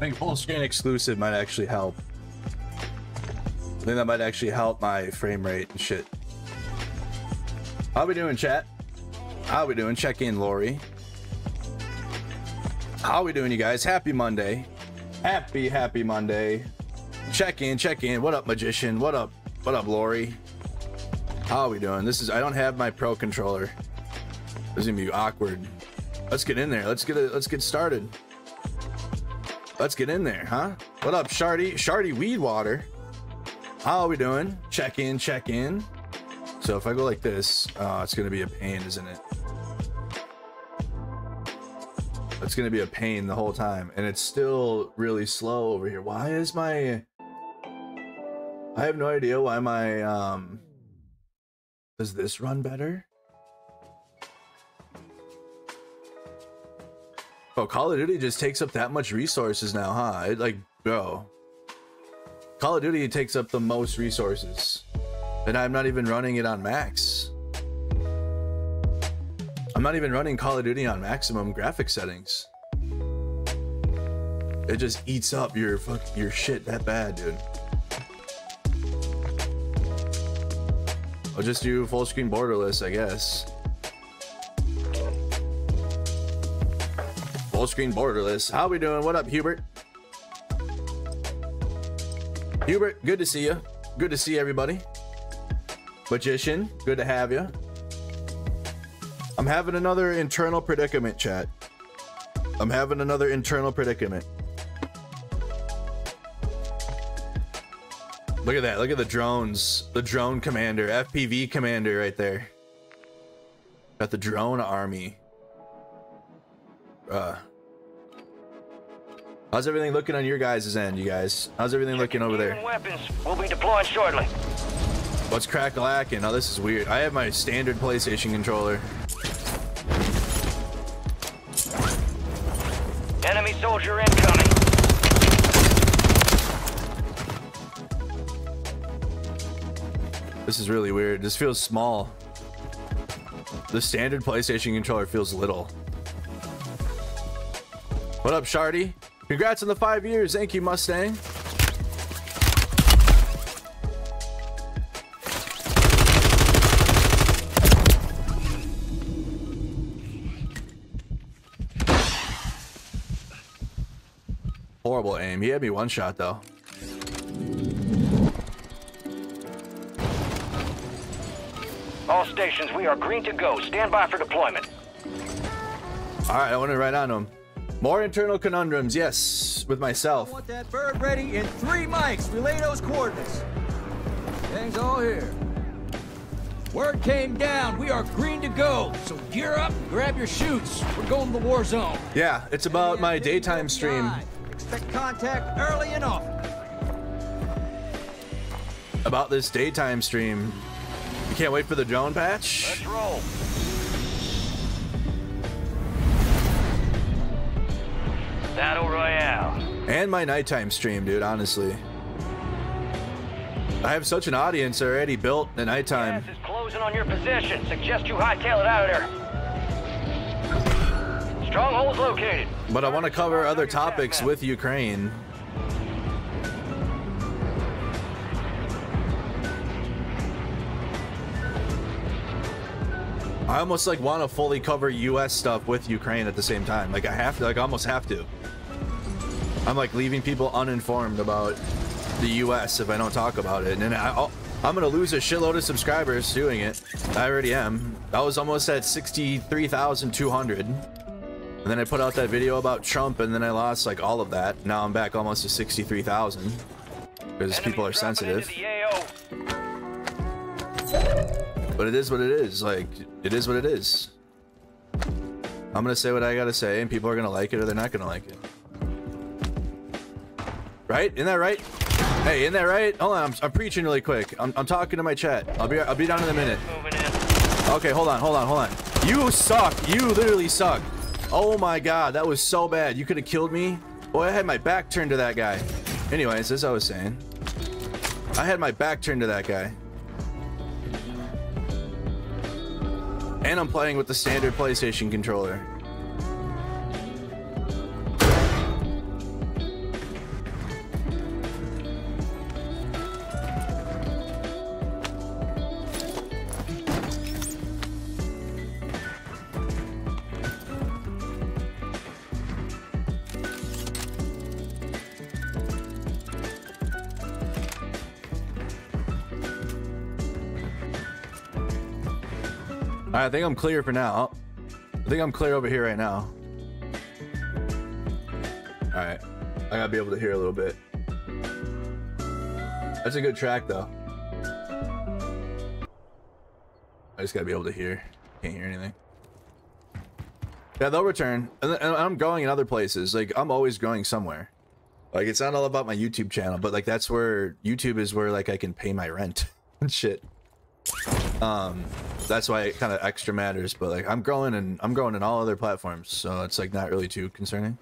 think full screen exclusive might actually help. I think that might actually help my frame rate and shit. How we doing, chat? How we doing? Check in, Lori. How we doing, you guys? Happy Monday. Happy, happy Monday. Check in, check in. What up, magician? What up? What up, Lori? How we doing? This is I don't have my pro controller. This is gonna be awkward. Let's get in there. Let's get it. Let's get started. Let's get in there, huh? What up, Shardy? Shardy Weed Water. How are we doing? Check in, check in. So if I go like this, uh, it's gonna be a pain, isn't it? It's gonna be a pain the whole time, and it's still really slow over here. Why is my? I have no idea why my um. Does this run better? Oh, Call of Duty just takes up that much resources now, huh? It like, bro. Call of Duty takes up the most resources. And I'm not even running it on max. I'm not even running Call of Duty on maximum graphic settings. It just eats up your fuck your shit that bad, dude. I'll just do full screen borderless, I guess. Full screen borderless. How we doing? What up, Hubert? Hubert, good to see you. Good to see everybody. Magician, good to have you. I'm having another internal predicament, chat. I'm having another internal predicament. Look at that. Look at the drones. The drone commander, FPV commander right there. Got the drone army. Uh. How's everything looking on your guys' end, you guys? How's everything looking over there? Weapons will be deploying shortly. What's crack lacking? Oh, this is weird. I have my standard PlayStation controller. Enemy soldier incoming. This is really weird. This feels small. The standard PlayStation controller feels little. What up, Shardy? Congrats on the five years. Thank you, Mustang. Horrible aim. He had me one shot, though. All stations, we are green to go. Stand by for deployment. All right, I want to right on him. More internal conundrums, yes, with myself. Want that bird ready in three mics. Relay those coordinates. Things all here. Word came down. We are green to go. So gear up, grab your shoots. We're going to the war zone. Yeah, it's about my daytime stream. Expect contact early and often. About this daytime stream. You can't wait for the drone patch? Let's roll. Battle Royale. And my nighttime stream, dude, honestly. I have such an audience already built at nighttime. Gas is closing on your position. Suggest you hightail it out of there. Strongholds located. But I want to cover other topics with Ukraine. I almost like want to fully cover US stuff with Ukraine at the same time. Like I have to, like I almost have to. I'm like leaving people uninformed about the US if I don't talk about it. And then I, I'm gonna lose a shitload of subscribers doing it. I already am. I was almost at 63,200. And then I put out that video about Trump and then I lost like all of that. Now I'm back almost to 63,000. Because people are sensitive. But it is what it is. Like, it is what it is. I'm gonna say what I gotta say, and people are gonna like it or they're not gonna like it. Right? Isn't that right? Hey, isn't that right? Hold on, I'm, I'm preaching really quick. I'm, I'm talking to my chat. I'll be I'll be down in a minute. Okay, hold on, hold on, hold on. You suck. You literally suck. Oh my god, that was so bad. You could have killed me. Boy, I had my back turned to that guy. Anyways, as I was saying, I had my back turned to that guy. And I'm playing with the standard PlayStation controller. I think I'm clear for now. I think I'm clear over here right now. All right, I gotta be able to hear a little bit. That's a good track though. I just gotta be able to hear. Can't hear anything. Yeah, they'll return, and, and I'm going in other places. Like I'm always going somewhere. Like it's not all about my YouTube channel, but like that's where YouTube is where like I can pay my rent and shit. Um, that's why it kind of extra matters. But like I'm growing and I'm growing in all other platforms, so it's like not really too concerning.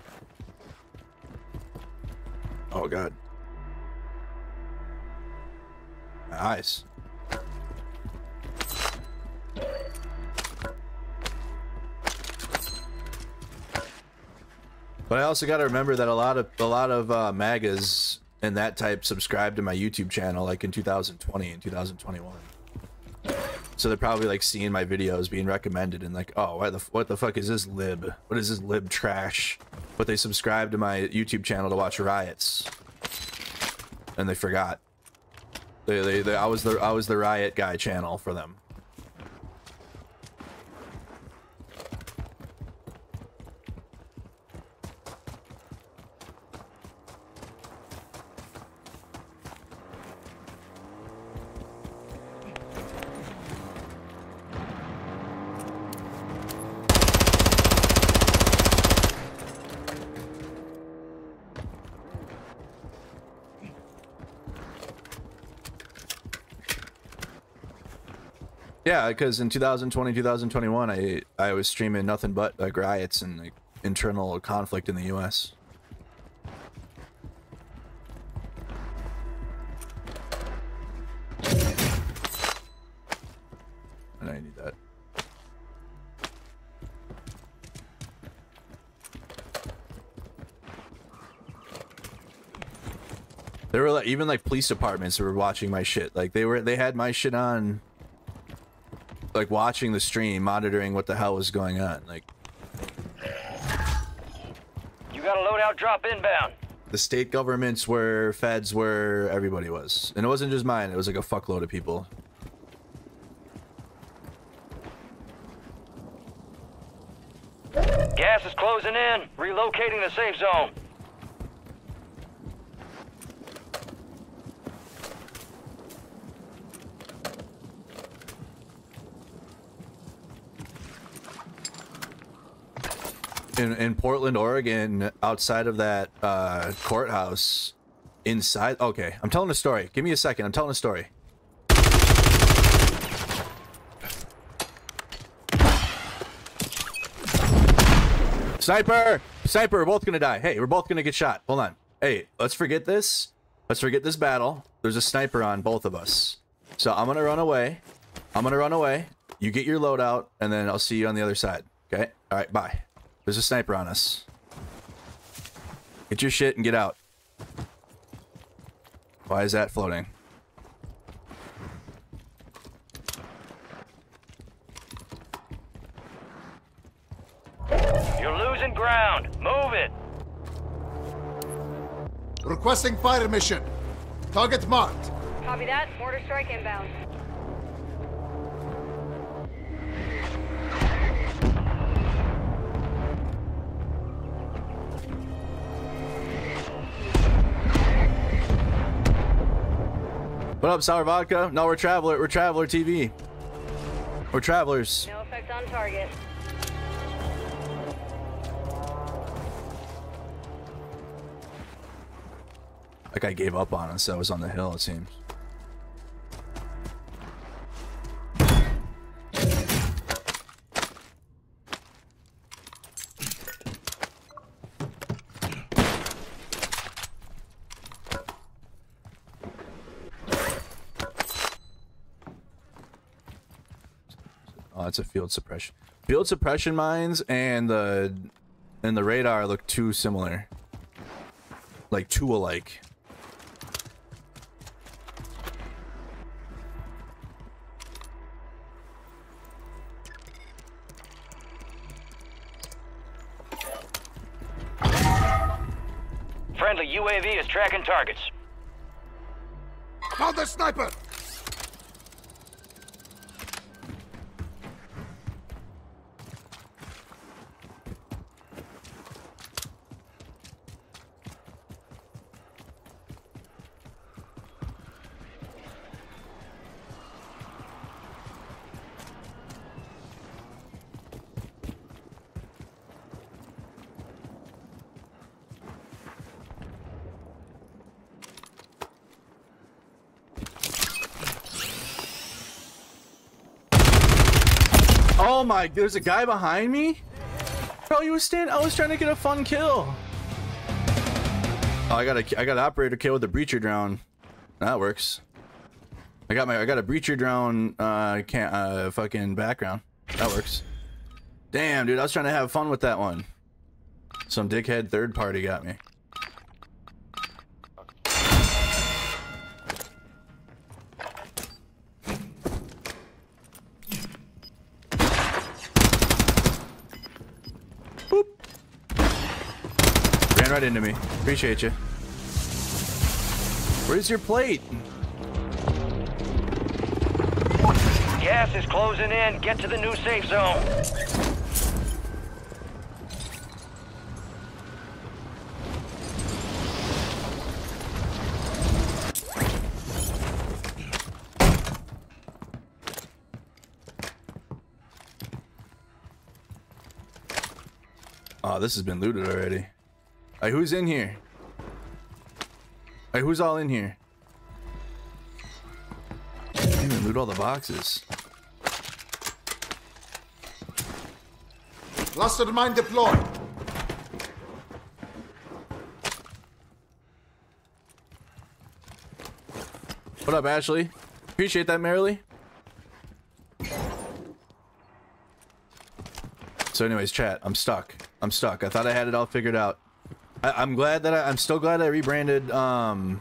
Oh god. My eyes. But I also got to remember that a lot of a lot of uh, magas and that type subscribed to my YouTube channel like in 2020 and 2021. So they're probably like seeing my videos being recommended and like, oh, what the what the fuck is this lib? What is this lib trash? But they subscribed to my YouTube channel to watch riots, and they forgot. They, they, they I was the I was the riot guy channel for them. Because in 2020, 2021, I I was streaming nothing but like riots and like internal conflict in the U.S. I need that. There were like, even like police departments that were watching my shit. Like they were, they had my shit on like watching the stream, monitoring what the hell was going on. Like You got a loadout drop inbound. the state governments were, feds were, everybody was, and it wasn't just mine. It was like a fuckload of people. Gas is closing in. Relocating the safe zone. In in Portland, Oregon, outside of that uh, courthouse, inside. Okay, I'm telling a story. Give me a second. I'm telling a story. Sniper! Sniper, we're both gonna die. Hey, we're both gonna get shot. Hold on. Hey, let's forget this. Let's forget this battle. There's a sniper on both of us. So I'm gonna run away. I'm gonna run away. You get your loadout, and then I'll see you on the other side. Okay? Alright, bye. There's a sniper on us. Get your shit and get out. Why is that floating? You're losing ground. Move it. Requesting fire mission. Target marked. Copy that. Mortar strike inbound. What up, Sour Vodka? No, we're Traveler. We're Traveler TV. We're Travelers. No effect on target. That guy gave up on us. That was on the hill, it seems. That's a field suppression. Field suppression mines and the and the radar look too similar. Like too alike. Friendly UAV is tracking targets. Found the sniper. My, there's a guy behind me? Bro, you was standing, I was trying to get a fun kill. Oh, I got a, I got an operator kill with a breacher drone. That works. I got my, I got a breacher drone, uh, can't, uh, fucking background. That works. Damn, dude, I was trying to have fun with that one. Some dickhead third party got me. Ran right into me. Appreciate you. Where's your plate? Gas is closing in. Get to the new safe zone. Oh, this has been looted already. Hey, who's in here? Hey, who's all in here? Didn't loot all the boxes. Cluster mine deployed. What up, Ashley? Appreciate that, Merrily. So, anyways, chat. I'm stuck. I'm stuck. I thought I had it all figured out. I, am glad that I, I'm still glad I rebranded um,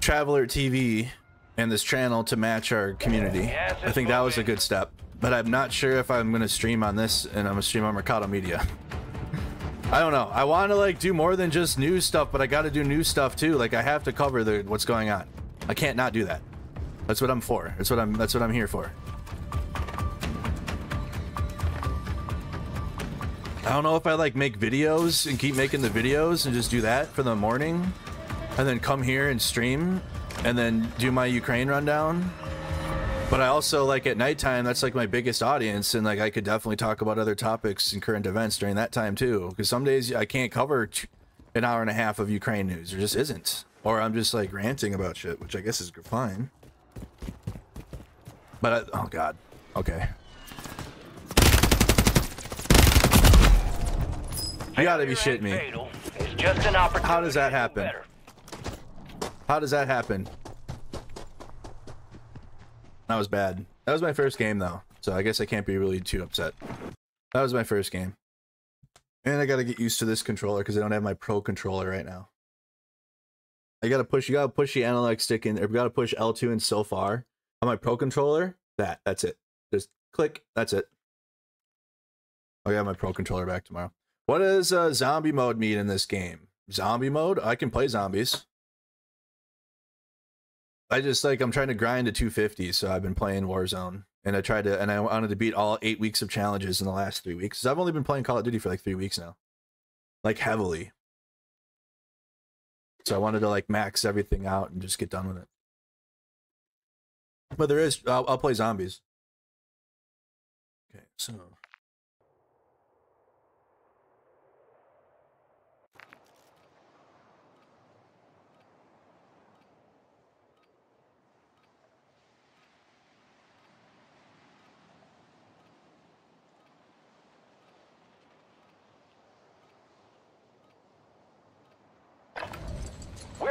Traveler TV and this channel to match our community. I think that was a good step. But I'm not sure if I'm gonna stream on this and I'm gonna stream on Mercado Media. I don't know. I want to like do more than just news stuff, but I got to do new stuff too. Like I have to cover the what's going on. I can't not do that. That's what I'm for. That's what I'm. That's what I'm here for. I don't know if I like make videos and keep making the videos and just do that for the morning, and then come here and stream, and then do my Ukraine rundown. But I also like at nighttime. That's like my biggest audience, and like I could definitely talk about other topics and current events during that time too. Because some days I can't cover an hour and a half of Ukraine news. There just isn't, or I'm just like ranting about shit, which I guess is fine. But I, oh god, okay. You gotta be shitting me. How does that happen? How does that happen? That was bad. That was my first game though, so I guess I can't be really too upset. That was my first game. And I gotta get used to this controller because I don't have my pro controller right now. I gotta push you gotta push the analog stick in or gotta push L2 and so far. On my pro controller, that that's it. Just click, that's it. I'll get my pro controller back tomorrow. What does uh, zombie mode mean in this game? Zombie mode? I can play zombies. I just like I'm trying to grind to 250, so I've been playing Warzone, and I tried to, and I wanted to beat all eight weeks of challenges in the last three weeks. I've only been playing Call of Duty for like three weeks now, like heavily. So I wanted to like max everything out and just get done with it. But there is, I'll, I'll play zombies. Okay, so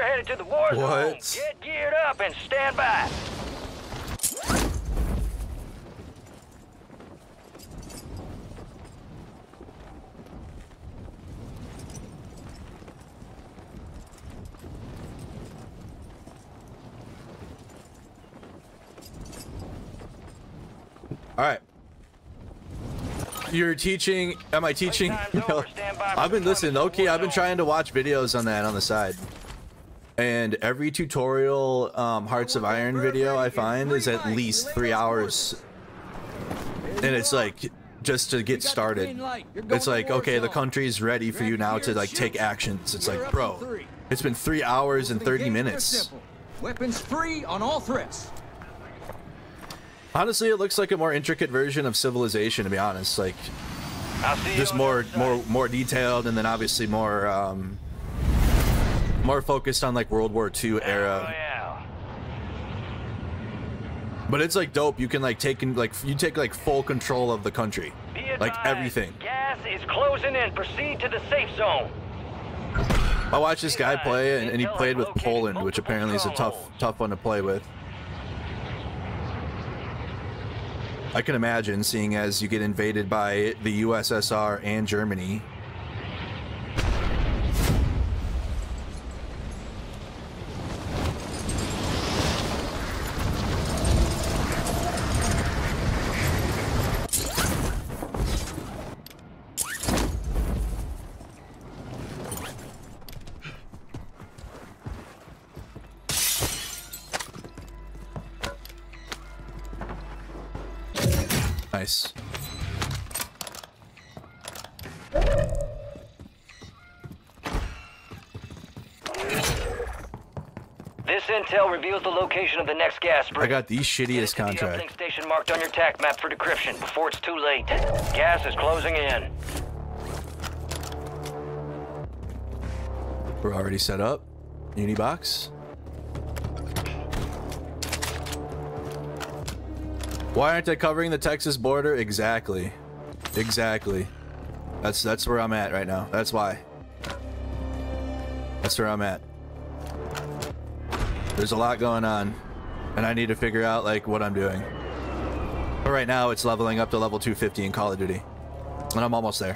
headed to the war zone. What? Get geared up and stand by. All right. You're teaching. Am I teaching? Time's over. Stand by for I've been listening. Okay, I've been trying to watch videos on that on the side. And every tutorial um, Hearts of Iron video I find is at least three hours. And it's like just to get started. It's like, okay, the country's ready for you now to like take actions. It's like, bro, it's been three hours and 30 minutes. Weapons free on all threats. Honestly, it looks like a more intricate version of Civilization, to be honest. Like, I'll see you just more more more detailed and then obviously more um more focused on like world war ii Oh, era yeah. But it's like dope. You can like take in, like you take like full control of the country, Be like everything. Gas is closing in. Proceed to the safe zone. I watched this guy play, and, and he played with Poland, which apparently is a tough, tough one to play with. I can imagine seeing as you get invaded by the USSR and Germany. Got the shittiest contract. station marked on your tac map for decryption before it's too late. Gas is closing in. We're already set up. Unibox. Why aren't they covering the Texas border? Exactly. Exactly. That's that's where I'm at right now. That's why. That's where I'm at. There's a lot going on, and I need to figure out like what I'm doing. But right now, it's leveling up to level 250 in Call of Duty, and I'm almost there.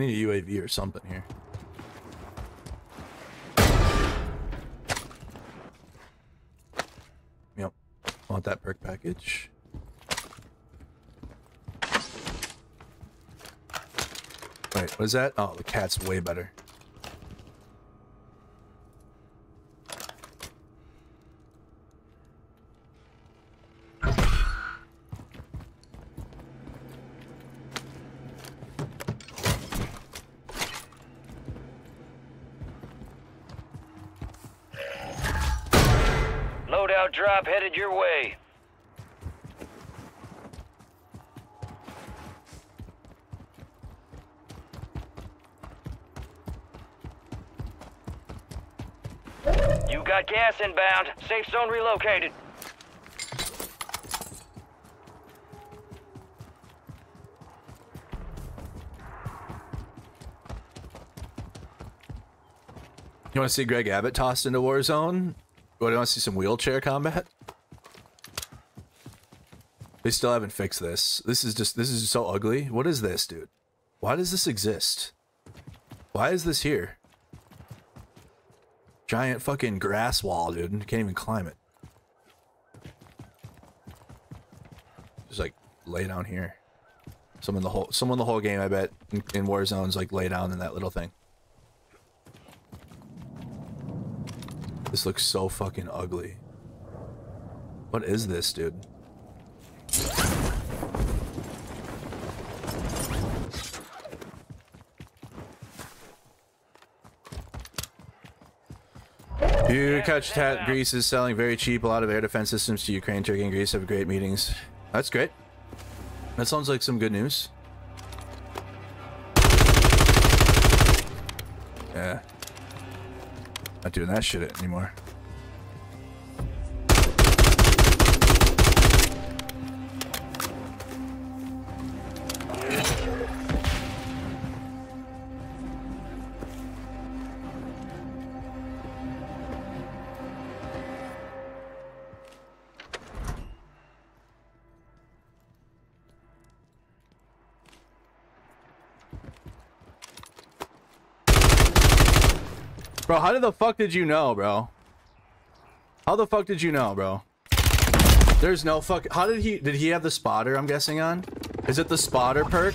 Need a UAV or something here. Yep. Want that perk package. Wait, what is that? Oh, the cat's way better. Loadout drop headed your way. You got inbound. Safe zone relocated. You want to see Greg Abbott tossed into Warzone? What, do you want to see some wheelchair combat? They still haven't fixed this. This is just, this is so ugly. What is this, dude? Why does this exist? Why is this here? Giant fucking grass wall, dude. Can't even climb it. Just like lay down here. Someone the whole someone the whole game, I bet, in, in war zones like lay down in that little thing. This looks so fucking ugly. What is this, dude? Catch tat Greece is selling very cheap. A lot of air defense systems to Ukraine, Turkey, and Greece have great meetings. That's great. That sounds like some good news. Yeah. Not doing that shit anymore. How the fuck did you know, bro? How the fuck did you know, bro? There's no fuck. How did he? Did he have the spotter? I'm guessing on. Is it the spotter perk?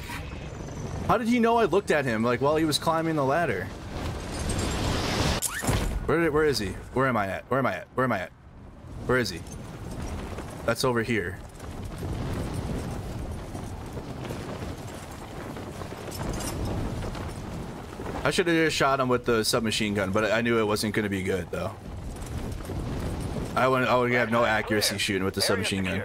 How did he know I looked at him like while he was climbing the ladder? Where did? Where is he? Where am I at? Where am I at? Where am I at? Where is he? That's over here. I should have just shot him with the submachine gun, but I knew it wasn't going to be good though. I would I would have no accuracy shooting with the submachine gun.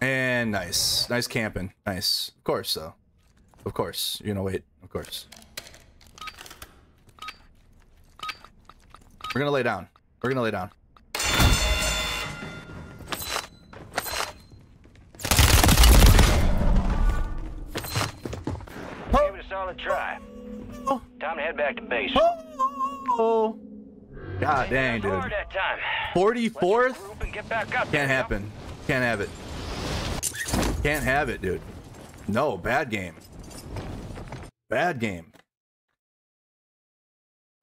And nice, nice camping, nice. Of course, though. Of course, you're gonna wait. Of course. We're gonna lay down. We're gonna lay down. Give it a solid try. Time to head back to base. Oh, god dang, dude. Hard that time. 44th? Group and get back up there, Can't happen. Can't have it. Can't have it, dude. No, bad game. Bad game.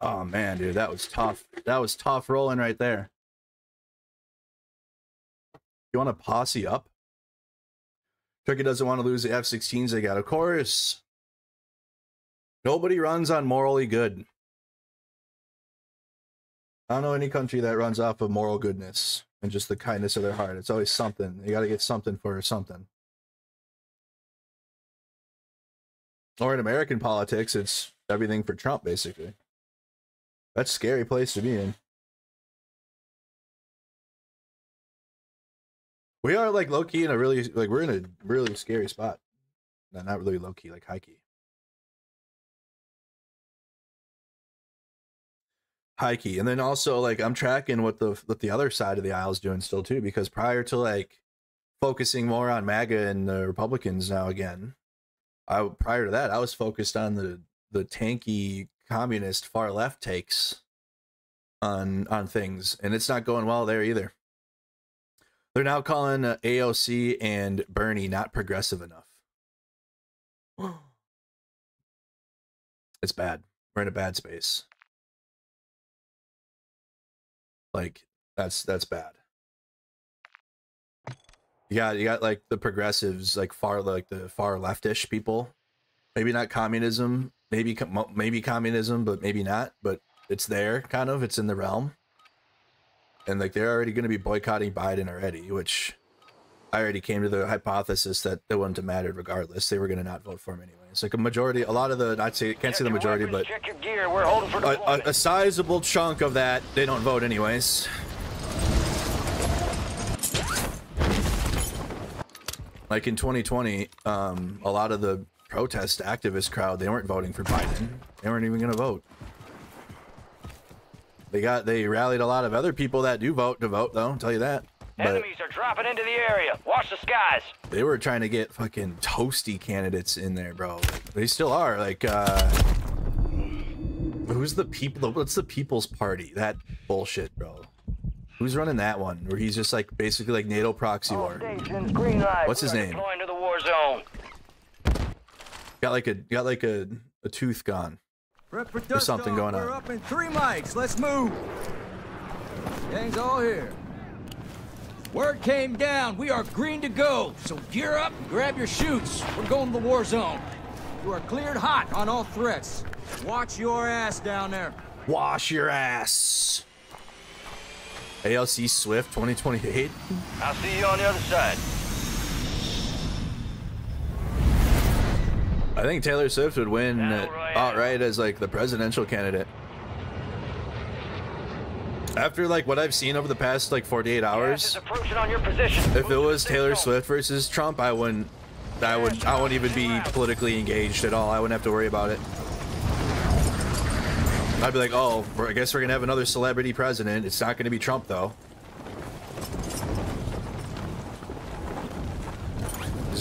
Oh man, dude, that was tough. That was tough rolling right there. You want to posse up? Turkey doesn't want to lose the F-16s they got. Of course. Nobody runs on morally good. I don't know any country that runs off of moral goodness and just the kindness of their heart. It's always something. You got to get something for something. Or in American politics, it's everything for Trump, basically. That's a scary place to be in. We are like low key in a really like we're in a really scary spot. No, not really low key, like high key. High key, and then also like I'm tracking what the what the other side of the aisle is doing still too, because prior to like focusing more on MAGA and the Republicans now again, I prior to that I was focused on the the tanky communist far left takes on on things, and it's not going well there either. They're now calling uh, AOC and Bernie not progressive enough. it's bad. We're in a bad space. Like that's that's bad. You got you got like the progressives, like far like the far leftish people. Maybe not communism, maybe maybe communism, but maybe not. But it's there, kind of. It's in the realm and like they're already going to be boycotting Biden already, which I already came to the hypothesis that it wouldn't have mattered regardless. They were going to not vote for him anyway. It's like a majority, a lot of the, I'd say, can't say the majority, but a, a, a sizable chunk of that they don't vote anyways. Like in 2020, um, a lot of the protest activist crowd they weren't voting for Biden. They weren't even going to vote. They got they rallied a lot of other people that do vote to vote though. I'll tell you that. But Enemies are dropping into the area. Watch the skies. they were trying to get fucking toasty candidates in there, bro. They still are. Like, uh, who's the people? What's the People's Party? That bullshit, bro. Who's running that one? Where he's just like basically like NATO proxy war. stations, green light. What's his name? Deploying to the war war zone. Got like a got like a, a tooth gone. There's something going We're on. up in three mics. Let's move. Gang's all here. Word came down. We are green to go. So gear up and grab your chutes. We're going to the war zone. You are cleared hot on all threats. Watch your ass down there. Wash your ass. ALC Swift 2028. I'll see you on the other side. I think Taylor Swift would win uh, outright as like the presidential candidate. After like what I've seen over the past like 48 hours, on your if it was Taylor. Swift versus Trump, I wouldn't I would I wouldn't even be politically engaged at all. I wouldn't have to worry about it. I'd be like, oh, I guess we're gonna have another celebrity president. It's not gonna be Trump though.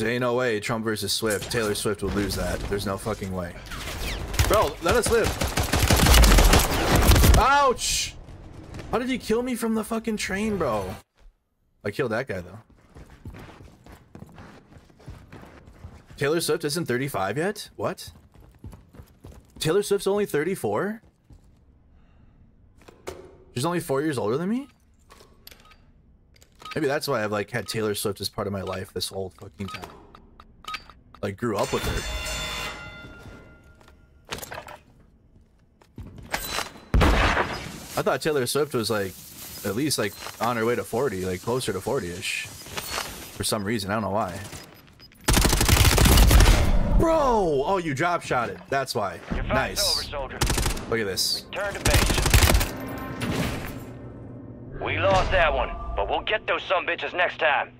There ain't no way Trump versus Swift. Taylor Swift would lose that. There's no fucking way. Bro, let us live. Ouch! How did you kill me from the fucking train, bro? I killed that guy though. Taylor Swift isn't 35 yet? What? Taylor Swift's only 34? She's only four years older than me? Maybe that's why I've like had Taylor Swift as part of my life this whole fucking time. Like grew up with her. I thought Taylor Swift was like at least like on her way to 40, like closer to 40-ish. For some reason, I don't know why. Bro! Oh, you drop shot it. That's why. Nice. over. Look at this. Turn to base. We lost that one, but we'll get those some bitches next time.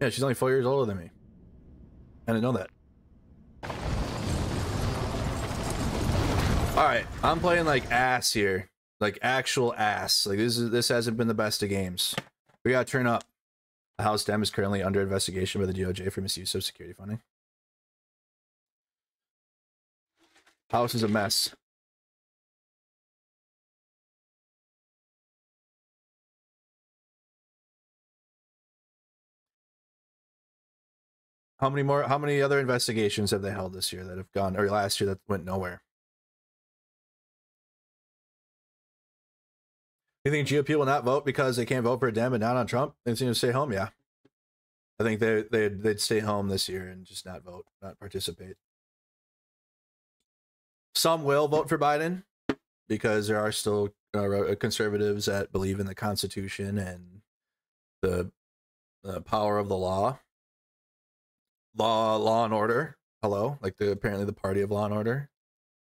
Yeah, she's only four years older than me. I didn't know that. All right, I'm playing like ass here, like actual ass. Like this is this hasn't been the best of games. We gotta turn up. The House Dem is currently under investigation by the DOJ for misuse of security funding. House is a mess. How many more? How many other investigations have they held this year that have gone, or last year that went nowhere? You think GOP will not vote because they can't vote for a Dem and not on Trump? They seem to stay home. Yeah, I think they they they'd stay home this year and just not vote, not participate. Some will vote for Biden because there are still uh, conservatives that believe in the Constitution and the, the power of the law law law and order. Hello? Like the apparently the party of law and order.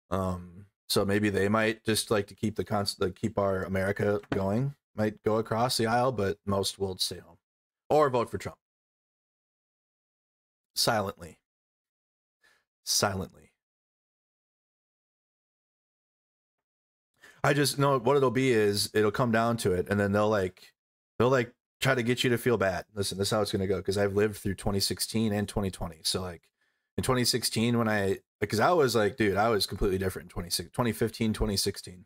Um so maybe they might just like to keep the const like keep our america going might go across the aisle but most will stay home or vote for trump. Silently. Silently. I just know what it'll be is it'll come down to it and then they'll like they'll like try to get you to feel bad. Listen, this is how it's gonna go because I've lived through 2016 and 2020. So like in 2016 when I because I was like, dude, I was completely different in 2016, 2015, 2016.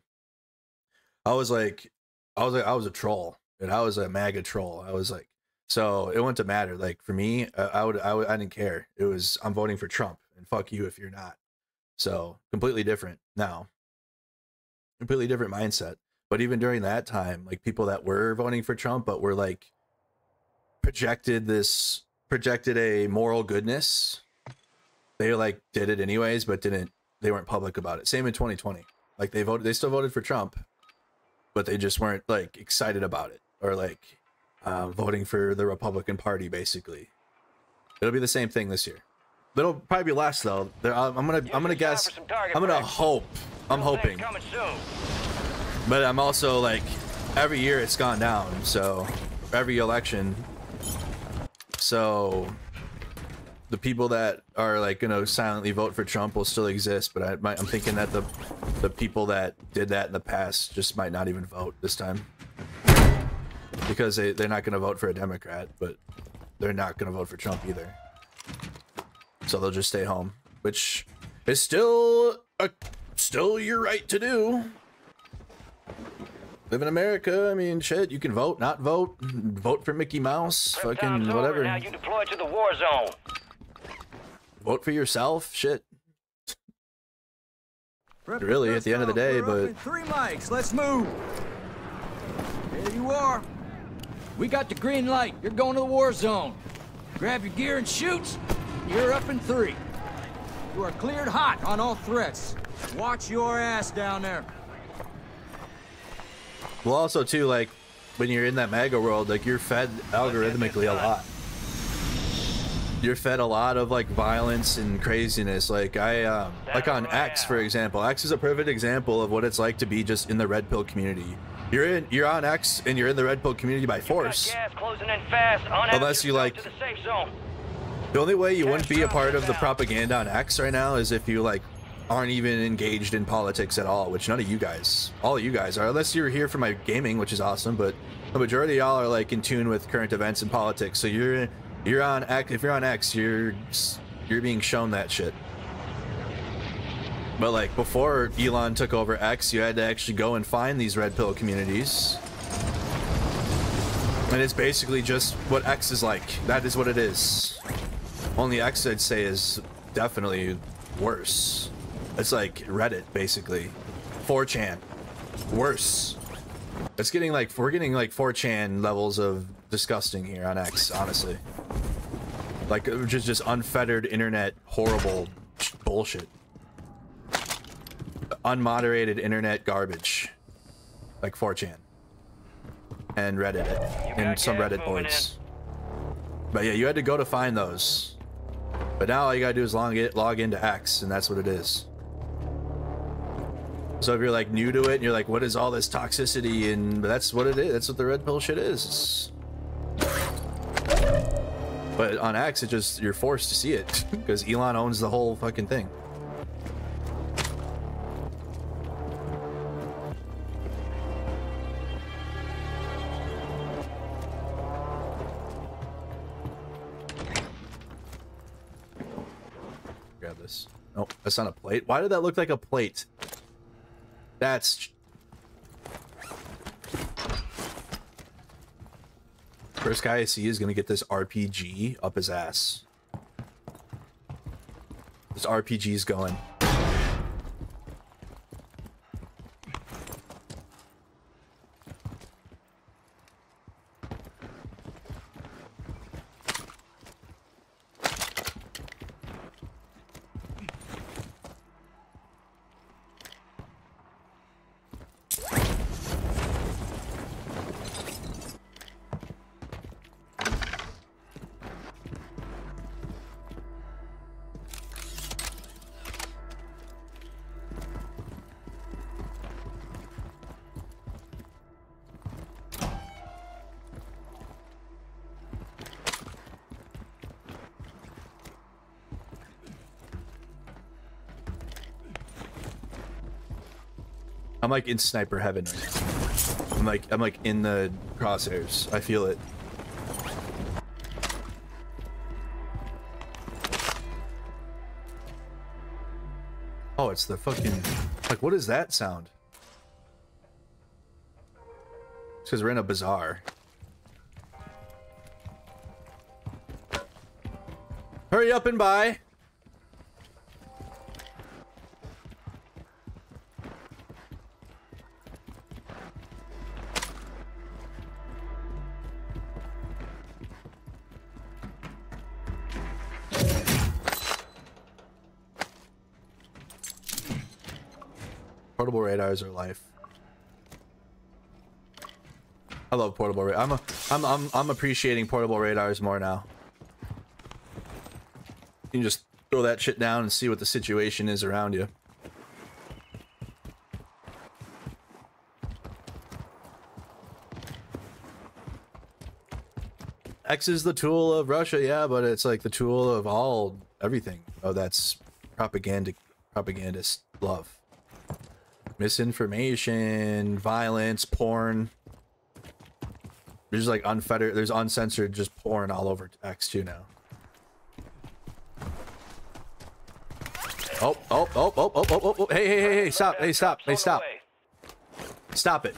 I was like, I was like, I was a troll, and I was a MAGA troll. I was like, so it wouldn't matter. Like for me, I would, I would, I didn't care. It was I'm voting for Trump, and fuck you if you're not. So completely different now. Completely different mindset. But even during that time, like people that were voting for Trump, but were like projected this projected a moral goodness, they like did it anyways, but didn't they weren't public about it. Same in 2020. Like they voted they still voted for Trump, but they just weren't like excited about it or like uh, voting for the Republican Party basically. It'll be the same thing this year. It'll probably be less though. I'm gonna I'm gonna Use your time guess for some target I'm gonna hope I'm hoping. But I'm also like every year it's gone down. So every election, so the people that are like gonna silently vote for Trump will still exist. But I might, I'm thinking that the the people that did that in the past just might not even vote this time because they they're not gonna vote for a Democrat, but they're not gonna vote for Trump either. So they'll just stay home, which is still a still your right to do. Live in America. I mean, shit. You can vote, not vote, vote for Mickey Mouse, Prep fucking whatever. Now you deploy to the war zone. Vote for yourself. Shit. Prep Really, at the end of the day. We're but- three mics. Let's move. There you are. We got the green light. You're going to the war zone. Grab your gear and shoot. You're up in three. You are cleared hot on all threats. Watch your ass down there. Well, also too, like when you're in that MAGA world, like you're fed algorithmically a lot. You're fed a lot of like violence and craziness. Like I, um, like on X, for example. X is a perfect example of what it's like to be just in the red pill community. You're in, you're on X, and you're in the red pill community by force. Got gas closing in fast. Unhouse Unless you, like- the safe zone. The only way you wouldn't be a part of the propaganda on X right now is if you like aren't even engaged in politics at all, which none of you guys, all of you guys are, unless you're here for my gaming, which is awesome. But the majority of y'all are like in tune with current events and politics. So you're you're on X. If you're on X, you're you're being shown that shit. But like before Elon took over X, you had to actually go and find these red pill communities. And it's basically just what X is like. That is what it is. Only X I'd say is definitely worse. It's like Reddit, basically. 4chan. Worse. It's getting like we're getting like 4chan levels of disgusting here on X, honestly. Like uh, just just unfettered internet horrible bullshit. Unmoderated internet garbage. Like 4chan. And Reddit and some Reddit boards. But yeah, you had to go to find those. But now all you gotta do is log it, log into X, and that's what it is. So if you're like new to it, and you're like, "What is all this toxicity?" and that's what it is. That's what the red pill shit is. But on X, it just you're forced to see it because Elon owns the whole fucking thing. Grab this. Oh, that's not a plate. Why did that look like a plate? That's. First guy I see is gonna get this RPG up his ass. This RPG's going. I'm like in sniper heaven right now. I'm like I'm like in the crosshairs. I feel it. Oh, it's the fucking like what is that sound? It's because we're in a bazaar. Hurry up and buy. Portable radars are life. I love portable. I'm a, I'm I'm I'm appreciating portable radars more now. You can just throw that shit down and see what the situation is around you. X is the tool of Russia, yeah, but it's like the tool of all everything. Oh, that's propaganda, propagandist love misinformation, violence, porn. There's like unfettered, there's uncensored just porn all over X2 now. Oh, oh, oh, oh, oh, oh, oh, oh, hey, hey, hey, hey, stop, hey, stop, hey, stop, stop it.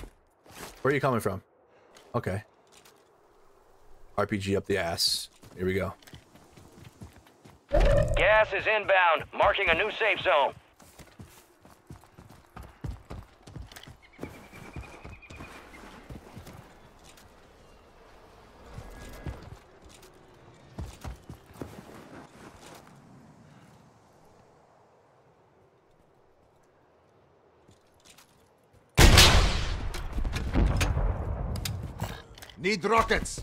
Where are you coming from? Okay. RPG up the ass. Here we go. Gas is inbound, marking a new safe zone. Need rockets.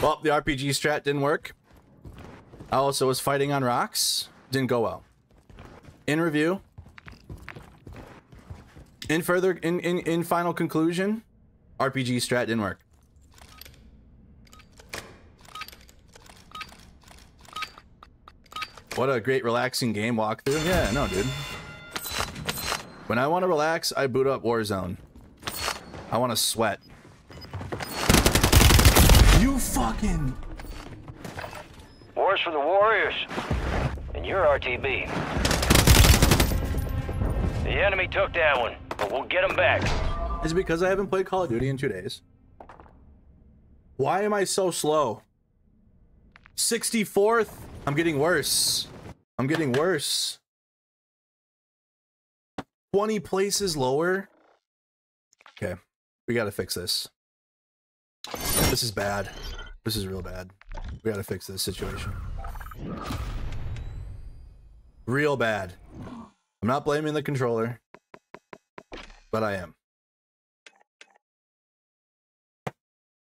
Well, the RPG strat didn't work. I also was fighting on rocks. Didn't go well. In review. In further, in, in, in final conclusion, RPG strat didn't work. What a great relaxing game walkthrough. Yeah, no, dude. When I want to relax, I boot up Warzone. I want to sweat. You fucking... Wars for the Warriors. And you're RTB. The enemy took that one, but we'll get them back. Is it because I haven't played Call of Duty in two days? Why am I so slow? 64th? I'm getting worse. I'm getting worse. 20 places lower? Okay, we gotta fix this. This is bad. This is real bad. We gotta fix this situation. Real bad. I'm not blaming the controller, but I am.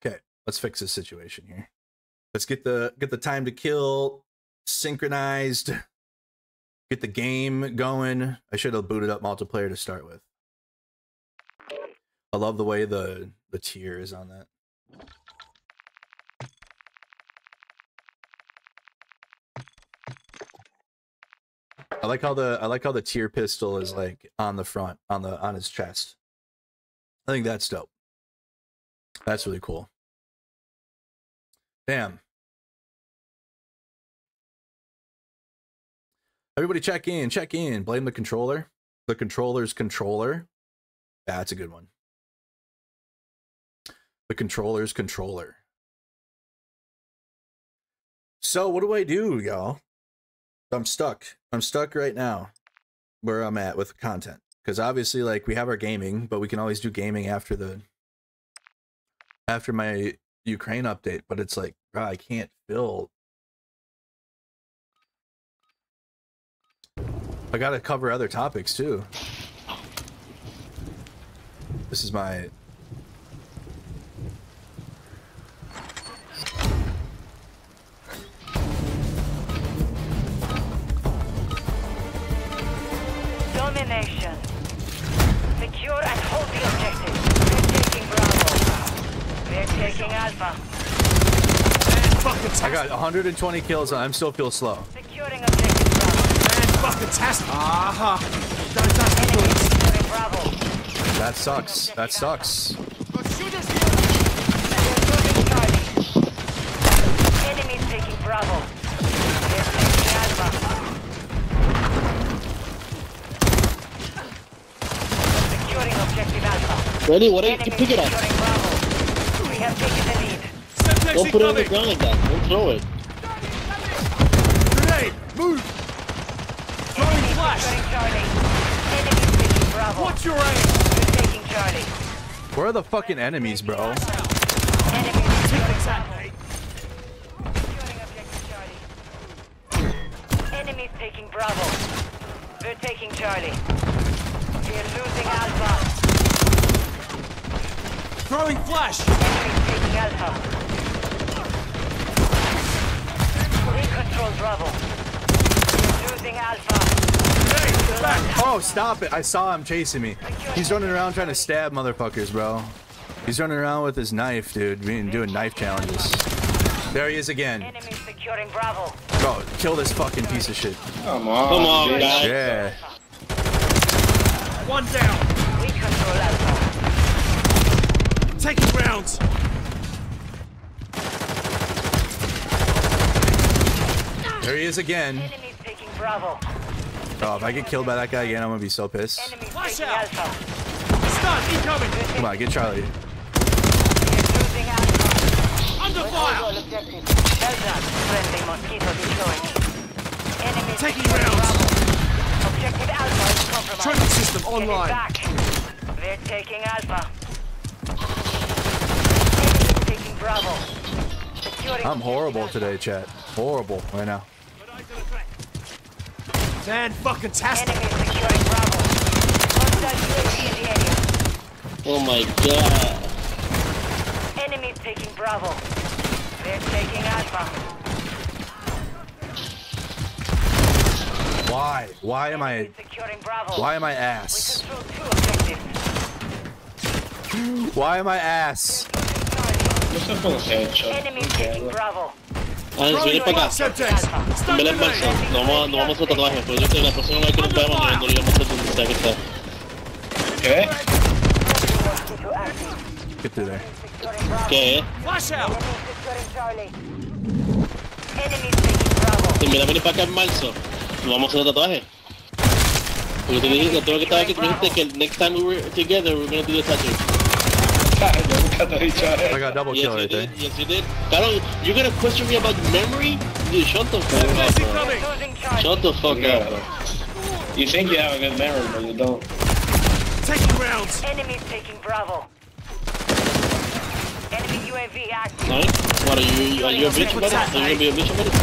Okay, let's fix this situation here. Let's get the get the time to kill synchronized. Get the game going. I should have booted up multiplayer to start with. I love the way the the tier is on that. I like how the I like how the tier pistol is like on the front on the on his chest. I think that's dope. That's really cool. Damn. Everybody check in, check in. Blame the controller. The controller's controller. That's a good one. The controller's controller. So what do I do, y'all? I'm stuck. I'm stuck right now where I'm at with content. Because obviously, like, we have our gaming, but we can always do gaming after the after my Ukraine update. But it's like, I can't fill. I gotta cover other topics too. This is my Domination. Secure and hold the objective. We're taking Bravo. We're taking Alpha. I got 120 kills and I'm still feel slow. Securing objective Bravo. Fantastic. Aha. Enemy securing That sucks. That sucks. We're losing Charlie. Enemies taking Bravo. We're taking Alpha. Securing objective Alpha. Ready? What are you pick it up? We have taken the lead. Don't put it on the ground like that. Don't throw it. Grenade. Move. Throwing Enemy flash. securing Charlie. Enemy taking Bravo. What's your aim? We're. Where are the fucking enemies, bro? Enemy securing Bravo. Securing objective Charlie. Enemies taking Bravo. We're taking Charlie. We're losing Alpha. Throwing flash. Enemies taking Alpha. We control Bravo. We're losing Alpha. Oh, stop it. I saw him chasing me. He's running around trying to stab motherfuckers, bro. He's running around with his knife, dude, being, doing knife challenges. There he is again. Bro, kill this fucking piece of shit. Come on. Come on, guys. Yeah. One down. We control Alpha. Taking rounds. There he is again. Enemies taking Bravo. Oh, if I get killed by that guy again, I'm gonna be so pissed. Enemies Flash taking out. Alpha. Stun incoming. Come on, get Charlie. We're losing Alpha. Under All fire. objectives. Belgrade. Friendly mosquito deployed. Enemies Taking securing rounds. Bravo. Objective Alpha is compromised. Trophy system Get it online. back. They're taking Alpha. Enemies taking Bravo. Securing I'm horrible objective today, chat. Horrible right now. Man, fucking tastic. Alpha. Securing Bravo. Hostile UAV in the area. Oh my god. Enemies taking Bravo. They're taking Alpha. Why? Why am I? Securing Bravo. Why am I We ass? control two objectives. Why am I ass? Eso fue un headshot. Enemies taking Bravo. Ah, viene para acá. Semtex. Stun Vele en grenade. marcha. No vamos, no vamos a hacer tatuaje, pero yo creo que la próxima vez que nos veamos no no íbamos a hacer donde sea que sea. ¿Qué? Mosquito active. Get through there. Securing Bravo. ¿Qué? Flash out. Enemies securing Charlie. Enemies taking Bravo. Si me la venir para acá en marzo, no vamos a hacer tatuaje. Porque te dije, tengo que estar aquí, tú me dijiste que el next time we were together, we were gonna do the tattoo. I got double Yes, kill you right there. did. Yes, you did. Carol, you're gonna question me about memory? Dude, shut the fuck Semtex up, bro. incoming. Losing Charlie. Shut the fuck up, bro. You think you have a good memory, but you don't. Taking rounds. Enemies taking Bravo. Enemy UAV active. Alright? What, are you, are you a bitch about it? Are you gonna be a bitch about it?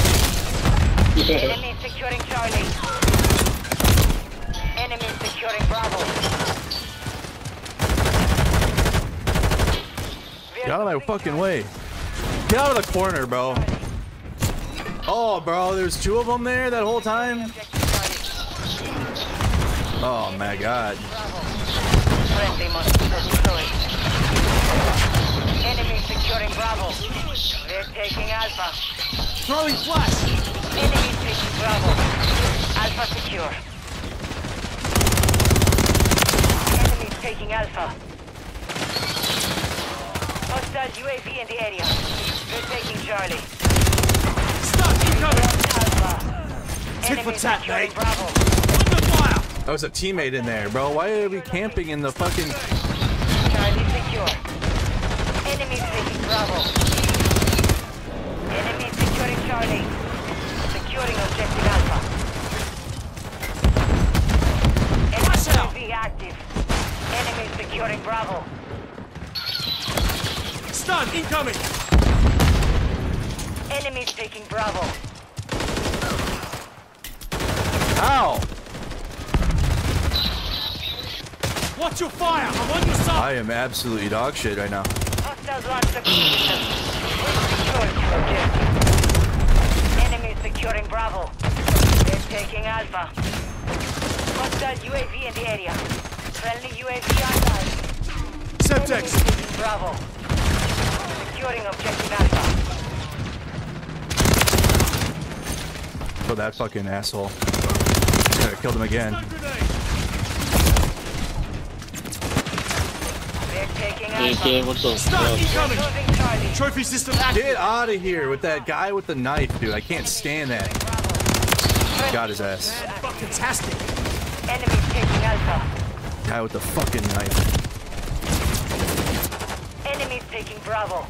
Enemy securing Charlie. Enemy securing Bravo. Get out of my fucking way. Get out of the corner, bro. Oh, bro, there's two of them there that whole time. Oh my god. Friendly mosquito deployed. Enemy securing Bravo. They're taking Alpha. Throwing flash. Enemy taking Bravo. Alpha secure. Enemy taking Alpha. Hostile UAV in the area. They're taking Charlie. Stun incoming. Alpha. Tit for Enemy tat, securing mate. Bravo. Under fire. That was a teammate in there, bro. Why are we camping in the fucking? Charlie secure. Enemy taking Bravo. Enemy securing Charlie. Securing objective Alpha. Enemy UAV active. Enemy securing Bravo. Stun incoming. Enemies taking Bravo. Ow! Watch your fire. I'm on your side. I am absolutely dog shit right now. Hostiles launch the system. Secured. Enemy securing Bravo. They're taking Alpha. Hostile UAV in the area. Friendly UAV online. Semtex. Bravo. Securing objective Alpha. For that fucking asshole. I killed him again. Stun grenade. They're taking Okay, what's up? Stun incoming. Trophy system active. Get out of here with that guy with the knife, dude. I can't stand that. Got his ass. Fucking tastic. Enemies taking Alpha. Guy with the fucking knife. Enemies taking Bravo.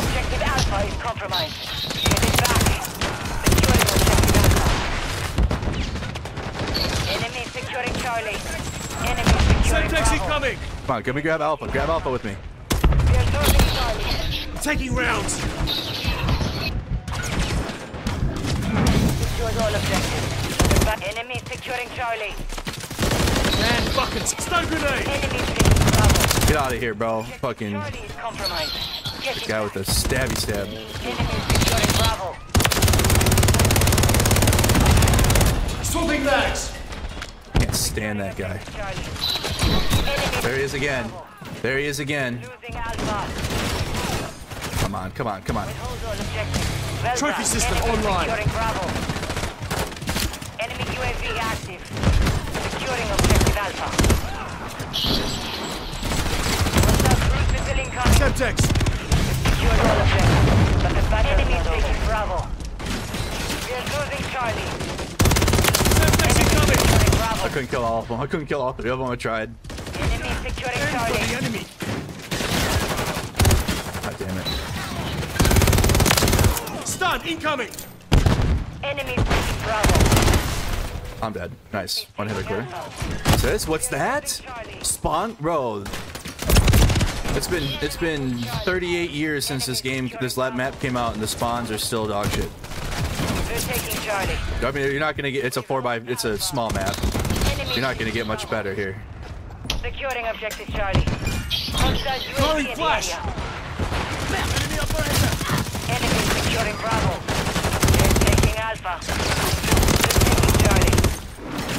Objective Alpha is compromised. Get back. Securing objective Alpha. Enemy securing Charlie. Enemy securing Semtex incoming. Come on, can we grab Alpha? Grab Alpha with me. We are losing Charlie. Taking rounds. Secured all objectives. Enemy securing Charlie. Man, fucking stun grenade. Enemy. Get out of here, bro. Fucking Charlie is compromised. Get it guy with the stabby stab. Enemy securing Swapping bags. Can't stand that guy. There he is again. There he is again. Come on, come on, come on. Hold all objectives. Belgrade. Trophy system online. Securing Enemy UAV active. Securing objective Alpha. Hostile Secured all objectives. But the battle Enemy taking Bravo. We're losing Charlie. Semtex incoming! I couldn't kill all of them. I couldn't kill all three of them. I tried. Enemy securing Aim Charlie. For the enemy. God damn it. Stun incoming. Enemy taking Bravo. I'm dead. Nice. One hitter clear. What's this? What's that? Spawn, bro. It's been it's been 38 years since this game, this lab map came out, and the spawns are still dog shit. We're taking Charlie. I mean, you're not gonna get. It's a four by. It's a small map. You're not gonna get much better here. securing objective Charlie. Hostile Throwing UAV in the flash. Enemy securing Bravo. They're taking Alpha. We're taking Charlie.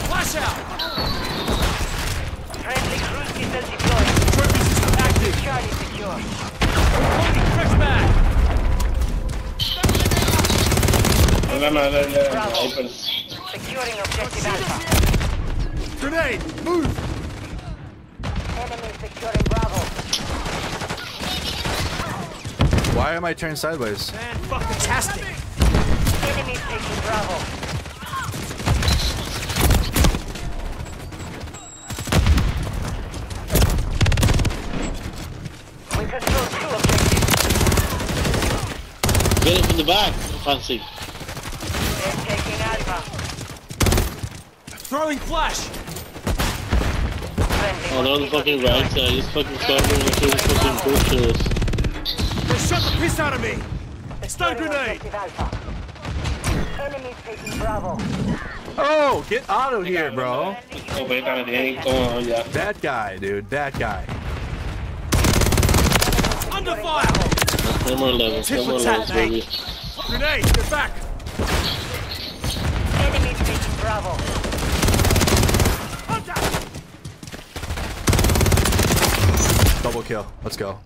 Flash out! Friendly cruise missile deployed. Trophy! Charlie secure. Loading fresh mag! No, no, no, no, Bravo. open. Securing objective Alpha. Grenade! Move! Enemy securing Bravo. Why am I turned sideways? Man, fucking tastic! Enemy taking Bravo. We control two objectives. Get it from the back, Fancy. They're taking Alpha. Throwing flash! Oh, they're on the fucking right side. This fucking cover and this fucking bullshit. They shot the piss out of me! Stun grenade! objective taking Bravo. Oh, get out of here, bro. Oh, wait, no, they ain't going on yet. That guy, dude. That guy. Under fire! No more levels. No more levels, baby. Grenade! Get back! Enemy taking Bravo. Contact! Double kill. Let's go.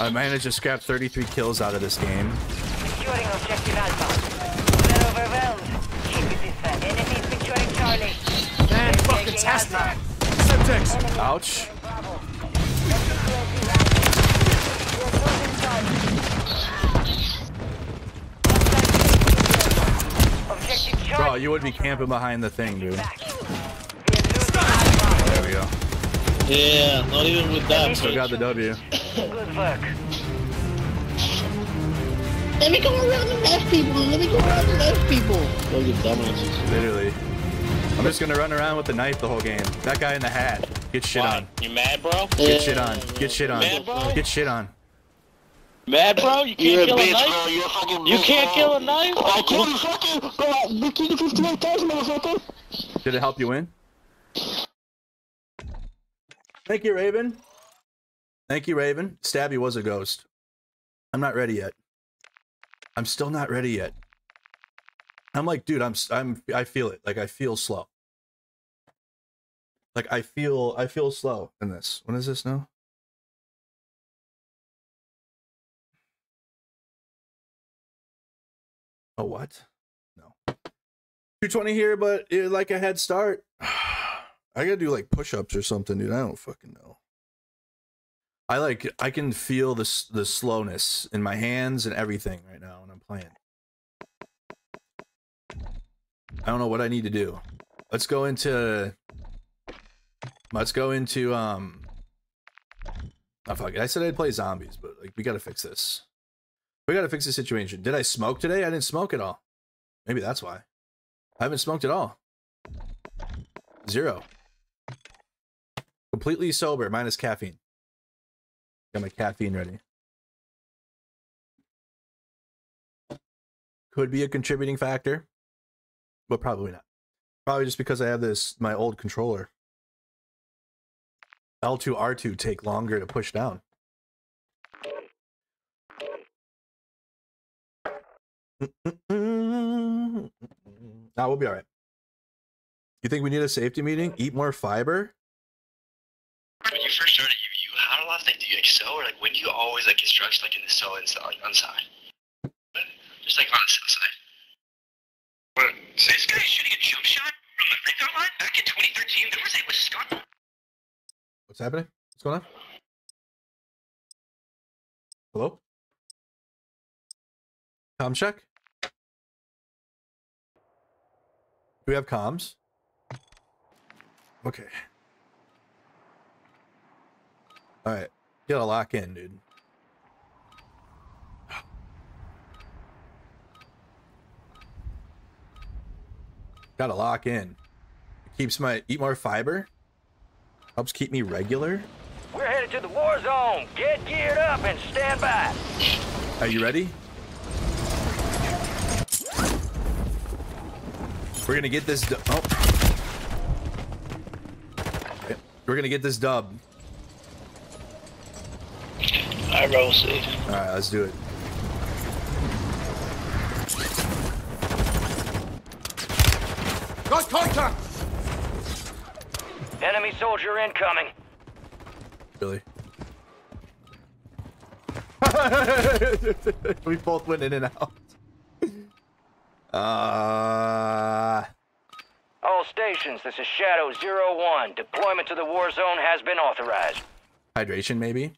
I managed to scrap 33 kills out of this game. Securing objective Alpha. We're overwhelmed. Keep it this way. Enemy securing Charlie. Man, They're fucking taking tastic! Alpha. Semtex! Ouch. Objective Charlie. Bro, you would be camping behind the thing, dude. Back. We're losing Alpha. There we go. Yeah, not even with that. Still got the W. Good work. Let me go around and left people. Let me go around and left people. Oh, you dumbasses. Literally. I'm just gonna run around with the knife the whole game. That guy in the hat. Get shit on. You mad, bro? Get shit on. Get shit on. Man, bro. Get shit on. Mad, bro? You can't a kill a bitch, knife? bro. You're a fucking You bitch, can't bro. kill a knife? I killed you, fucking, bro. We killed you 58,000, motherfucker. Did it help you win? Thank you, Raven. Thank you, Raven. Stabby was a ghost. I'm not ready yet. I'm still not ready yet. I'm like, dude, I'm, I'm, I feel it. Like I feel slow. Like I feel, I feel slow in this. When is this now? Oh, what? No. 220 here, but eh, like a head start. I gotta do like push ups or something, dude. I don't fucking know. I like I can feel the s- the slowness in my hands and everything right now when I'm playing. I don't know what I need to do. Let's go into Let's go into um Oh fuck it. I said I'd play zombies, but like we gotta fix this. We gotta fix the situation. Did I smoke today? I didn't smoke at all. Maybe that's why. I haven't smoked at all. Zero. Completely sober, minus caffeine. Got my caffeine ready. Could be a contributing factor, but probably not. Probably just because I have this my old controller. L2 R2 take longer to push down. Nah, we'll be all right. You think we need a safety meeting? Eat more fiber? When you first started UU, how often do you like sew, or like when do you always like construct like in the sew inside, like on side? Just like on the south side. What? This guy is shooting a jump shot from the free throw line back in 2013. There was a Wisconsin. What's happening? What's going on? Hello? Tom check? We have comms? Okay. All right. Gotta lock in, dude. Gotta lock in. keeps my eat more fiber. Helps keep me regular. We're headed to the war zone. Get geared up and stand by. Are you ready? We're gonna get this. du- Oh. We're gonna get this dub. I roll safe. All right, let's do it. Got contact! Enemy soldier incoming. Really? we both went in and out. Uh, All stations, this is Shadow Zero One. Deployment to the war zone has been authorized. hydration, maybe.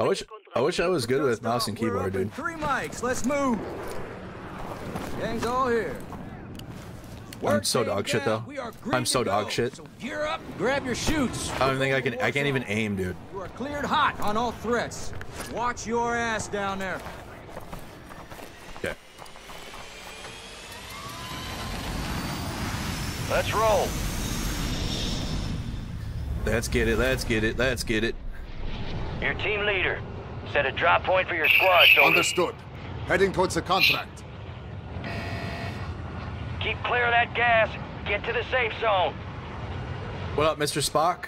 I wish I wish I was good with mouse and keyboard, dude. Three mics. Let's move. Gang's all here. I'm so came dog shit, though. We are green I'm so dog shit. So gear up, grab your shoots. I don't think I can. I can't even aim, dude. You are cleared hot on all threats. Watch your ass down there. Let's roll. Let's get it. Let's get it. Let's get it. Your team leader. Set a drop point for your squad, soldier. Understood. Heading towards the contract. Keep clear of that gas. Get to the safe zone. What up, Mr. Spock?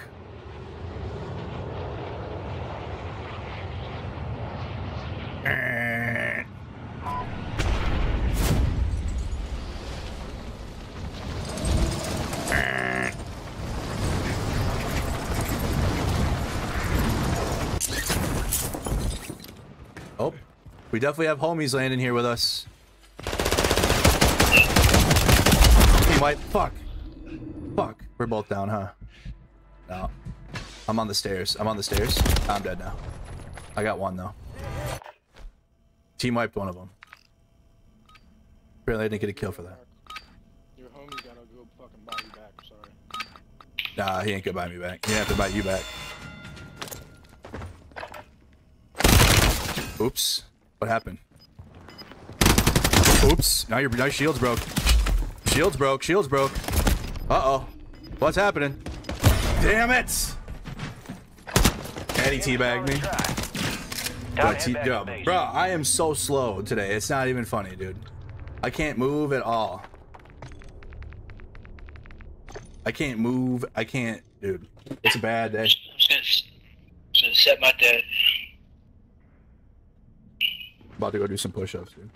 Oh, we definitely have homies landing here with us. Team wipe. Fuck. Fuck. We're both down, huh? No. I'm on the stairs. I'm on the stairs. I'm dead now. I got one though. Team wiped one of them. Apparently I didn't get a kill for that. Your homie gotta go fucking buy you back. Sorry. Nah, he ain't gonna buy me back. He have to buy you back. Oops. What happened? Oops. Now your your shield's broke. Shield's broke. Shield's broke. Uh-oh. What's happening? Damn it! And he teabagged me. Back yo, bro, I am so slow today. It's not even funny, dude. I can't move at all. I can't move. I can't, dude. It's a bad day. Gonna, set my dead. About to go do some push-ups, dude.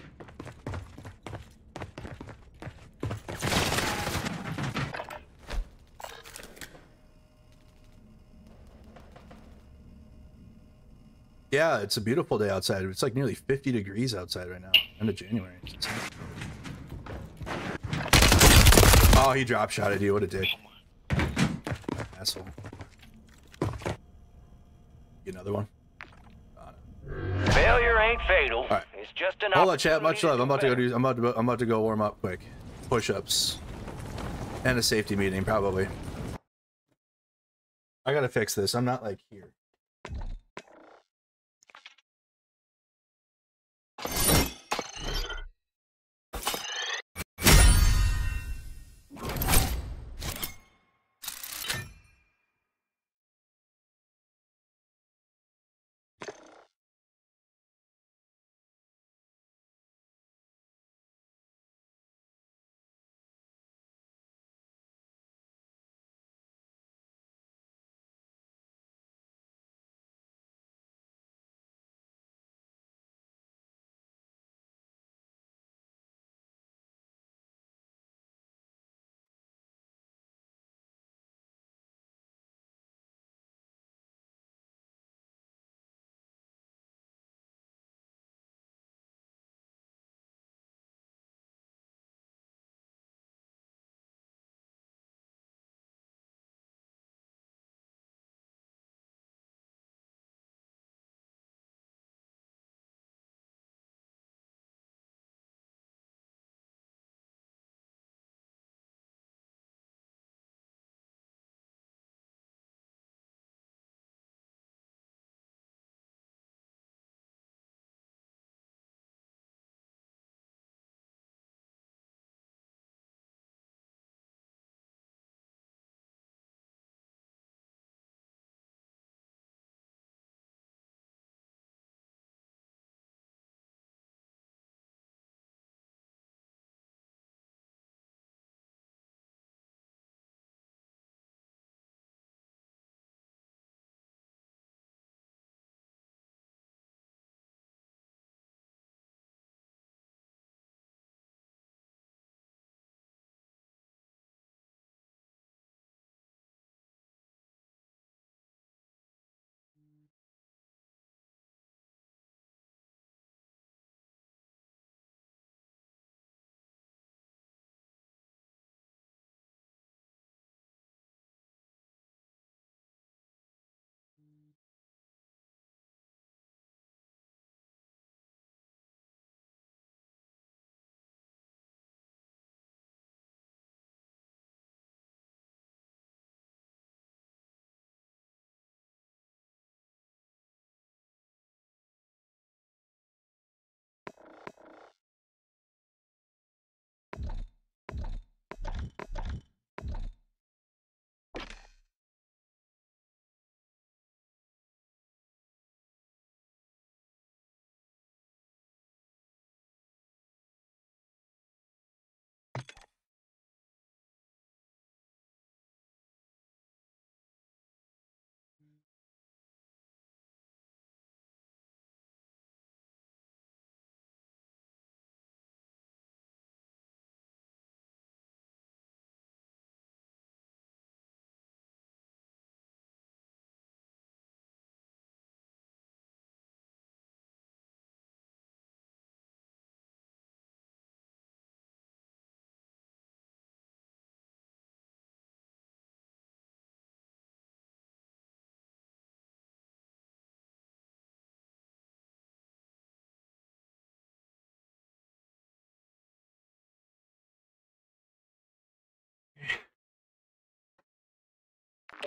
Yeah, it's a beautiful day outside. It's like nearly 50 degrees outside right now. End of January. Oh, he drop shot at you. What a dick. Asshole. Get another one. Failure ain't fatal. right. It's just an Hold on, chat. Much love. I'm about to go do. I'm about to. I'm about to go warm up quick. Push-ups. And a safety meeting, probably. I gotta fix this. I'm not like here.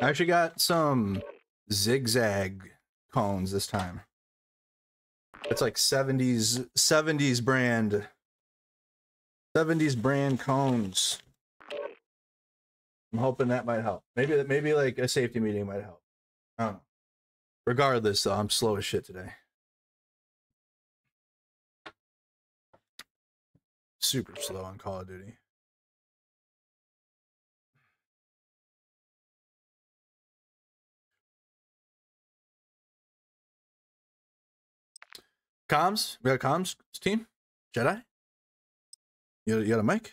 I actually got some zigzag cones this time. It's like 70s 70s brand 70s brand cones. I'm hoping that might help. Maybe maybe like a safety meeting might help. I don't know. Regardless, though, I'm slow as shit today. Super slow on Call of Duty. Comms? We got a comms team? Jedi? You got, you got a mic?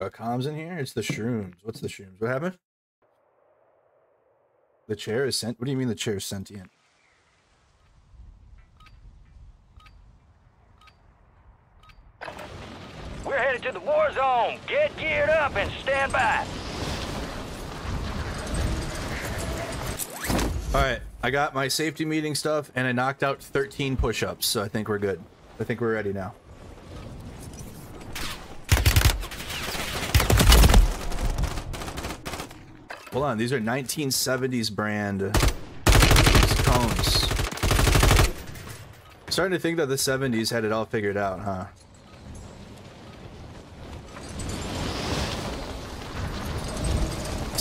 Got comms in here? It's the shrooms. What's the shrooms? What happened? The chair is sent. What do you mean the chair is sentient? We're headed to the war zone. Get geared up and stand by. All right, I got my safety meeting stuff, and I knocked out 13 push-ups, so I think we're good. I think we're ready now. Hold on, these are 1970s brand cones. Starting to think that the 70s had it all figured out, huh?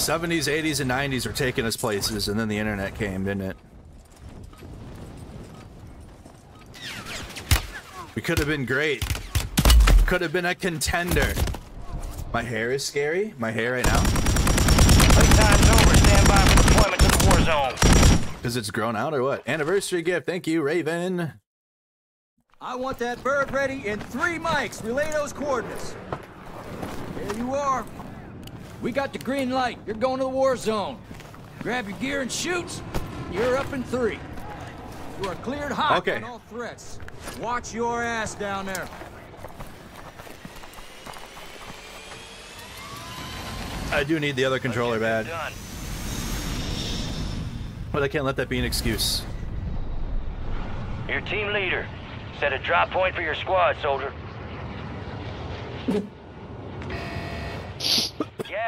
Seventies, eighties, and nineties were taking us places, and then the internet came, didn't it? We could have been great. Could have been a contender. My hair is scary. My hair right now. Playtime's over. Stand by for deployment to the war zone. Because it's grown out or what? Anniversary gift. Thank you, Raven. I want that bird ready in three mics. Relay those coordinates. There you are. We got the green light. You're going to the war zone. Grab your gear and shoot. You're up in three. You are cleared hot Okay. on all threats. Watch your ass down there. I do need the other controller bad, Done. but I can't let that be an excuse. Your team leader. Set a drop point for your squad, soldier.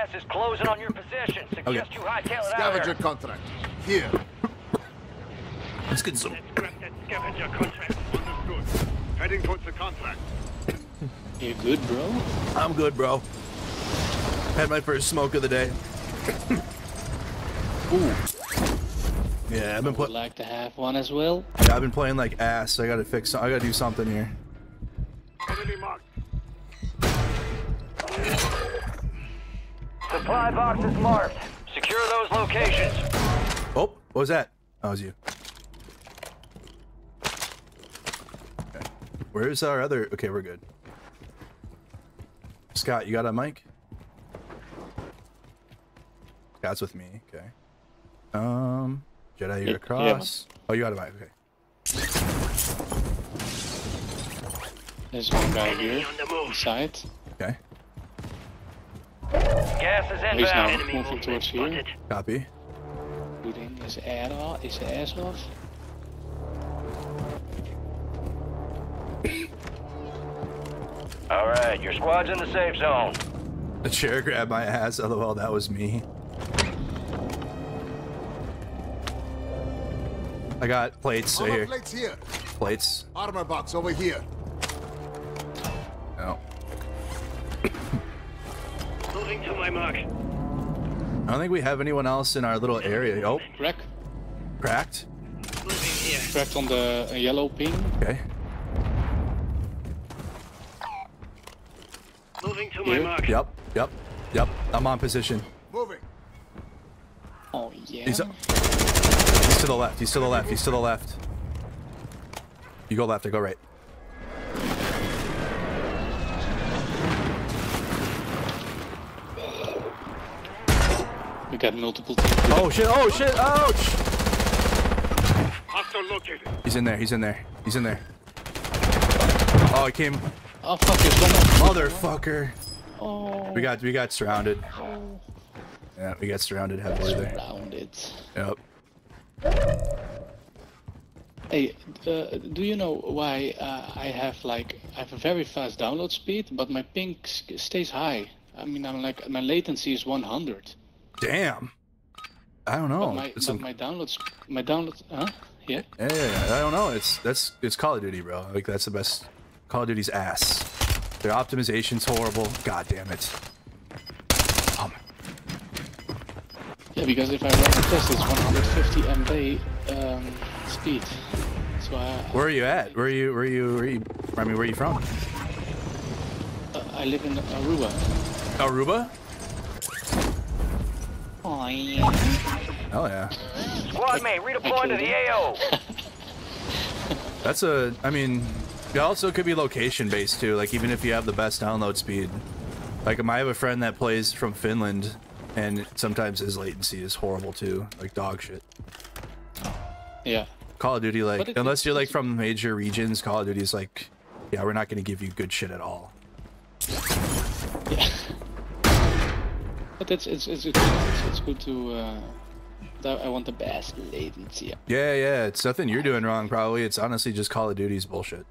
Gas is closing on your position. Suggest you hightail it out of Scavenger contract. Here. Let's get some. Scavenger contract. Understood. Heading towards the contract. You good, bro? I'm good, bro. Had my first smoke of the day. Ooh. Yeah, I've been Would playing. like to have one as well. Yeah, I've been playing like ass. So I gotta fix. I gotta do something here. Enemy marked. Supply box is marked. Secure those locations. Oh, what was that? That was you. Okay. Where's our other? Okay, we're good. Scott, you got a mic? Scott's with me. Okay. Um, Jedi, you're Yeah, across. Oh, you got a mic. Okay. There's one guy here. Inside. Okay. Gas is He's now inbound. moving towards here. Copy. Shooting his ass off. His ass off. All right, your squad's in the safe zone. The chair grabbed my ass. LOL, that was me. I got plates right here. plates here. Plates. Armor box over here. No. Moving to my mark. I don't think we have anyone else in our little area. Oh, Crack. cracked. Moving here. Cracked on the uh, yellow ping. Okay. Moving to my Here. mark. Yep. Yep. Yep. I'm on position. Moving. Oh yeah. He's, he's to the left. He's to the left. He's to the left. You go left. I go right. We got multiple. Oh shit! Oh shit! Ouch! Hostile located. He's in there. He's in there. He's in there. Oh, he came. Oh fuck! There's one more. Motherfucker. Oh. We got we got surrounded. oh. Yeah, we got surrounded heavily there. Surrounded. Yep. Hey, uh, do you know why uh, I have like I have a very fast download speed, but my ping stays high? I mean, I'm like my latency is 100. Damn. I don't know. But my, but some- my downloads, my downloads, huh? Yeah. yeah, I don't know. It's that's it's Call of Duty, bro. Like that's the best. Call of Duty's ass. Their optimization's horrible. God damn it. Um, Yeah, because if I run test, it's 150 MB um, speed. So I, where are you at? Where are you? Where are you? Where are you? I mean, where are you from? uh, I live in Aruba. Aruba? Oh yeah. Hell yeah. Squad mate, redeploying to the AO. That's a. I mean, it also could be location based too. Like even if you have the best download speed. Like I have a friend that plays from Finland, and sometimes his latency is horrible too, like dog shit. Yeah. Call of Duty, like unless you're like from major regions, Call of Duty's like, yeah, we're not gonna give you good shit at all. Yeah. But it's it's it's it's, it's, it's good to. Uh, I want the best latency. Yeah, yeah, it's nothing you're doing wrong. Probably it's honestly just Call of Duty's bullshit.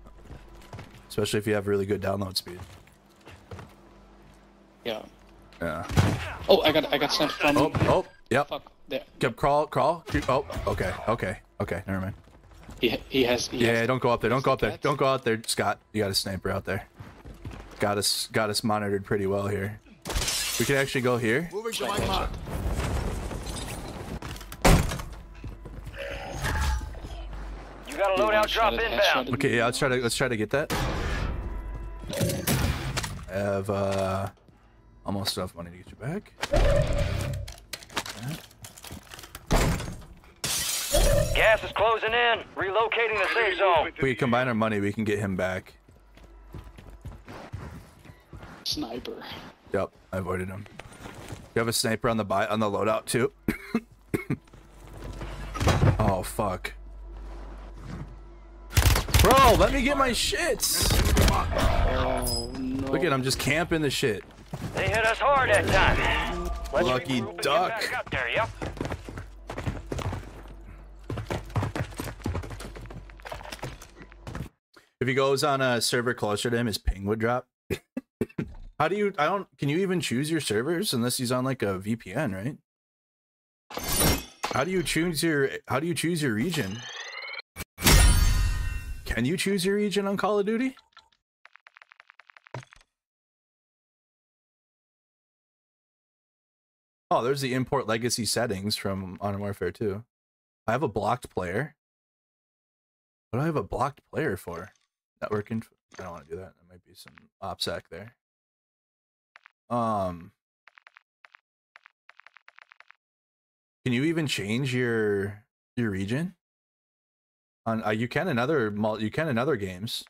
Especially if you have really good download speed. Yeah. Yeah. Oh, I got I got sent from. Oh, oh, yep. Fuck. There. Yep, crawl, crawl. creep- Oh, okay, okay, okay. Never mind. He he has. He Yeah, has don't go up there. Don't go up there. Don't go out there, Scott. You got a sniper out there. Got us, got us monitored pretty well here. We can actually go here. Moving to my mark. You got a loadout drop inbound. Okay, yeah. Let's try to let's try to get that. I have uh almost enough money to get you back. Gas is closing in. Relocating the safe zone. If we combine our money, we can get him back. Sniper. Yep, I avoided him. You have a sniper on the buy on the loadout too. oh fuck. Bro, let me get my shits. Oh no. Look at him just camping the shit. They hit us hard that time. Let's Lucky regroup and get duck. up there, yep. If he goes on a server closer to him, his ping would drop. How do you? I don't. Can you even choose your servers unless he's on like a VPN, right? How do you choose your? How do you choose your region? Can you choose your region on Call of Duty? Oh, there's the import legacy settings from Modern Warfare 2. I have a blocked player. What do I have a blocked player for? Network info. I don't want to do that. There might be some OPSEC there. Um, can you even change your your region? On uh, you can in other you can in other games.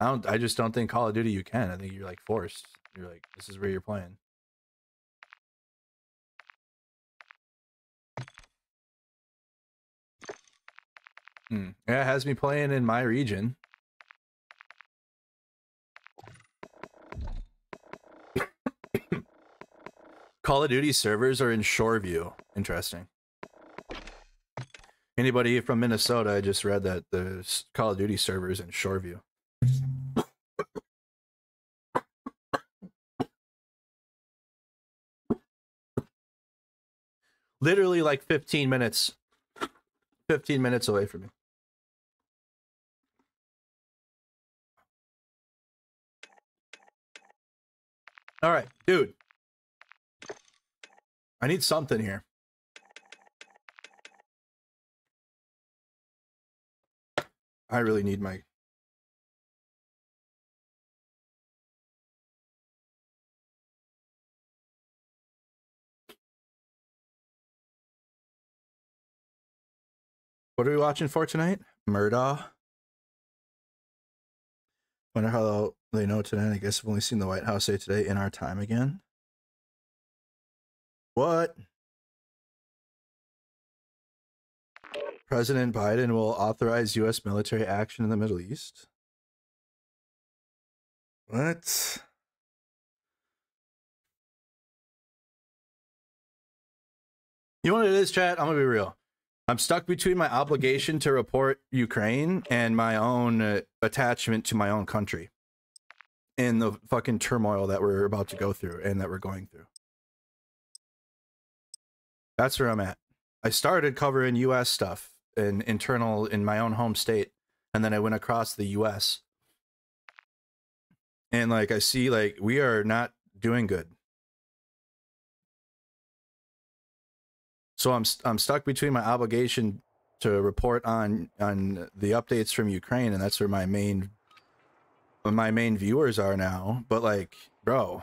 I don't. I just don't think Call of Duty you can. I think you're like forced. You're like this is where you're playing. Hmm. Yeah, it has me playing in my region. Call of Duty servers are in Shoreview. Interesting. Anybody from Minnesota? I just read that the Call of Duty servers in Shoreview. Literally like 15 minutes. 15 minutes away from me. All right, dude. I need something here. I really need my What are we watching for tonight? Murdaugh. Wonder how they know tonight. I guess I've only seen the White House say today in our time again. What? President Biden will authorize U.S. military action in the Middle East. What? You know what it is, chat? I'm gonna be real. I'm stuck between my obligation to report Ukraine and my own uh, attachment to my own country and the fucking turmoil that we're about to go through and that we're going through. That's where I'm at. I started covering US stuff and internal in my own home state, and then I went across the US. And like I see like we are not doing good. So I'm I'm stuck between my obligation to report on on the updates from Ukraine and that's where my main my main viewers are now, but like, bro,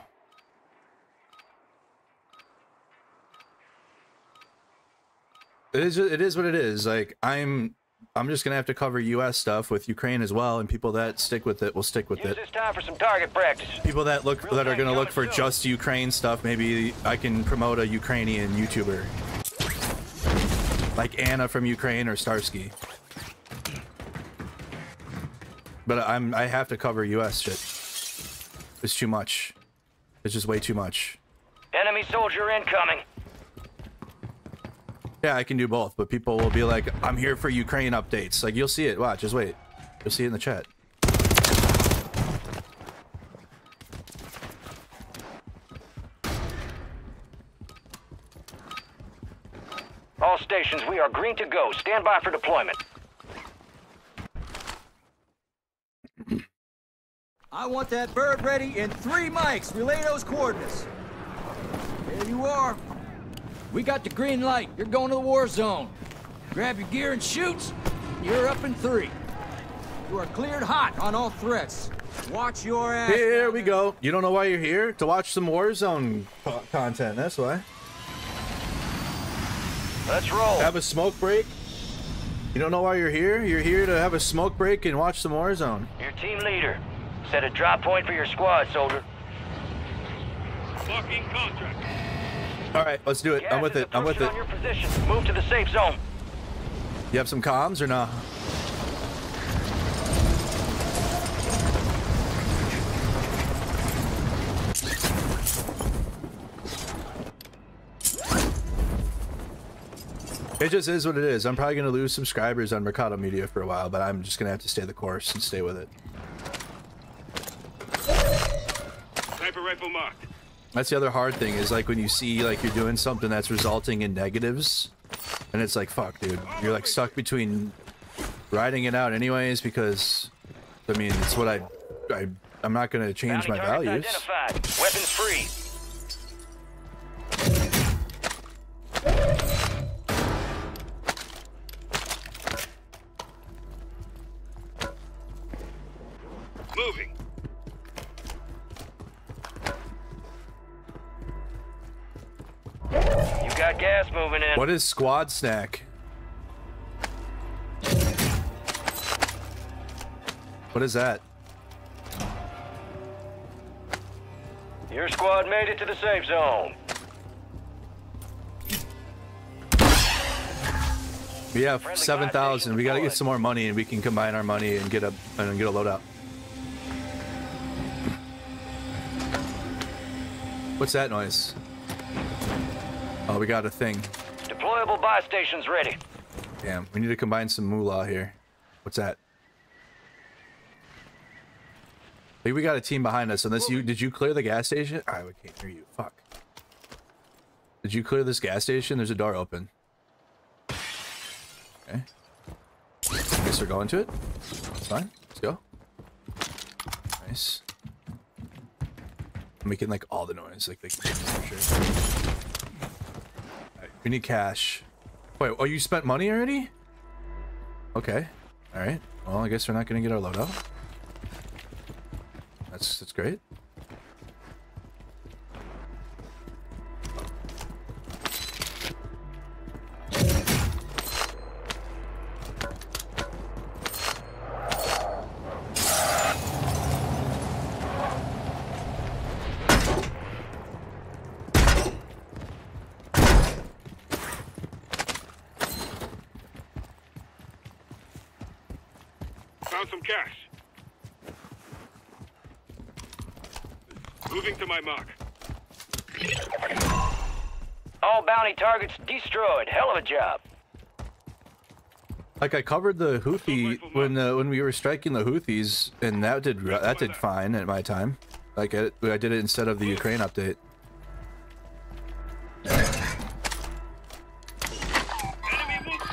it is it is what it is. Like I'm I'm just gonna have to cover U.S. stuff with Ukraine as well, and people that stick with it will stick with Use it. this time for some target practice. People that look Real that are gonna look for soon. just Ukraine stuff, maybe I can promote a Ukrainian YouTuber, like Anna from Ukraine or Starsky. But I'm I have to cover U.S. shit. It's too much. It's just way too much. Enemy soldier incoming. Yeah, I can do both, but people will be like, "I'm here for Ukraine updates." Like you'll see it. Watch, just wait. You'll see it in the chat. All stations, we are green to go. Stand by for deployment. I want that bird ready in three mics. Relay those coordinates. There you are. We got the green light. You're going to the war zone. Grab your gear and shoots. You're up in three. You are cleared hot on all threats. Watch your ass. Here we go. You don't know why you're here to watch some Warzone co- content. That's why. Let's roll. Have a smoke break. You don't know why you're here. You're here to have a smoke break and watch some Warzone. Your team leader. Set a drop point for your squad, soldier. Locking contract. All right, let's do it. Gas I'm with it. I'm with it. on your position. Move to the safe zone. You have some comms or not? It just is what it is. I'm probably going to lose subscribers on Mercado Media for a while, but I'm just going to have to stay the course and stay with it. Sniper rifle marked. That's the other hard thing is like when you see like you're doing something that's resulting in negatives, and it's like fuck, dude. You're like stuck between riding it out anyways because, I mean, it's what I, I I'm not gonna change Bounty my values. identified. Weapons free. Gas moving in. What is squad snack? What is that? Your squad made it to the safe zone. We have Friendly seven thousand. We gotta get some more money, and we can combine our money and get a and get a loadout. What's that noise? Oh, we got a thing. Deployable buy stations ready. Damn, we need to combine some moolah here. What's that? I think we got a team behind us. Unless you did you clear the gas station? I can't hear you. Fuck. Did you clear this gas station? There's a door open. Okay. I Guess we're going to it. It's fine. Let's go. Nice. I'm making like all the noise, like they can sure. We need cash. Wait, oh, you spent money already? Okay. All right. Well, I guess we're not gonna get our loadout. That's that's great. Bounty targets destroyed. Hell of a job. Like I covered the Houthi when uh, when we were striking the Houthis, and that did that did fine at my time. Like I, I did it instead of the Ukraine update.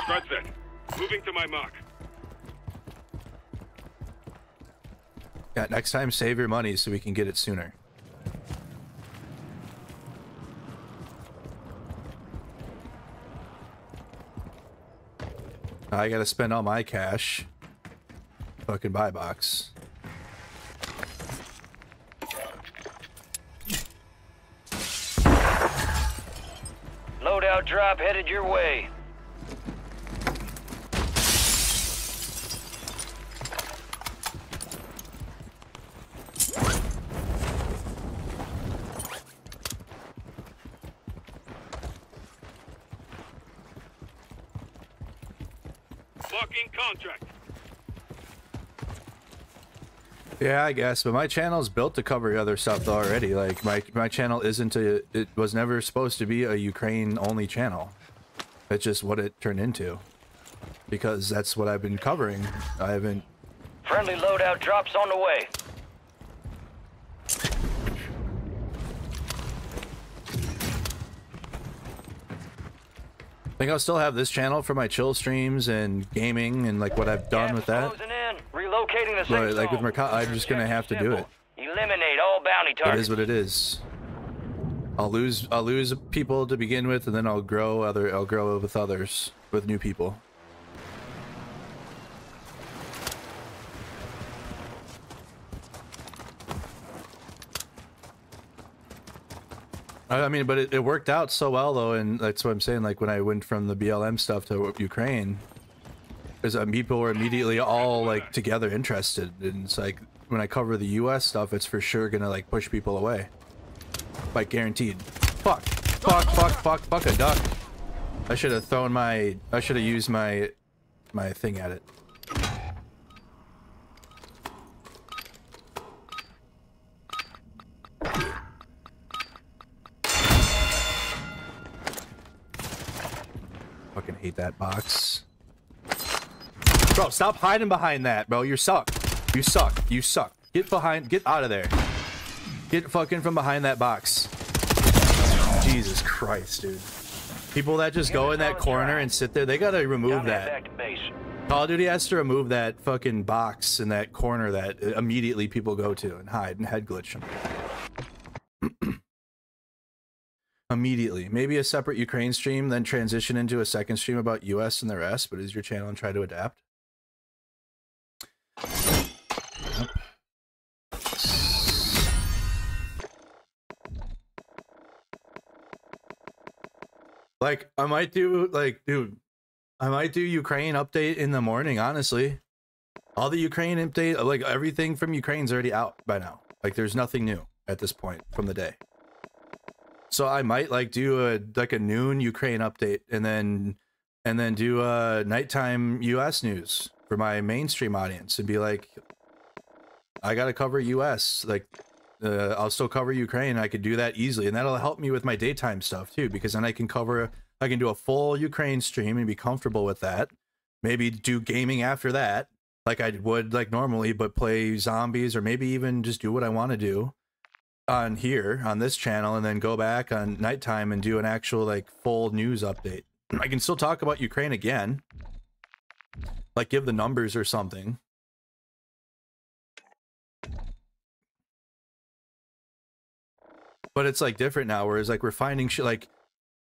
Threat set. Moving to my mark. Yeah, next time save your money so we can get it sooner. I gotta spend all my cash. Fucking buy box. Loadout drop headed your way. Fucking contract. Yeah, I guess, but my channel's built to cover other stuff already. Like my my channel isn't a it was never supposed to be a Ukraine only channel. It's just what it turned into. Because that's what I've been covering. I haven't Friendly loadout drops on the way. I think I'll still have this channel for my chill streams and gaming and like what I've done with that. Relocating the safe But like with. Mercado, I'm just gonna have to do it. Eliminate all bounty targets. is what it is. I'll lose I'll lose people to begin with and then I'll grow other I'll grow with others with new people. I I mean, but it, it worked out so well though, and that's what I'm saying. Like when I went from the BLM stuff to Ukraine, is that people were immediately all like together interested, and it's like when I cover the U.S. stuff, it's for sure gonna like push people away, like guaranteed. Fuck, fuck, fuck, fuck, fuck a duck. I should have thrown my, I should have used my, my thing at it. Fucking hate that box. Bro, stop hiding behind that, bro. You suck. You suck. You suck. Get behind. Get out of there. Get fucking from behind that box. Jesus Christ, dude. People that just go in that corner and sit there, they gotta remove that. Call of Duty has to remove that fucking box in that corner that immediately people go to and hide and head glitch them. immediately. Maybe a separate Ukraine stream, then transition into a second stream about US and the rest, but is your channel and try to adapt? Like I might do like dude, I might do Ukraine update in the morning, honestly. All the Ukraine update, like everything from Ukraine's already out by now. Like there's nothing new at this point from the day. So I might like do a like a noon Ukraine update and then and then do a nighttime US news for my mainstream audience and be like I got to cover US like uh, I'll still cover Ukraine. I could do that easily, and that'll help me with my daytime stuff too. Because then I can cover, I can do a full Ukraine stream and be comfortable with that. Maybe do gaming after that, like I would like normally, but play zombies or maybe even just do what I want to do on here on this channel, and then go back on nighttime and do an actual like full news update. I can still talk about Ukraine again, like give the numbers or something. But it's like different now whereas like we're finding shit like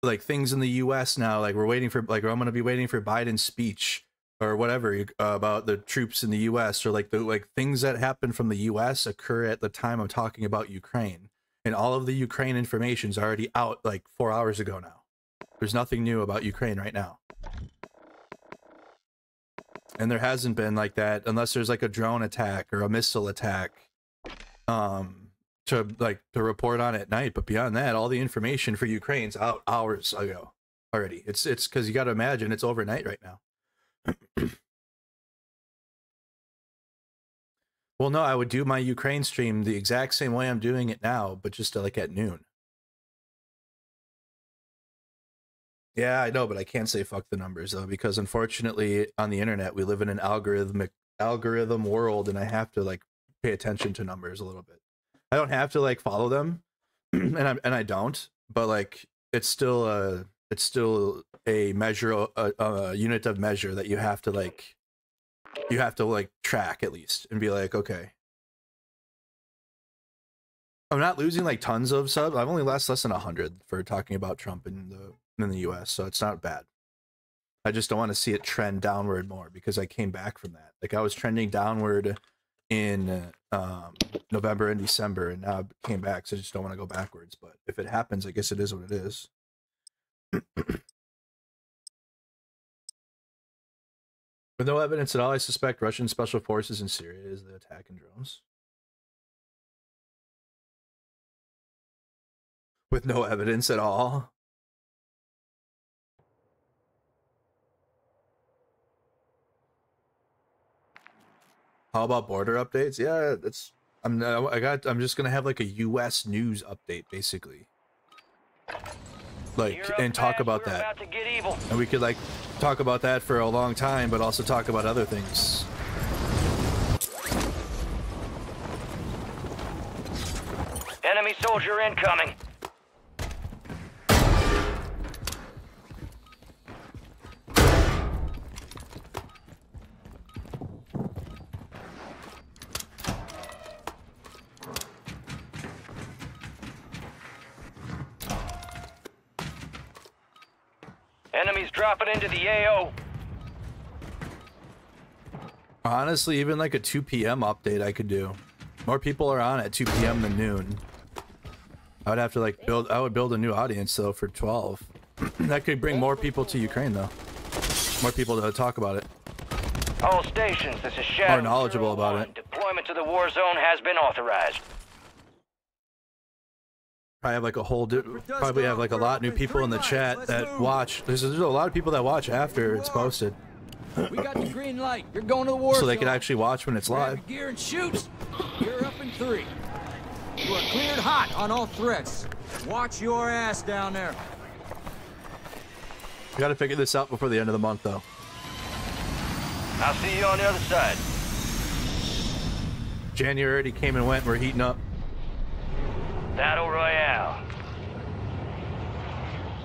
like things in the us now like we're waiting for like i'm gonna be waiting for biden's speech or whatever uh, about the troops in the us or like the like things that happen from the us occur at the time i'm talking about ukraine. And all of the ukraine information is already out like four hours ago now. There's nothing new about ukraine right now. And there hasn't been like that unless there's like a drone attack or a missile attack. Um to like to report on at night but beyond that all the information for ukraine's out hours ago already. It's it's because you got to imagine it's overnight right now. Well no i would do my ukraine stream the exact same way i'm doing it now but just uh, like at noon. Yeah i know but i can't say fuck the numbers though because unfortunately on the internet we live in an algorithmic algorithm world and i have to like pay attention to numbers a little bit I don't have to like follow them, and I and I don't. But like, it's still a it's still a measure, a, a unit of measure that you have to like, you have to like track at least and be like, okay. I'm not losing like tons of subs. I've only lost less than hundred for talking about Trump in the in the U.S., so it's not bad. I just don't want to see it trend downward more because I came back from that. Like I was trending downward in uh, um, November and December, and now I came back. So I just don't want to go backwards. But if it happens, I guess it is what it is. With no evidence at all, I suspect Russian special forces in Syria is the attack in drones. With no evidence at all. How about border updates? Yeah, that's I'm uh, I got I'm just gonna have like a U.S. news update basically, like and talk about that, and we could like talk about that for a long time, but also talk about other things. Enemy soldier incoming. Enemies dropping into the AO. Honestly, even like a 2 p.m. update I could do. More people are on at 2 p.m. than noon. I would have to like build. I would build a new audience though for 12. that could bring more people to Ukraine though. More people to talk about it. All stations, this is Shadow. More knowledgeable about it. Deployment to the war zone has been authorized. Probably have like a whole. Di- probably have like a lot new people in the chat that watch. There's, there's a lot of people that watch after it's posted. We got the green light. You're going to the war so they can actually watch when it's live. gear and shoot. You're up in three. You are cleared hot on all threats. Watch your ass down there. We got to figure this out before the end of the month though. I'll see you on the other side. January already came and went. We're heating up. Battle Royale.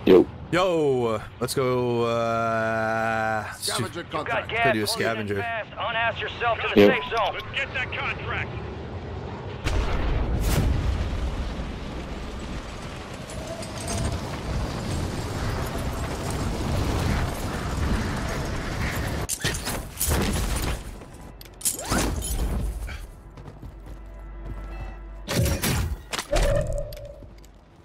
Yo. Yo, let's go. Uh, Scavenger Got contract. gas Could do a scavenger. fast. Unass yourself to the Yep. safe zone. Let's get that contract.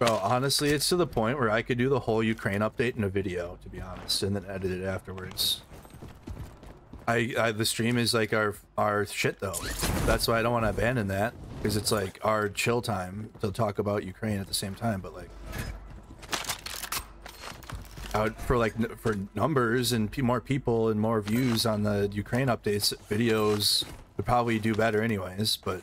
Bro, honestly, it's to the point where I could do the whole Ukraine update in a video, to be honest, and then edit it afterwards. I, I the stream is like our our shit though. That's why I don't want to abandon that because it's like our chill time to talk about Ukraine at the same time. But like, would, for like for numbers and more people and more views on the Ukraine updates videos would probably do better anyways. But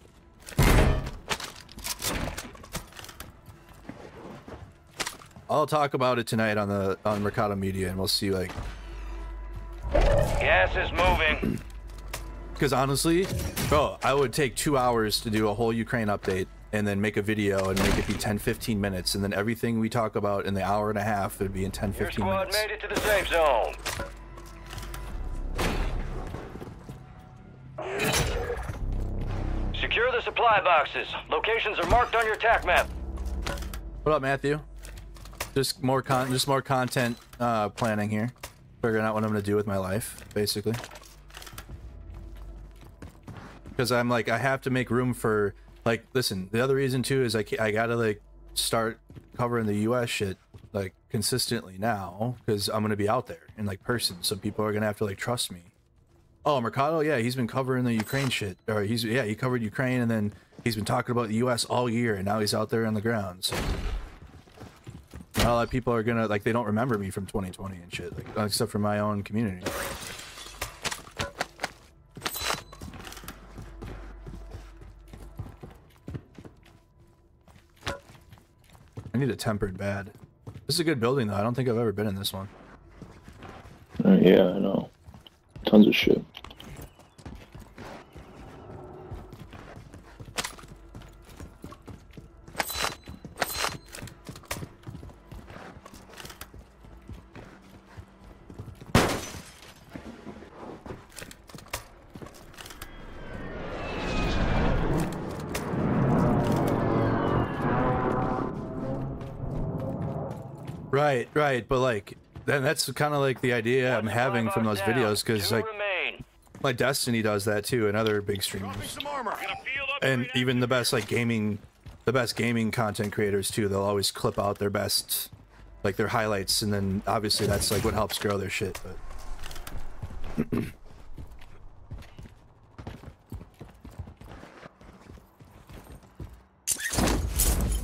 I'll talk about it tonight on the on Mercado Media, and we'll see like Gas is moving. Because honestly, bro, I would take two hours to do a whole Ukraine update and then make a video and make it be 10 15 minutes. And then everything we talk about in the hour and a half would be in 10 Your 15 squad minutes. made it to the safe zone. Secure the supply boxes. Locations are marked on your TAC map. What up, Matthew? Just more con, just more content uh, planning here, figuring out what I'm gonna do with my life, basically. Because I'm like, I have to make room for like, listen. The other reason too is I I gotta like start covering the U.S. shit like consistently now because I'm gonna be out there in like person, so people are gonna have to like trust me. Oh, Mercado, yeah, he's been covering the Ukraine shit, or he's yeah, he covered Ukraine, and then he's been talking about the U.S. all year, and now he's out there on the ground. So a lot of people are gonna like they don't remember me from 2020 and shit, like except for my own community. I need a tempered bad. This is a good building though. I don't think I've ever been in this one. Uh, yeah, I know. Tons of shit. Right, right, but like, then that's kind of like the idea I'm having from those videos, because like, like Destiny does that too, and other big streamers, and even the best like gaming, the best gaming content creators too. They'll always clip out their best, like their highlights, and then obviously that's like what helps grow their shit. But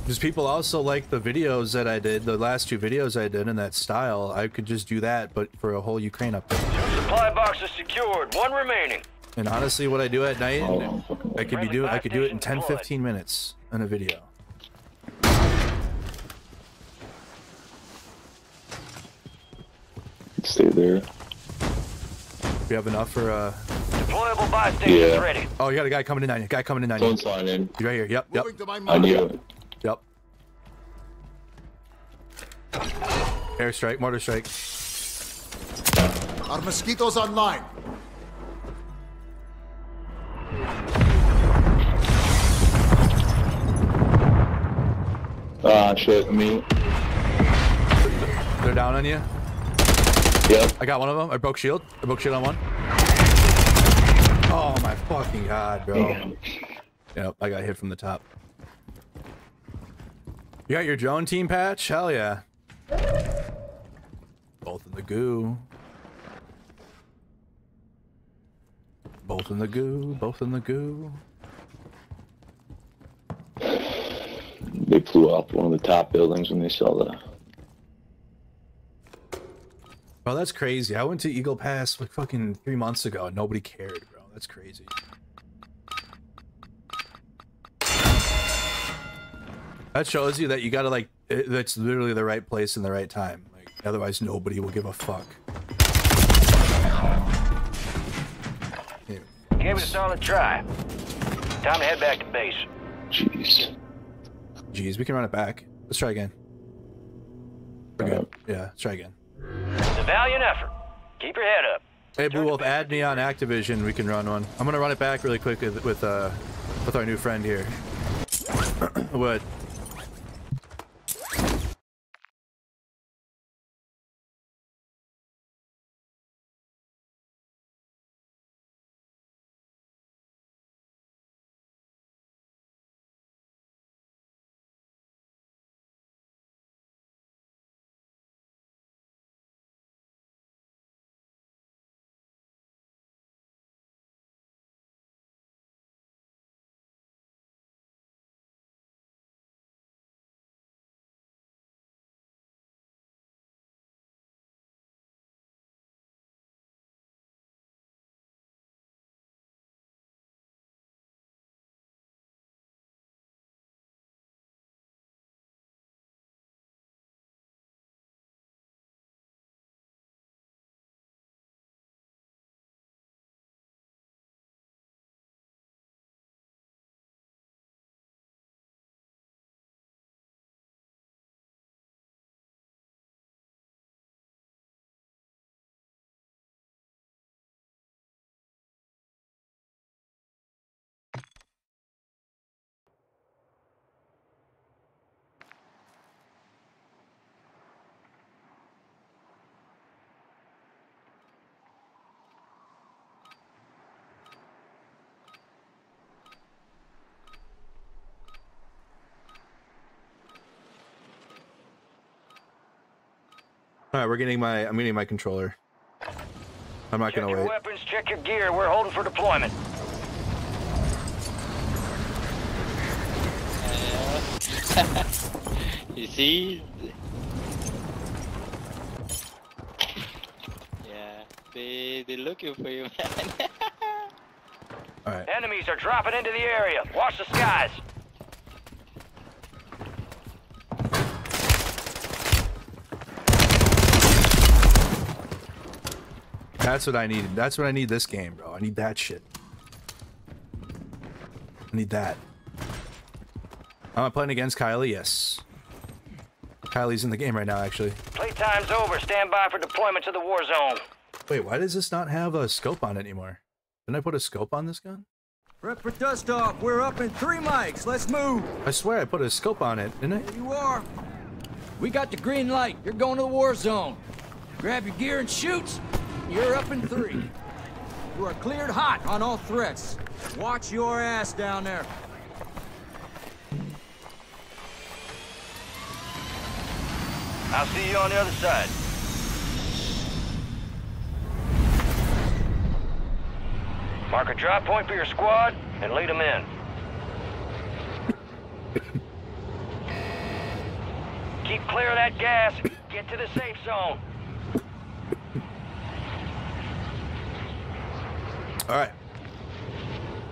Because people also like the videos that I did, the last two videos I did in that style. I could just do that, but for a whole Ukraine update. Supply box is secured. One remaining. And honestly, what I do at night, I could be doing, I could do it in 10, 15 minutes in a video. Stay there. We have enough for uh. Deployable buy station Yeah. ready. Oh, you got a guy coming in nine. Guy coming in nine. Someone's flying in. He's right here. Yep. Yep. Moving to my I mark. knew it. Airstrike, mortar strike. Our mosquitoes online. Ah, shit, me. They're down on you. Yep. I got one of them. I broke shield. I broke shield on one. Oh my fucking god, bro. Damn. Yep, I got hit from the top. You got your drone team patch? Hell yeah. Both in the goo. Both in the goo. Both in the goo. They flew off one of the top buildings when they saw the. Bro, that's crazy. I went to Eagle Pass like fucking three months ago and nobody cared, bro. That's crazy. That shows you that you gotta like, it, that's literally the right place in the right time. Like, otherwise nobody will give a fuck. Gave it a solid try. Time to head back to base. Jeez. Jeez, we can run it back. Let's try again. We're good. Yeah, let's try again. It's a valiant effort. Keep your head up. Hey, Blue Wolf, add me on Activision. We can run one. I'm gonna run it back really quick with with, uh with our new friend here. what? All right, we're getting my. I'm getting my controller. I'm not Check gonna your wait. weapons, check your gear. We're holding for deployment. you see? Yeah, they they're looking for you, man. All right. Enemies are dropping into the area. Watch the skies. That's what I need. That's what I need this game, bro. I need that shit. I need that. Am I playing against Kylie? Yes. Kylie's in the game right now, actually. Playtime's over. Stand by for deployment to the war zone. Wait, why does this not have a scope on it anymore? Didn't I put a scope on this gun? Prep for dust off. We're up in three mics. Let's move. I swear I put a scope on it, didn't I? You are. We got the green light. You're going to the war zone. Grab your gear and shoot. You're up in three. You are cleared hot on all threats. Watch your ass down there. I'll see you on the other side. Mark a drop point for your squad and lead them in. Keep clear of that gas. Get to the safe zone. All right,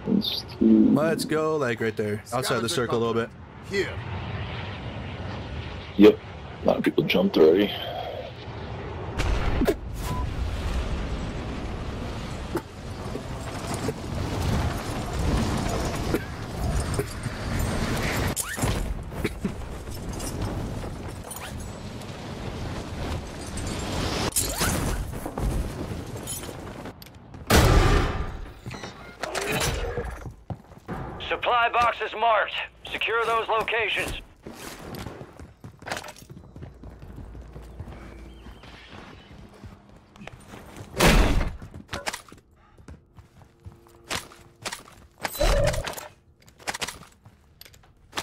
Let's go. Like right there, outside the circle a little bit. Here. Yep. A lot of people jumped already. Supply boxes marked. Secure those locations.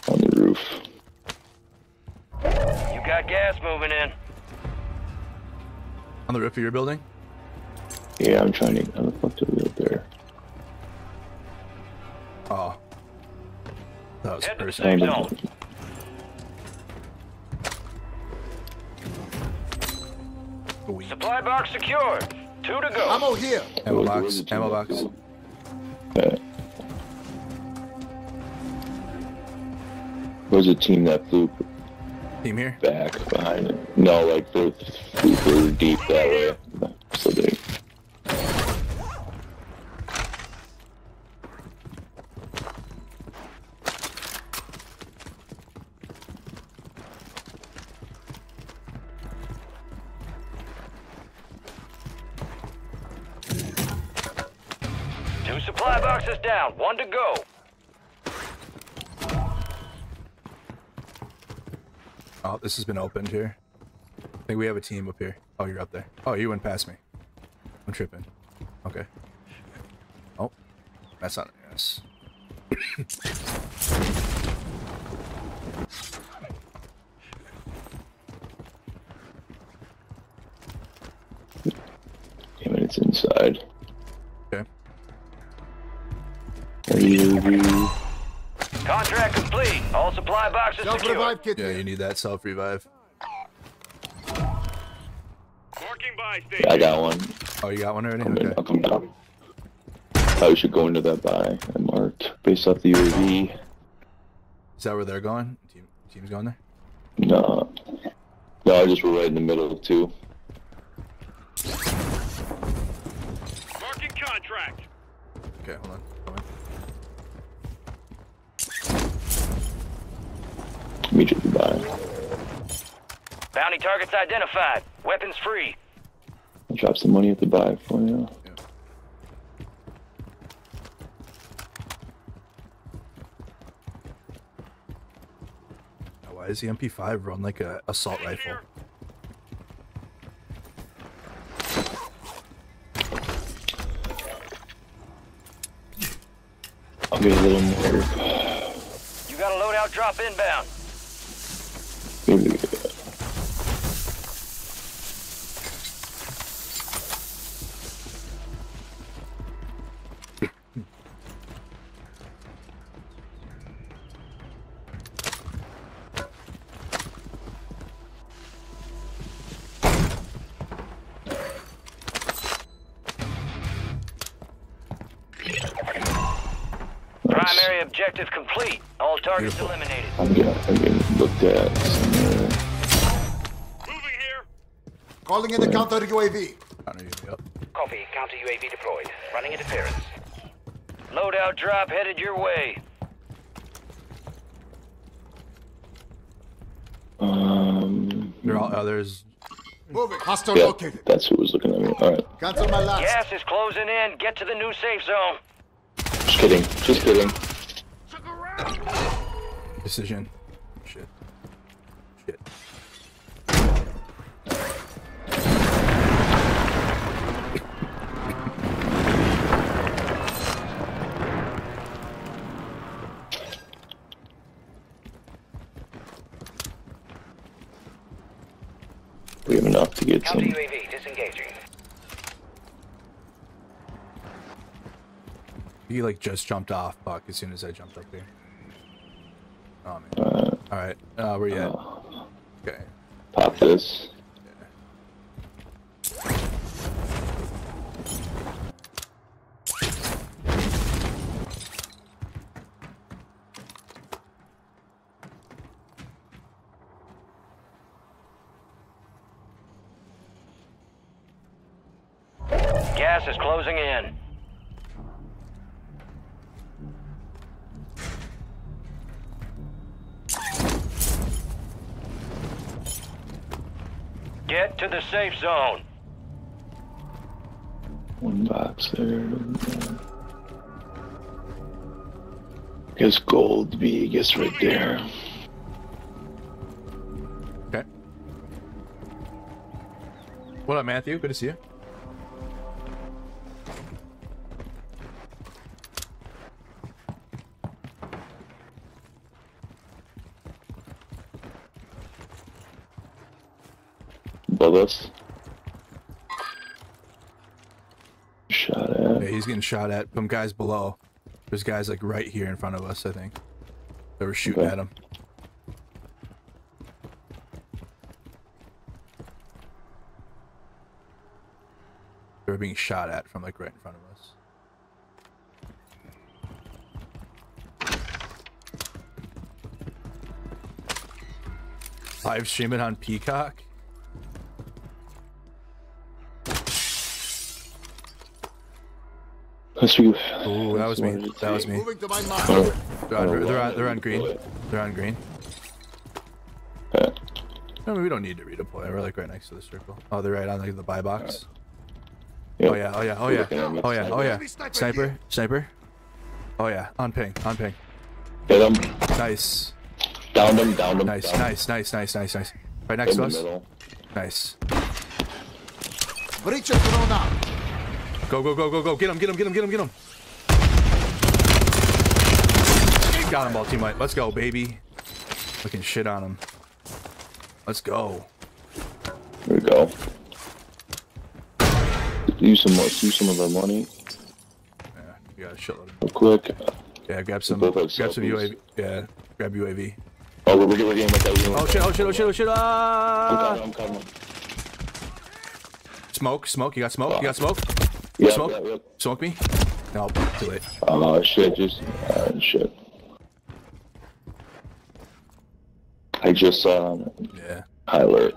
On the roof. You got gas moving in. On the roof of your building. Yeah, I'm trying to. How the fuck did we get there? Oh, that was a Head to safe zone. Sweet. Supply box secured. Two to go. Ammo here. Ammo box. Ammo box. Uh, okay. Where's the team that flew Team here. back behind it? No, like they flew further deep that way. This has been opened here. I think we have a team up here. Oh, you're up there. Oh, you went past me. I'm tripping. Okay. Oh, that's not yes. Self revive kit Yeah, here. you need that self revive. Marking by station. Yeah, I got one. Oh, you got one already? Come in, Okay. I'll come down. Probably should go into that buy I marked based off the UAV. Is that where they're going? Team, team's going there. No. No, I just were right in the middle too. Marking contract. Okay. Hold on. Meet you at the buy. Bounty targets identified. Weapons free. I'll drop some money at the buy for you. Why is the MP5 run like a assault rifle? I'll get a little more. You got a loadout drop inbound. Objective complete. All targets eliminated. I'm getting, I'm getting looked at somewhere. Moving here. Calling in the counter UAV. Copy. Counter UAV deployed. Running interference. Loadout drop headed your way. Um, There are others. Moving. Hostile yeah, located. that's who was looking at me. Alright. Cancel my last. Gas is closing in. Get to the new safe zone. Just kidding. Just kidding decision. Shit. Shit. We have enough to get some. He like just jumped off, Buck, as soon as I jumped up there. Oh man. Uh, Alright, uh, where you at? uh, Okay. pop this. Gas is closing in. To the safe zone. One box there. Guess gold B, I guess right there. Okay. What up, Matthew? Good to see you. Shot at from guys below. There's guys like right here in front of us, I think. They were shooting Okay. at him. They were being shot at from like right in front of us. Live streaming on Peacock. Let's be. Ooh, that was me. That was me. Moving to my mark. Oh, They're on, Oh, they're on, they're on green. They're on green. okay. No, we don't need to redeploy. We're like right next to the circle. Oh, they're right on like the buy box. Yep. Oh yeah, oh yeah, oh yeah, looking at me. oh yeah, oh yeah. Sniper Sniper, sniper. Oh yeah, on ping, on ping. Hit him. Nice, Downed him. Downed him. nice, downed nice, nice, nice, nice, nice. Right next In to us. middle. Nice. Breacher thrown out. Go, go, go, go, go. Get him, get him, get him, get him, get him. Got him, ball teammate. Let's go, baby. Looking shit on him. Let's go. There we go. Use some more. Use some of our money Yeah, we got a shitload. real quick. Yeah, grab some, grab some. UAV. Yeah, grab UAV. Oh, we're, we're getting with that. We're getting Oh shit, oh shit, oh shit, oh shit, I'm ah! coming. I'm coming. Smoke, smoke, you got smoke, you got smoke? Yeah, Smoke? yeah, yeah. Smoke me? No, too late. Oh shit! Just uh, shit. I just saw um, Yeah. high alert.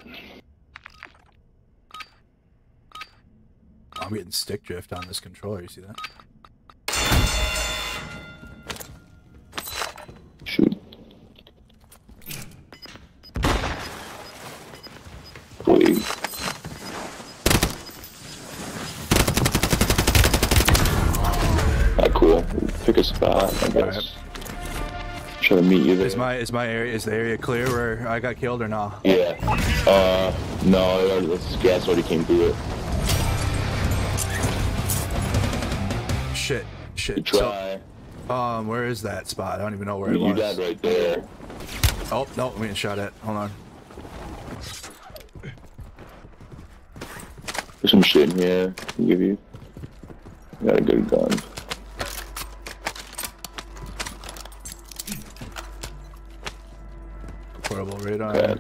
I'm getting stick drift on this controller, you see that? Pick a spot, I guess. Try to meet you there. Is my is my area is the area clear where I got killed or no? Yeah. Uh, no, it already, this gas already came through it. Shit, shit. Good So, try. um, where is that spot? I don't even know where it you was. died right there. Oh no, I'm getting shot at. Hold on. There's some shit in here. I'll give you. Got a good gun. Portable radar. Okay, I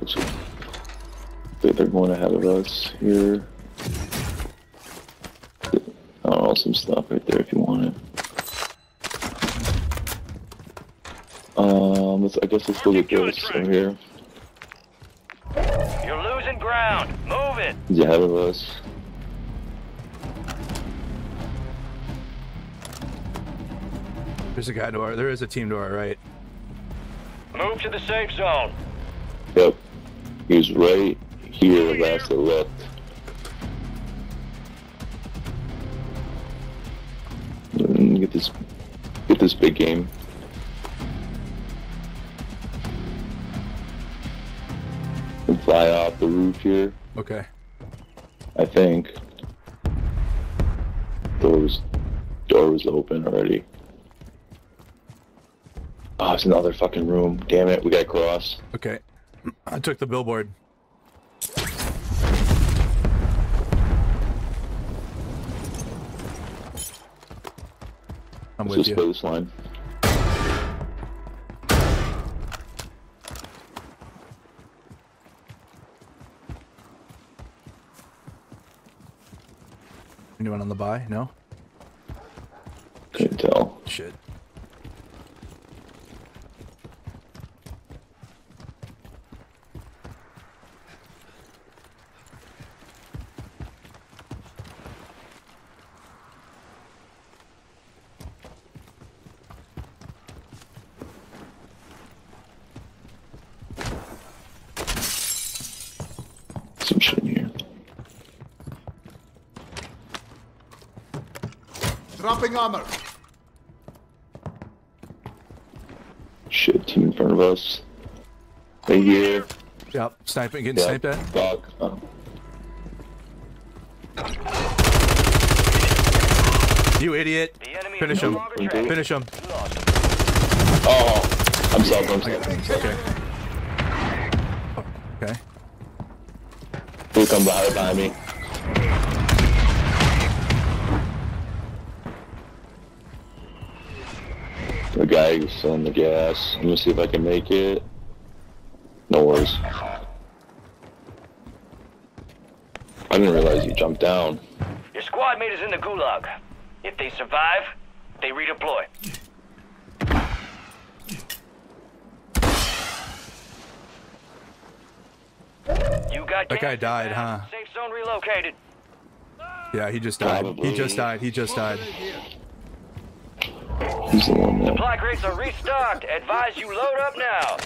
think they're going ahead of us here. I don't know, some stuff right there if you want it. Um, let's, I guess let's go get this over here. You're losing ground. Move it. He's ahead of us. There's a guy to our. There is a team to our right. Move to the safe zone. Yep. He was right here last I looked. Mm, Get this, get this big game. And fly off the roof here. Okay. I think. Door was, door was open already. Oh, it's another fucking room. Damn it, we gotta cross. Okay. I took the billboard. I'm it's with you. Baseline. Anyone on the buy? No? Couldn't tell. Shit. Dropping armor. Shit, team in front of us. Right here. Yep, sniping, getting Yeah. sniped at. Fuck. Oh. You idiot. Finish is no him. Finish him. Oh, I'm self. I'm self. Okay. Okay. He'll come behind, behind me. The guy the gas. Let me see if I can make it. No worries. I didn't realize you jumped down. Your squad mate is in the gulag. If they survive, they redeploy. You got That guy died, huh? Safe zone relocated. Yeah, he just died. Probably. He just died. He just died. He's the one that. Supply crates are restocked. Advise you load up now.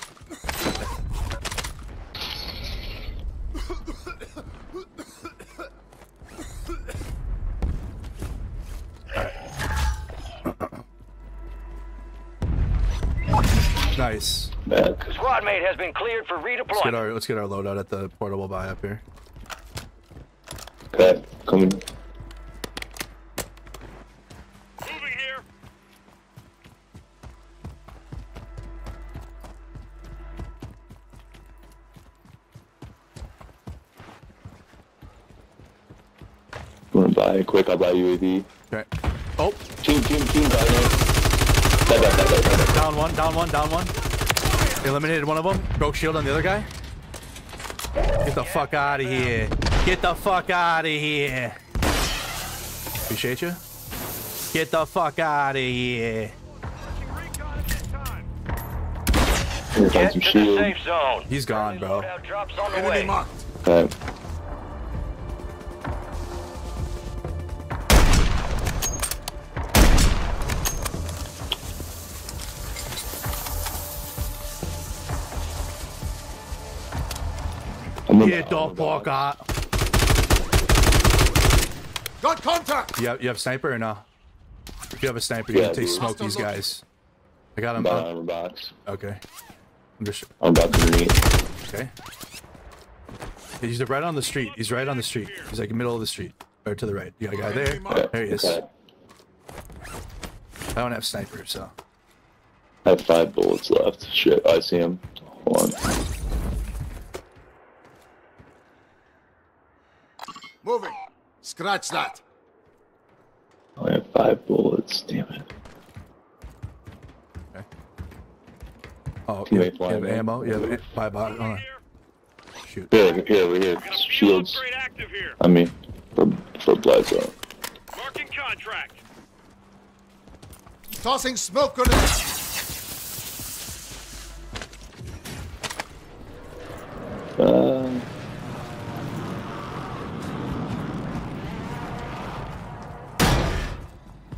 Nice. Back. Squad mate has been cleared for Let's get redeployment. our let's get our loadout at the portable buy up here. Okay, coming. UAV. Okay. Oh, Team, team, team, back. down one, down one, down one. Eliminated one of them. Broke shield on the other guy. Get the fuck out of here. Get the fuck out of here. Appreciate you. Get the fuck out of here. Recon at this time. Here, find Get to the shield. safe zone. He's gone, bro. Loadout drops on the Enemy marked. Okay. I'm gonna- Get the fuck out. Got contact. You have, you have sniper or no? If you have a sniper, you Yeah, can take dude. smoke these guys. I got him. Buy up. armor box. Okay. I'm just I'm about to meet. okay. He's right on the street. He's right on the street. He's like middle of the street. Or to the right. You got a guy there. There he is. Okay. I don't have sniper, so. I have five bullets left. Shit, I see him. Hold on. Moving. Scratch that. I have five bullets. Damn it. Okay. Oh, you have, you have ammo? You have five box? On. Shoot. Here, here, over here. Got a fuel Shields. upgrade active here. I mean, for for Bledsoe. Marking contract. Tossing smoke grenades. Uh,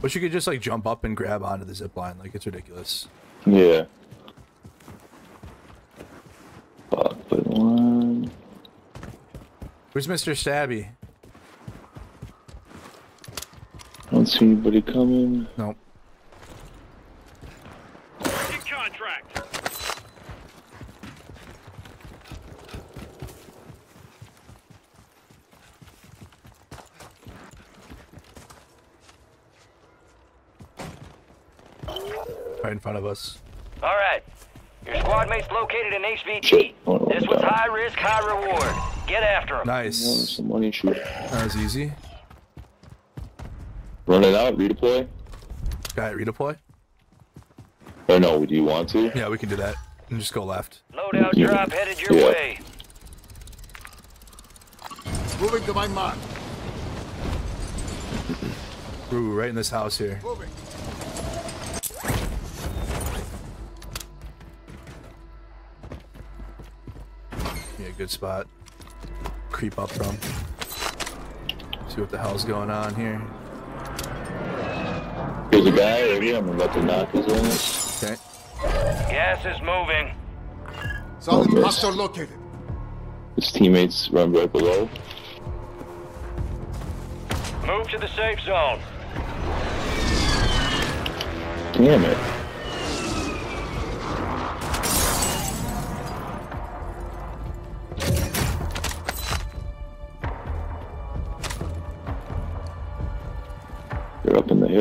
Wish you could just like jump up and grab onto the zip line. Like it's ridiculous. yeah. Fuck, but one. Where's Mr. Stabby? I don't see anybody coming. Nope. Marking contract. Right in front of us. All right. Your squad mate's located in HVT. Oh, This was high risk, high reward. Get after him. Oh, Nice. money shoot. That was easy. Run it out, redeploy. Got it. Redeploy. Or no, do you want to? Yeah, we can do that. And just go left. Loadout Yeah. drop headed your Yeah. way. Moving to my mark. Ooh, right in this house here. Moving. Good spot. Creep up from. See what the hell's going on here. There's a guy right here. I'm about to knock his ass. Okay. Gas is moving. Solid Oh, miss. hostile located. His teammates run right below. Move to the safe zone. Damn it.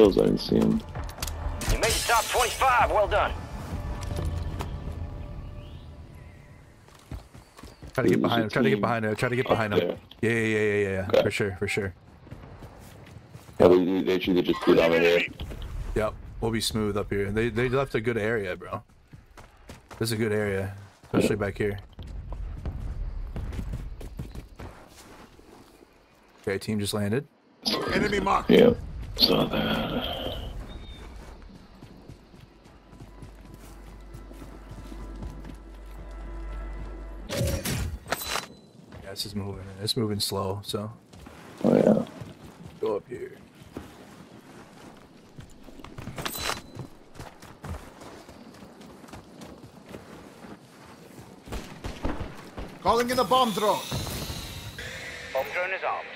Hills. I didn't see him. You made the top 25. Well done. Try to get behind him. Try to get behind him. Try to get behind him. there. Yeah, yeah, yeah, yeah, yeah. Okay. For sure, for sure. Oh, they, they should just get out of here. Yep. We'll be smooth up here. They they left a good area, bro. This is a good area, especially back here. Okay, team just landed. Enemy mark. Yeah. Saw that. Yeah, this is moving. It's moving slow, so Oh yeah. go up here. Calling in a bomb drone. Bomb drone is armed.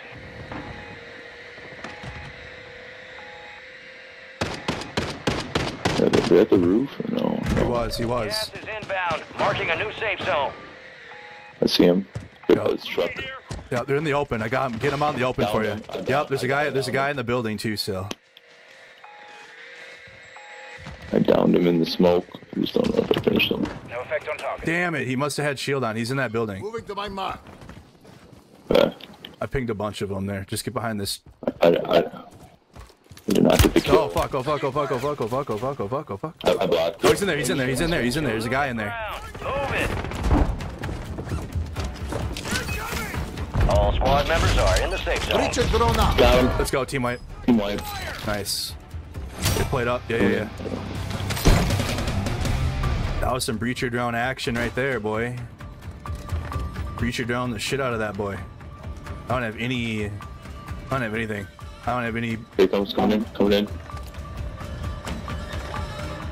Are at the roof? Or no. He was, he was. Gas is inbound. Marking a new safe zone. I see him. Good Yeah. truck. Yeah, they're in the open. I got him. Get him out in the open Down for you. I down- Yep, there's a I guy. There's a guy in the building too. Still. I downed him in the smoke. I just don't know if I finished him. No effect on target. Damn it! He must have had shield on. He's in that building. Moving to my mark. Uh, I pinged a bunch of them there. Just get behind this. I, I, do not get the kill. Oh fuck, oh fuck, oh fuck, oh fuck, oh fuck, oh fuck, oh fuck, oh fuck. I, I blocked. Oh, he's in there, he's in there, he's in there, he's in there. There's a guy in there. All squad members are in the safe zone. Richard Verona. Got him. Let's go, team white. Team white. Nice. They played up. Yeah, yeah, yeah. That was some breacher drone action right there, boy. Breacher drone the shit out of that boy. I don't have any... I don't have anything. I don't have any. Here comes coming in. Coming in.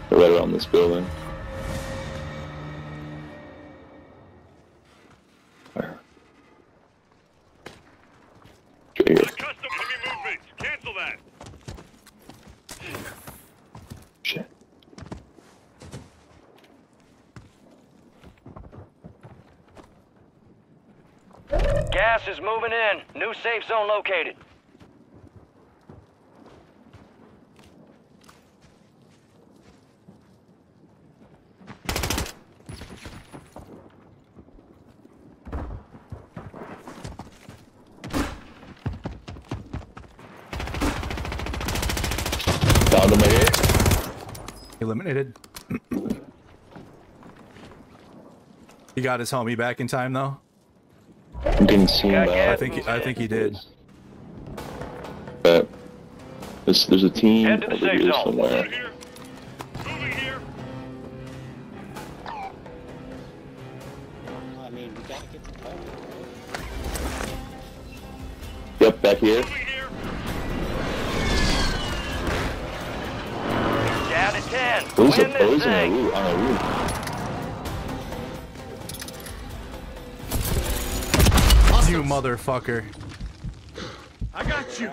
They're right around this building. Where? Right here. Custom enemy movements. Cancel that. Shit. Gas is moving in. New safe zone located. Found him right here. Eliminated. he got his homie back in time though. I didn't see him. Got I think he, I think he did. But there's, there's a team Head to the over safe here zone. somewhere. Here. Here. I mean, we gotta get the target. Yep, back here. Moving here. Down to 10. Who's Win a, this he's a thing. On a roof. You motherfucker. I got you.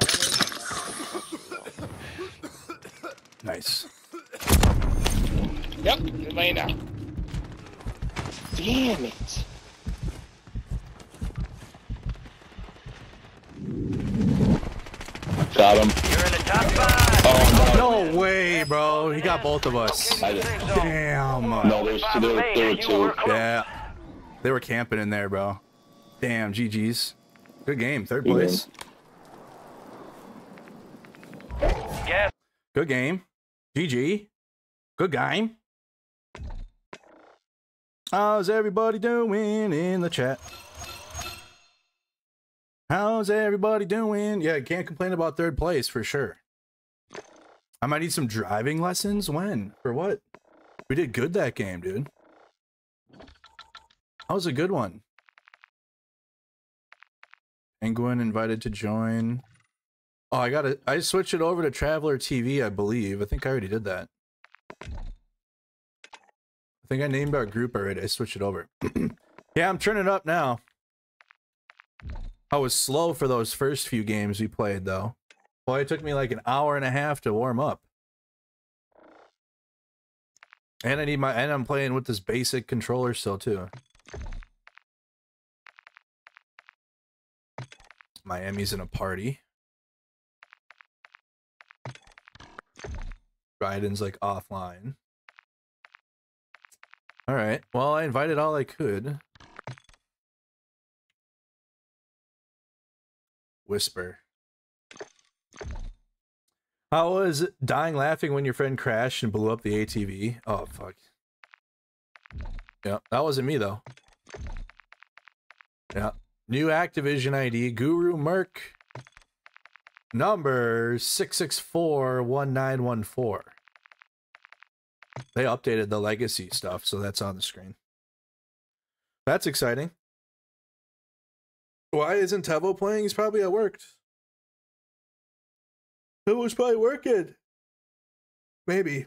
Nice. Yep, you're laying out. Damn it. Got him. You're in the top five. Oh no. No way, bro. He got both of us. I did. Damn. No, there's two. There, were- there were two. Yeah. They were camping in there, bro. Damn, GG's. Good game. Third place. Gas Good game. GG. Good game. How's everybody doing in the chat? How's everybody doing? Yeah, can't complain about third place for sure. I might need some driving lessons. When? For what? We did good that game, dude. That was a good one. Penguin invited to join. Oh, I got it. I switched it over to Traveler TV, I believe. I think I already did that. I think I named our group already. I switched it over. yeah, I'm turning it up now. I was slow for those first few games we played, though. Boy, it took me like an hour and a half to warm up. And I need my and I'm playing with this basic controller still too. Miami's in a party. Ryden's like offline. All right. Well, I invited all I could. Whisper. How was dying laughing when your friend crashed and blew up the ATV? Oh, fuck. Yeah, that wasn't me, though. Yeah. New Activision ID, Guru Merc. Number 6641914. They updated the legacy stuff, so that's on the screen. That's exciting. Why isn't Tevo playing? He's probably at work. Tevo's probably working. Maybe.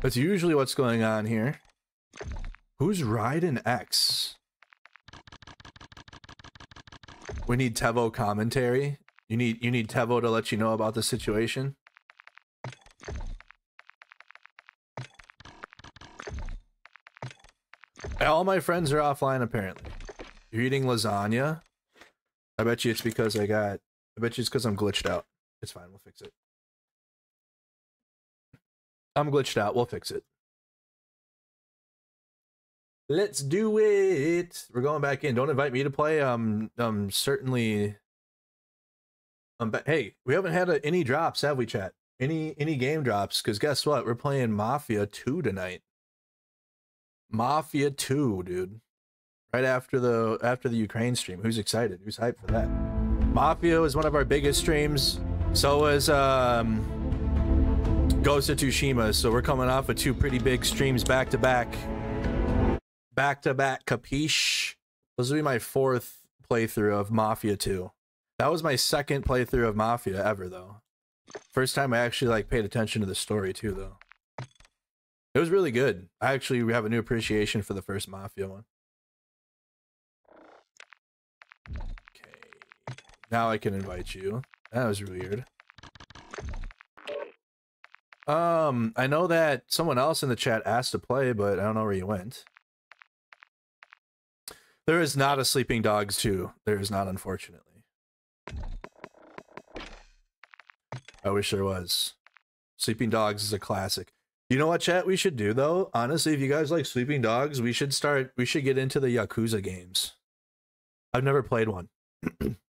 That's usually what's going on here. Who's riding X? We need Tevo commentary. You need you need Tevo to let you know about the situation. All my friends are offline apparently. You're eating lasagna? I bet you it's because I got I bet you it's because I'm glitched out. It's fine, we'll fix it. I'm glitched out, we'll fix it. Let's do it. We're going back in. Don't invite me to play. Um, um, certainly. Um, but hey, we haven't had a, any drops, have we, chat? Any any game drops? Because guess what? We're playing Mafia Two tonight. Mafia Two, dude. Right after the after the Ukraine stream. Who's excited? Who's hyped for that? Mafia is one of our biggest streams. So is um Ghost of Tsushima. So we're coming off of two pretty big streams back to back back to back capiche this will be my fourth playthrough of mafia 2 that was my second playthrough of mafia ever though first time i actually like paid attention to the story too though it was really good i actually have a new appreciation for the first mafia one now i can invite you that was weird um i know that someone else in the chat asked to play but i don't know where you went there is not a Sleeping Dogs 2. There is not, unfortunately. I wish there was. Sleeping Dogs is a classic. You know what, chat? We should do though. Honestly, if you guys like Sleeping Dogs, we should start. We should get into the Yakuza games. I've never played one.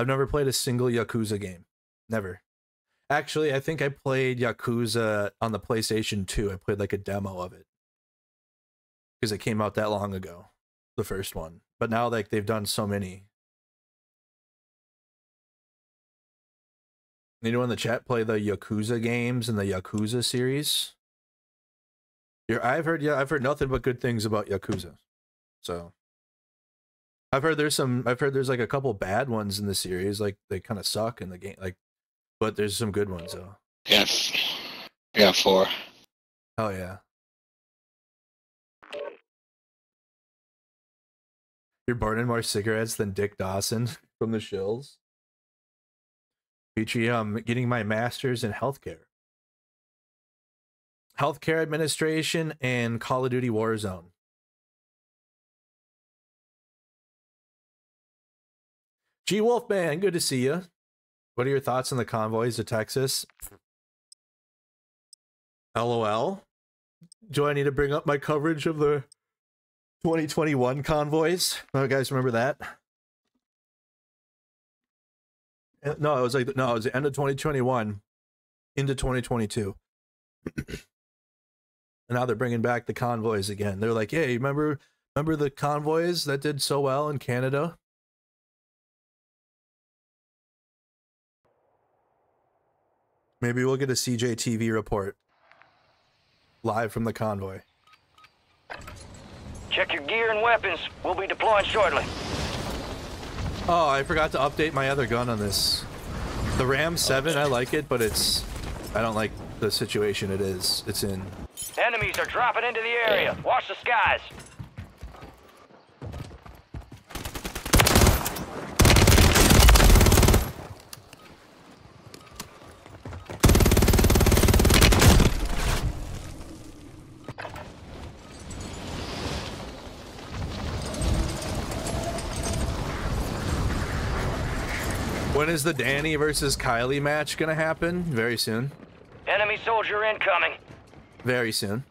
I've never played a single Yakuza game. Never. Actually, I think I played Yakuza on the PlayStation 2. I played like a demo of it because it came out that long ago, the first one. But now like they've done so many. Anyone in the chat play the Yakuza games and the Yakuza series? I've heard yeah, I've heard nothing but good things about Yakuza. So I've heard there's some I've heard there's like a couple bad ones in the series, like they kind of suck in the game like but there's some good ones though. Yes. Yeah, four. Oh yeah. You're burning more cigarettes than Dick Dawson from the Shills. Peachy, I'm um, getting my master's in healthcare. Healthcare administration and Call of Duty Warzone. G Wolfman, good to see you. What are your thoughts on the convoys to Texas? LOL. Do I need to bring up my coverage of the 2021 convoys. Oh, guys, remember that? Uh, No, it was like no, it was the end of 2021 into 2022. and now they're bringing back the convoys again. They're like, "Hey, remember remember the convoys that did so well in Canada?" Maybe we'll get a CJTV report live from the convoy. Check your gear and weapons. We'll be deploying shortly. Oh, I forgot to update my other gun on this. The Ram 7, I like it, but it's I don't like the situation it is. It's in. Enemies are dropping into the area. Watch the skies. Is the Danny versus Kylie match gonna happen? Very soon. Enemy soldier incoming. Very soon.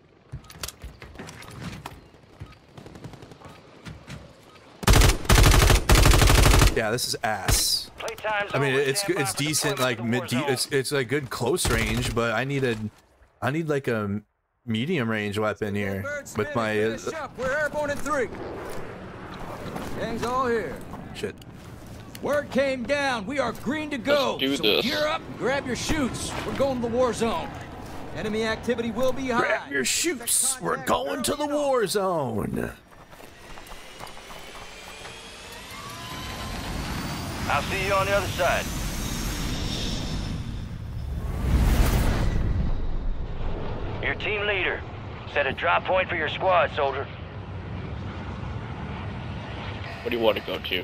Yeah, this is ass. I mean, it's Stand it's decent, like mid. De- it's it's a good close range, but I need a, I need like a medium range weapon here with my. Uh, Finish. We're airborne in three. Gang's all here. shit. Word came down. We are green to go. Let's do so this. gear up and grab your shoots. We're going to the war zone. Enemy activity will be high. Grab your shoots. We're going to the war zone. I'll see you on the other side. Your team leader. Set a drop point for your squad, soldier. What do you want to go to?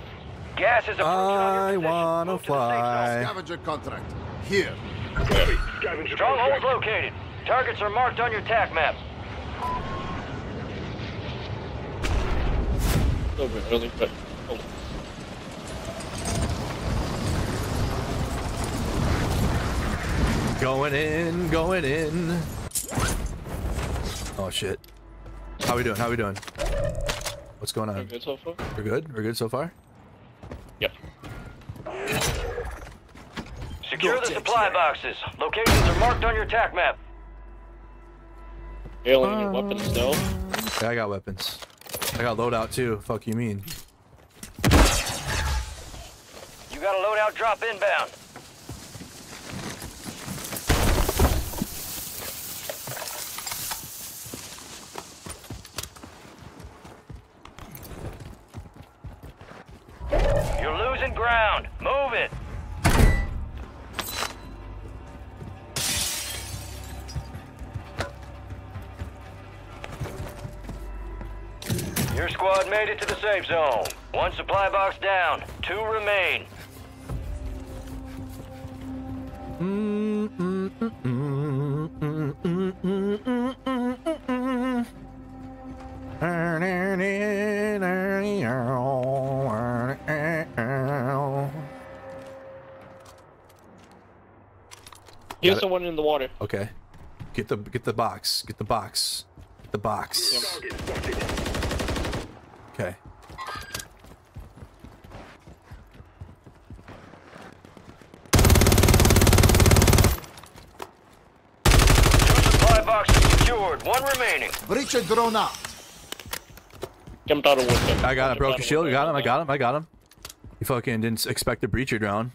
Gas is approaching I wanna Move to the safe fly. Scavenger contract. Here. zone. Strongholds located. Targets are marked on your TAC map. A little bit early, but Going in, going in. Oh shit. How we doing? How we doing? What's going on? we're good so far. We're good. We're good so far. Secure the supply boxes. Locations are marked on your TAC map. Alien your weapons though. Yeah, I got weapons. I got loadout too. Fuck you mean? You got a loadout drop inbound. Safe zone. One supply box down. Two remain. Here's the one in the water. Okay. Get the get the box. Get the box. Get the box. Okay. Supply box is secured. One remaining. Breacher drone out. Jumped out of window. I got him. Jumped Broke out your shield. You got him. I got him. I got him. You fucking didn't expect the breacher drone.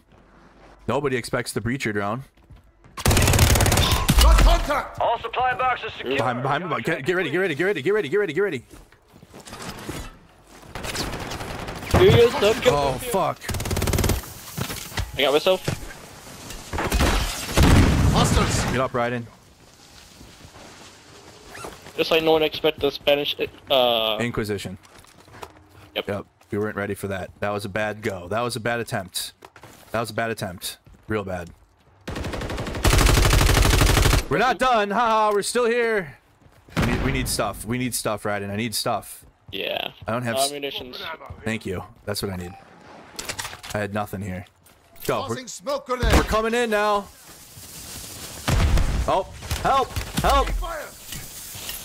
Nobody expects the breacher drone. Got contact. All supply boxes secured. Behind, behind, behind. Get, get ready. Get ready. Get ready. Get ready. Get ready. Get ready. Here he is. Oh go, go. fuck. I got myself. Hostiles. Get up, Ryden. Just like no one expect the Spanish. Uh, Inquisition. Yep. Yep. We weren't ready for that. That was a bad go. That was a bad attempt. That was a bad attempt. Real bad. We're not done. Haha, we're still here. We need, we need stuff. We need stuff, Ryden. I need stuff. yeah. I don't have s- Ammunitions. Thank you. That's what I need. I had nothing here. Go. We're, smoke grenade. we're coming in now. Oh, help! Help!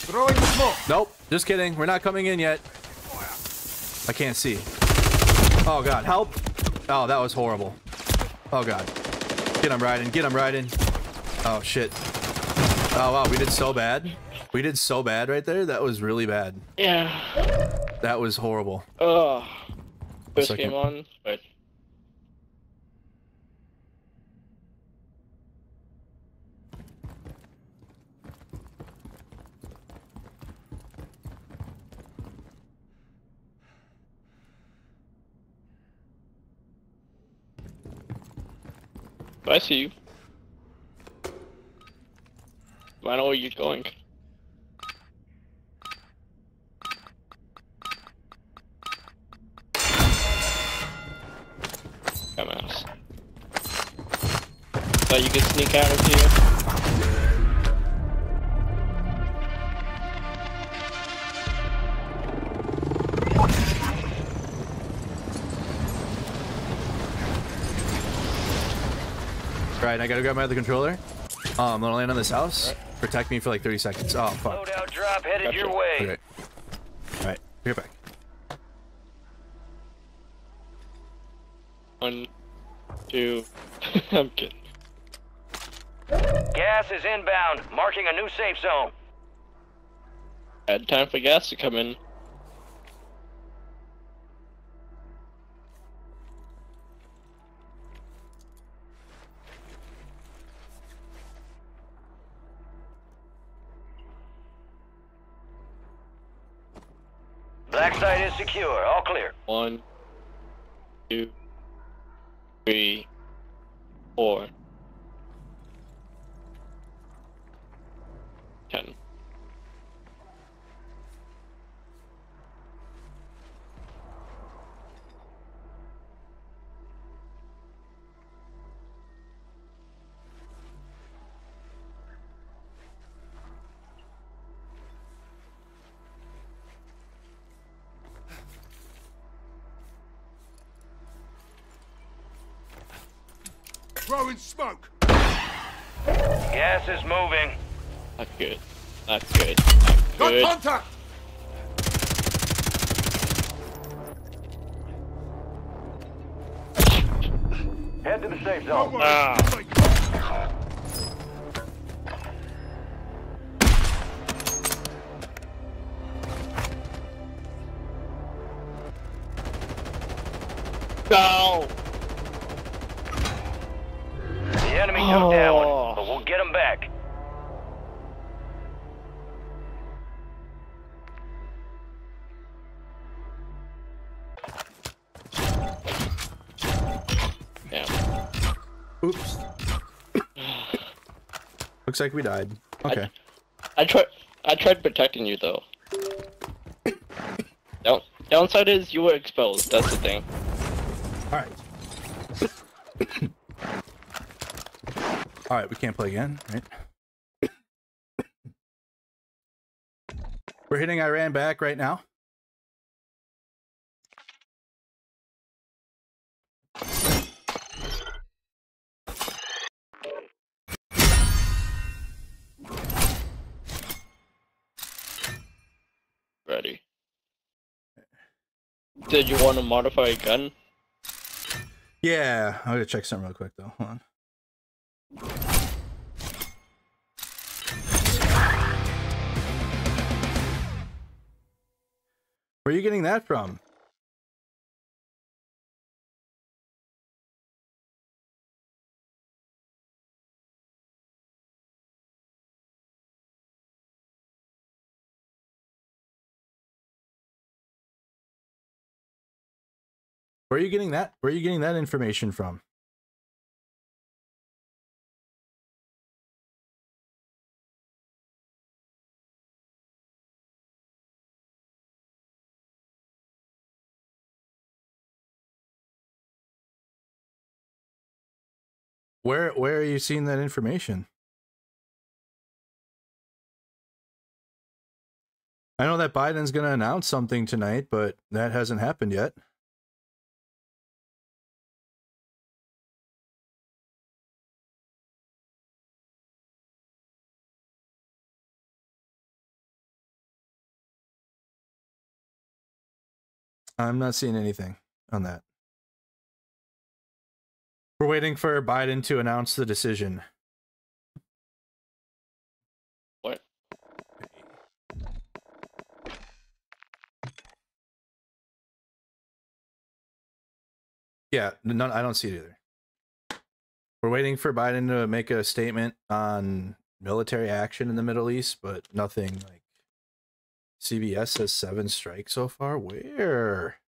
Fire. Throwing smoke. Nope. Just kidding. We're not coming in yet. I can't see. Oh god, help! Oh, that was horrible. Oh god. Get him riding. Get him riding. Oh shit. Oh wow, we did so bad. We did so bad right there. That was really bad. Yeah. That was horrible. Oh. First second. game on, but I see you. I know where you're going. Dumbass. Thought you could sneak out of here? Right, I gotta grab my other controller. Um, I'm gonna land on this house. Protect me for like 30 seconds. Oh fuck. Loadout drop headed Gotcha. your way. Okay. Alright, be right back. One, two. I'm kidding. Gas is inbound, marking a new safe zone. Had time for gas to come in. Black site is secure. All clear. One, two, three, four, ten. Throwing smoke. Gas is moving. That's good. That's good. Not Got good. contact. Head to the safe zone. worry. Ah. No. The took that one, Oh. but we'll get him back. Damn. Oops. Looks like we died. Okay. I tried. I tried protecting you though. Down, downside is you were exposed. That's the thing. Alright. Alright, we can't play again, right? We're hitting Iran back right now. Ready. Did you want to modify a gun? Yeah, I'm gonna check something real quick though. Hold on. Where are you getting that from? Where are you getting that? Where are you getting that information from? Where where are you seeing that information? I know that Biden's going to announce something tonight, but that hasn't happened yet. I'm not seeing anything on that. We're waiting for Biden to announce the decision. What? Yeah, none. I don't see it either. We're waiting for Biden to make a statement on military action in the Middle East, but nothing like. CBS says seven strikes so far. Where?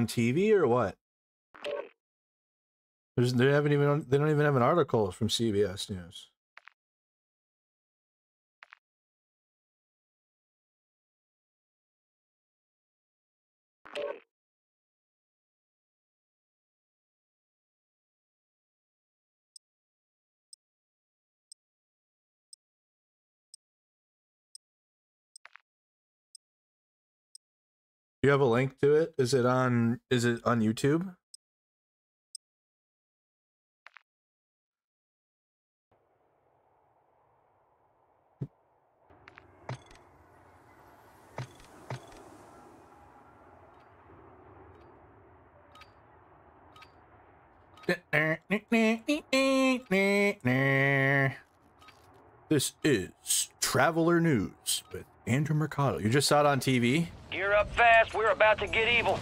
On TV or what? There's, they haven't even they don't even have an article from CBS News. You have a link to it? Is it on is it on YouTube? This is Traveler News with Andrew Mercado. You just saw it on TV? Gear up fast. We're about to get evil.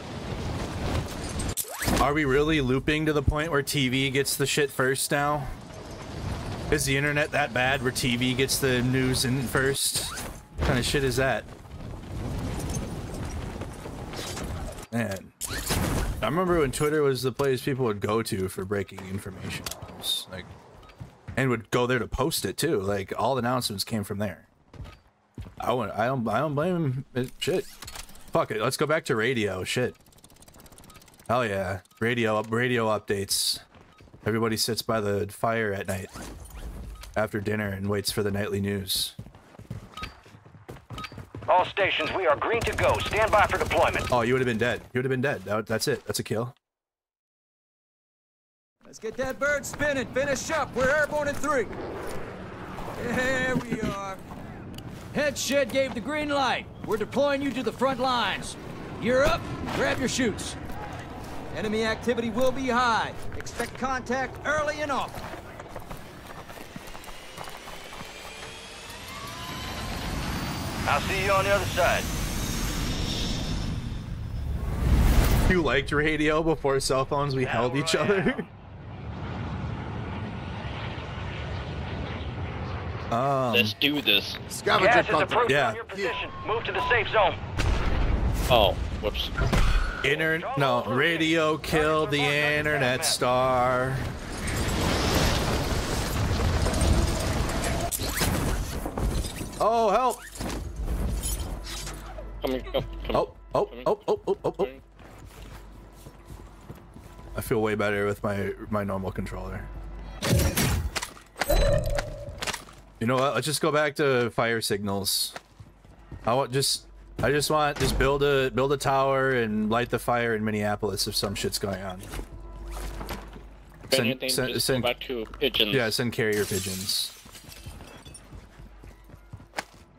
Are we really looping to the point where TV gets the shit first now? Is the internet that bad where TV gets the news in first? What kind of shit is that? Man. I remember when Twitter was the place people would go to for breaking information. Like and would go there to post it too. Like all the announcements came from there. I want I don't I don't blame him. It, shit. Fuck it. Let's go back to radio. Shit. Hell yeah. Radio radio updates. Everybody sits by the fire at night after dinner and waits for the nightly news. All stations, we are green to go. Stand by for deployment. Oh, you would have been dead. You would have been dead. That, that's it. That's a kill. Let's get that bird spinning. Finish up. We're airborne in three. There we are. Head shed gave the green light. We're deploying you to the front lines. You're up. Grab your chutes. Enemy activity will be high. Expect contact early and often. I'll see you on the other side. You liked radio before cell phones we held each other? Um, Let's do this. Scavenger Gas is hunt. approaching Yeah. your position. Move to the safe zone. Oh, whoops. Inter no radio killed the internet star. Oh help! Coming, oh, coming. Oh oh oh oh oh oh! oh. I feel way better with my my normal controller. You know what? Let's just go back to fire signals. I want just I just want just build a build a tower and light the fire in Minneapolis if some shit's going on. If Send- anything, send- just send- go back to pigeons. Yeah, send carrier pigeons.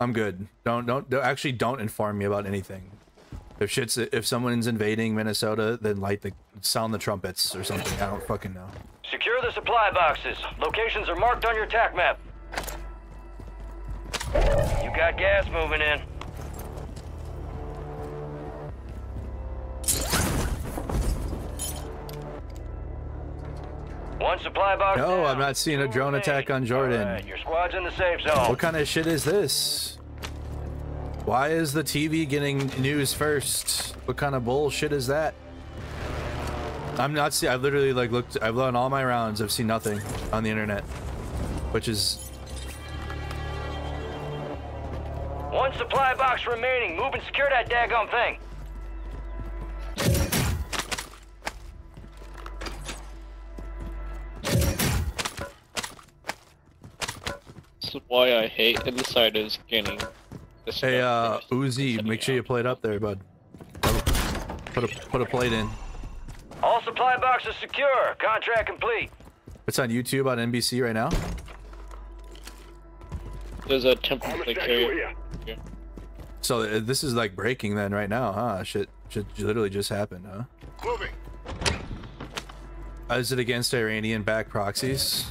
I'm good. Don't, don't don't actually don't inform me about anything. If shit's if someone's invading Minnesota, then light the sound the trumpets or something. I don't fucking know. Secure the supply boxes. Locations are marked on your TAC map. Got gas moving in. One supply box. No, down. I'm not seeing a drone attack on Jordan. Right, your squad's in the safe zone. What kind of shit is this? Why is the TV getting news first? What kind of bullshit is that? I'm not see. I've literally like looked. I've done all my rounds. I've seen nothing on the internet, which is supply box remaining. Move and secure that daggum thing. This is why I hate insiders getting distracted. Hey, uh, Uzi, make sure you plate up there, bud. Put a, put a plate in. All supply boxes secure. Contract complete. It's on YouTube on NBC right now? There's a temple like here. So uh, this is like breaking then right now, huh? Shit, shit literally just happened, huh? Moving. Uh, Is it against Iranian back proxies?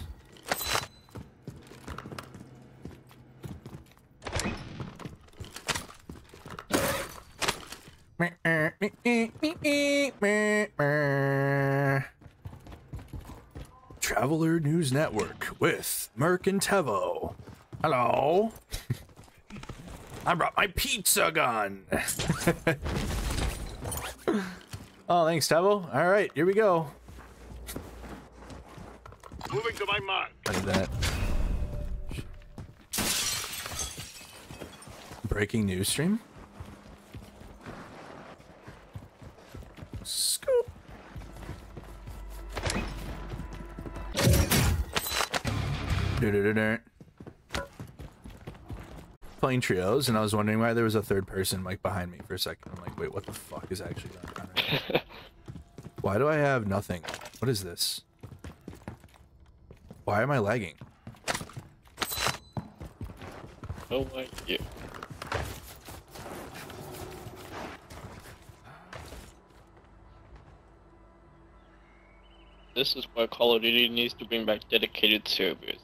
Traveler News Network with Merc and Tevo. Hello. I brought my pizza gun. oh, thanks, Tevo. All right, here we go. Moving to my mark. I did that. Breaking news stream. Scoop. Du-du-du-du. Playing trios, and I was wondering why there was a third person like behind me for a second. I'm like, wait, what the fuck is actually going on? Right why do I have nothing? What is this? Why am I lagging? Oh my yeah. This is why Call of Duty needs to bring back dedicated servers.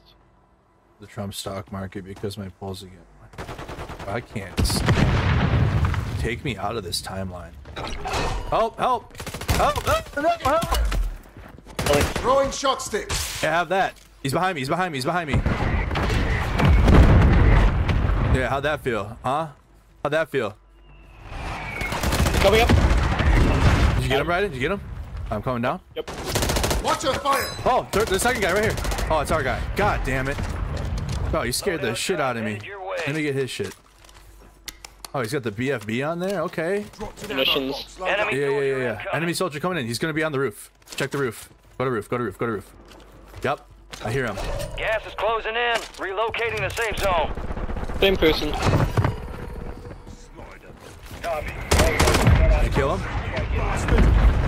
the Trump stock market because my polls again. I can't take me out of this timeline. Help! Help! Help! Help! help, help. Throwing shock stick. Yeah, have that. He's behind me. He's behind me. He's behind me. Yeah, how'd that feel? Huh? How'd that feel? Coming up. Did you get him, Ryden? Did you get him? I'm coming down. Yep. Watch your fire. Oh, third, the second guy right here. Oh, it's our guy. God damn it. Oh, you scared the shit out of me. Let me get his shit. Oh, he's got the BFB on there? Okay. Missions. Enemy Yeah, yeah, yeah, yeah. incoming. Enemy soldier coming in. He's gonna be on the roof. Check the roof. Go to roof. Go to roof. Go to roof. Yep. I hear him. Gas is closing in. Relocating the safe zone. Same person. Did you kill him?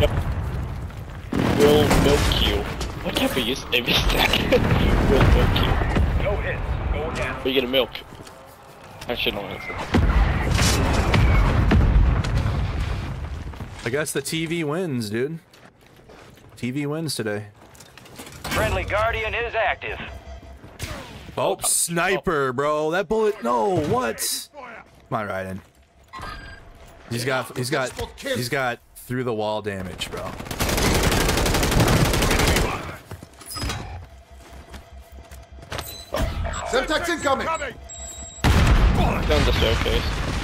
Yep. Will milk you. What type of use name is that? Will milk you. No hits. Go again. But you get a milk. Actually, no, it's I guess the TV wins, dude. TV wins today. Friendly Guardian is active. Oh, sniper, bro. That bullet. No, what? Come on, Ryden. He's got. He's got. He's got through the wall damage, bro. Semtex incoming. Down the staircase.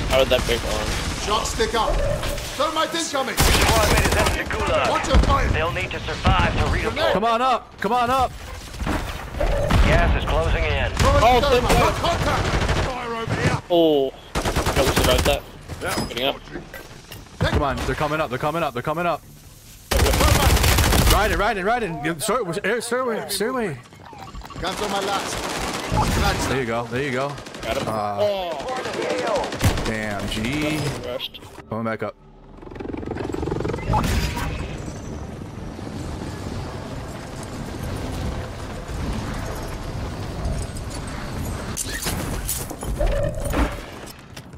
How did that break on? Shock stick up. Thermite incoming. Squad is entered the. Watch your fire. They'll need to survive to redeploy. Come on up. Come on up. Gas is closing in. Throwing Oh, thermite. thermite. Contact. Fire over here. Oh, that was about that. Getting up. Come on. They're coming up. They're coming up. They're coming up. Ryden, Ryden, Ryden. Give- Stairway, air- stairway, stairway. Guns my last. Nice. There you go. There you go. Got him. Uh, oh, damn, G. rushed. Coming back up.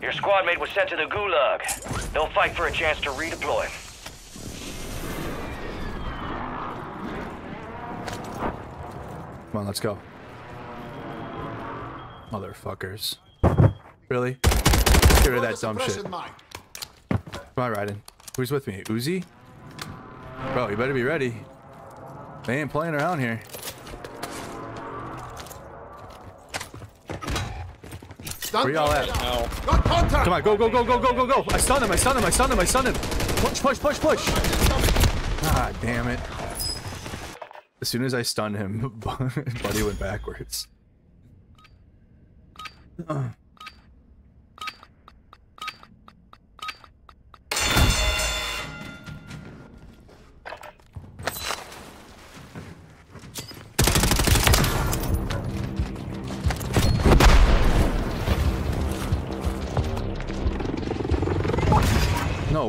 Your squad mate was sent to the gulag. They'll fight for a chance to redeploy. Come on, let's go. Motherfuckers. Really? Get rid of that dumb shit. Come on, Ryden. Who's with me? Uzi? Bro, you better be ready. They ain't playing around here. Where y'all at? Come on, go, go, go, go, go, go, go. I stun him, I stun him, I stun him, I stun him. Push, push, push, push. God damn it. As soon as I stunned him, Buddy went backwards. No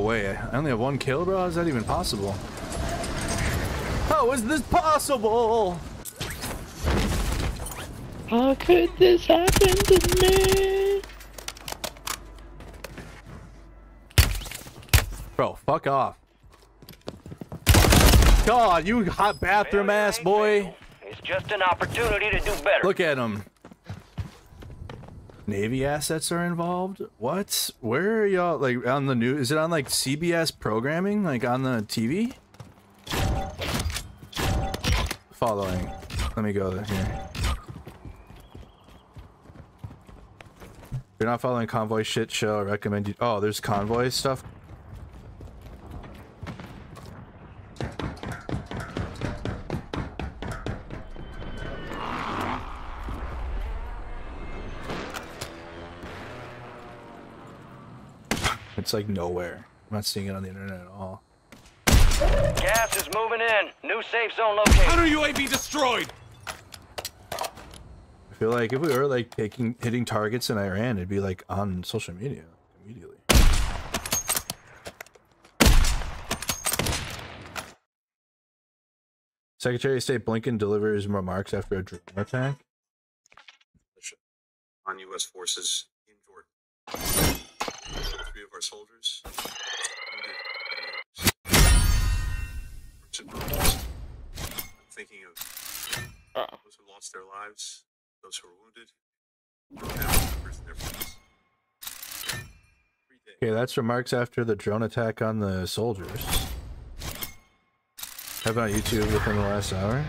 way, I only have one kill, bro? How is that even possible? How is this possible? How could this happen to me? Bro, fuck off. God, you hot bathroom ass boy. It's just an opportunity to do better. Look at him. Navy assets are involved? What? Where are y'all like on the news? Is it on like CBS programming? Like on the TV? Following. Let me go here. You're not following convoy shit show, I recommend you. Oh, there's convoy stuff. It's like nowhere. I'm not seeing it on the internet at all. Gas is moving in. New safe zone located. Counter UAV destroyed! I feel like if we were like taking hitting targets in Iran, it'd be like on social media immediately. Secretary of State Blinken delivers remarks after a drone attack. on U.S. forces in Jordan. Three of our soldiers. I'm thinking of those who lost their lives, those who were wounded. Okay, that's remarks after the drone attack on the soldiers. How about you YouTube within the last hour?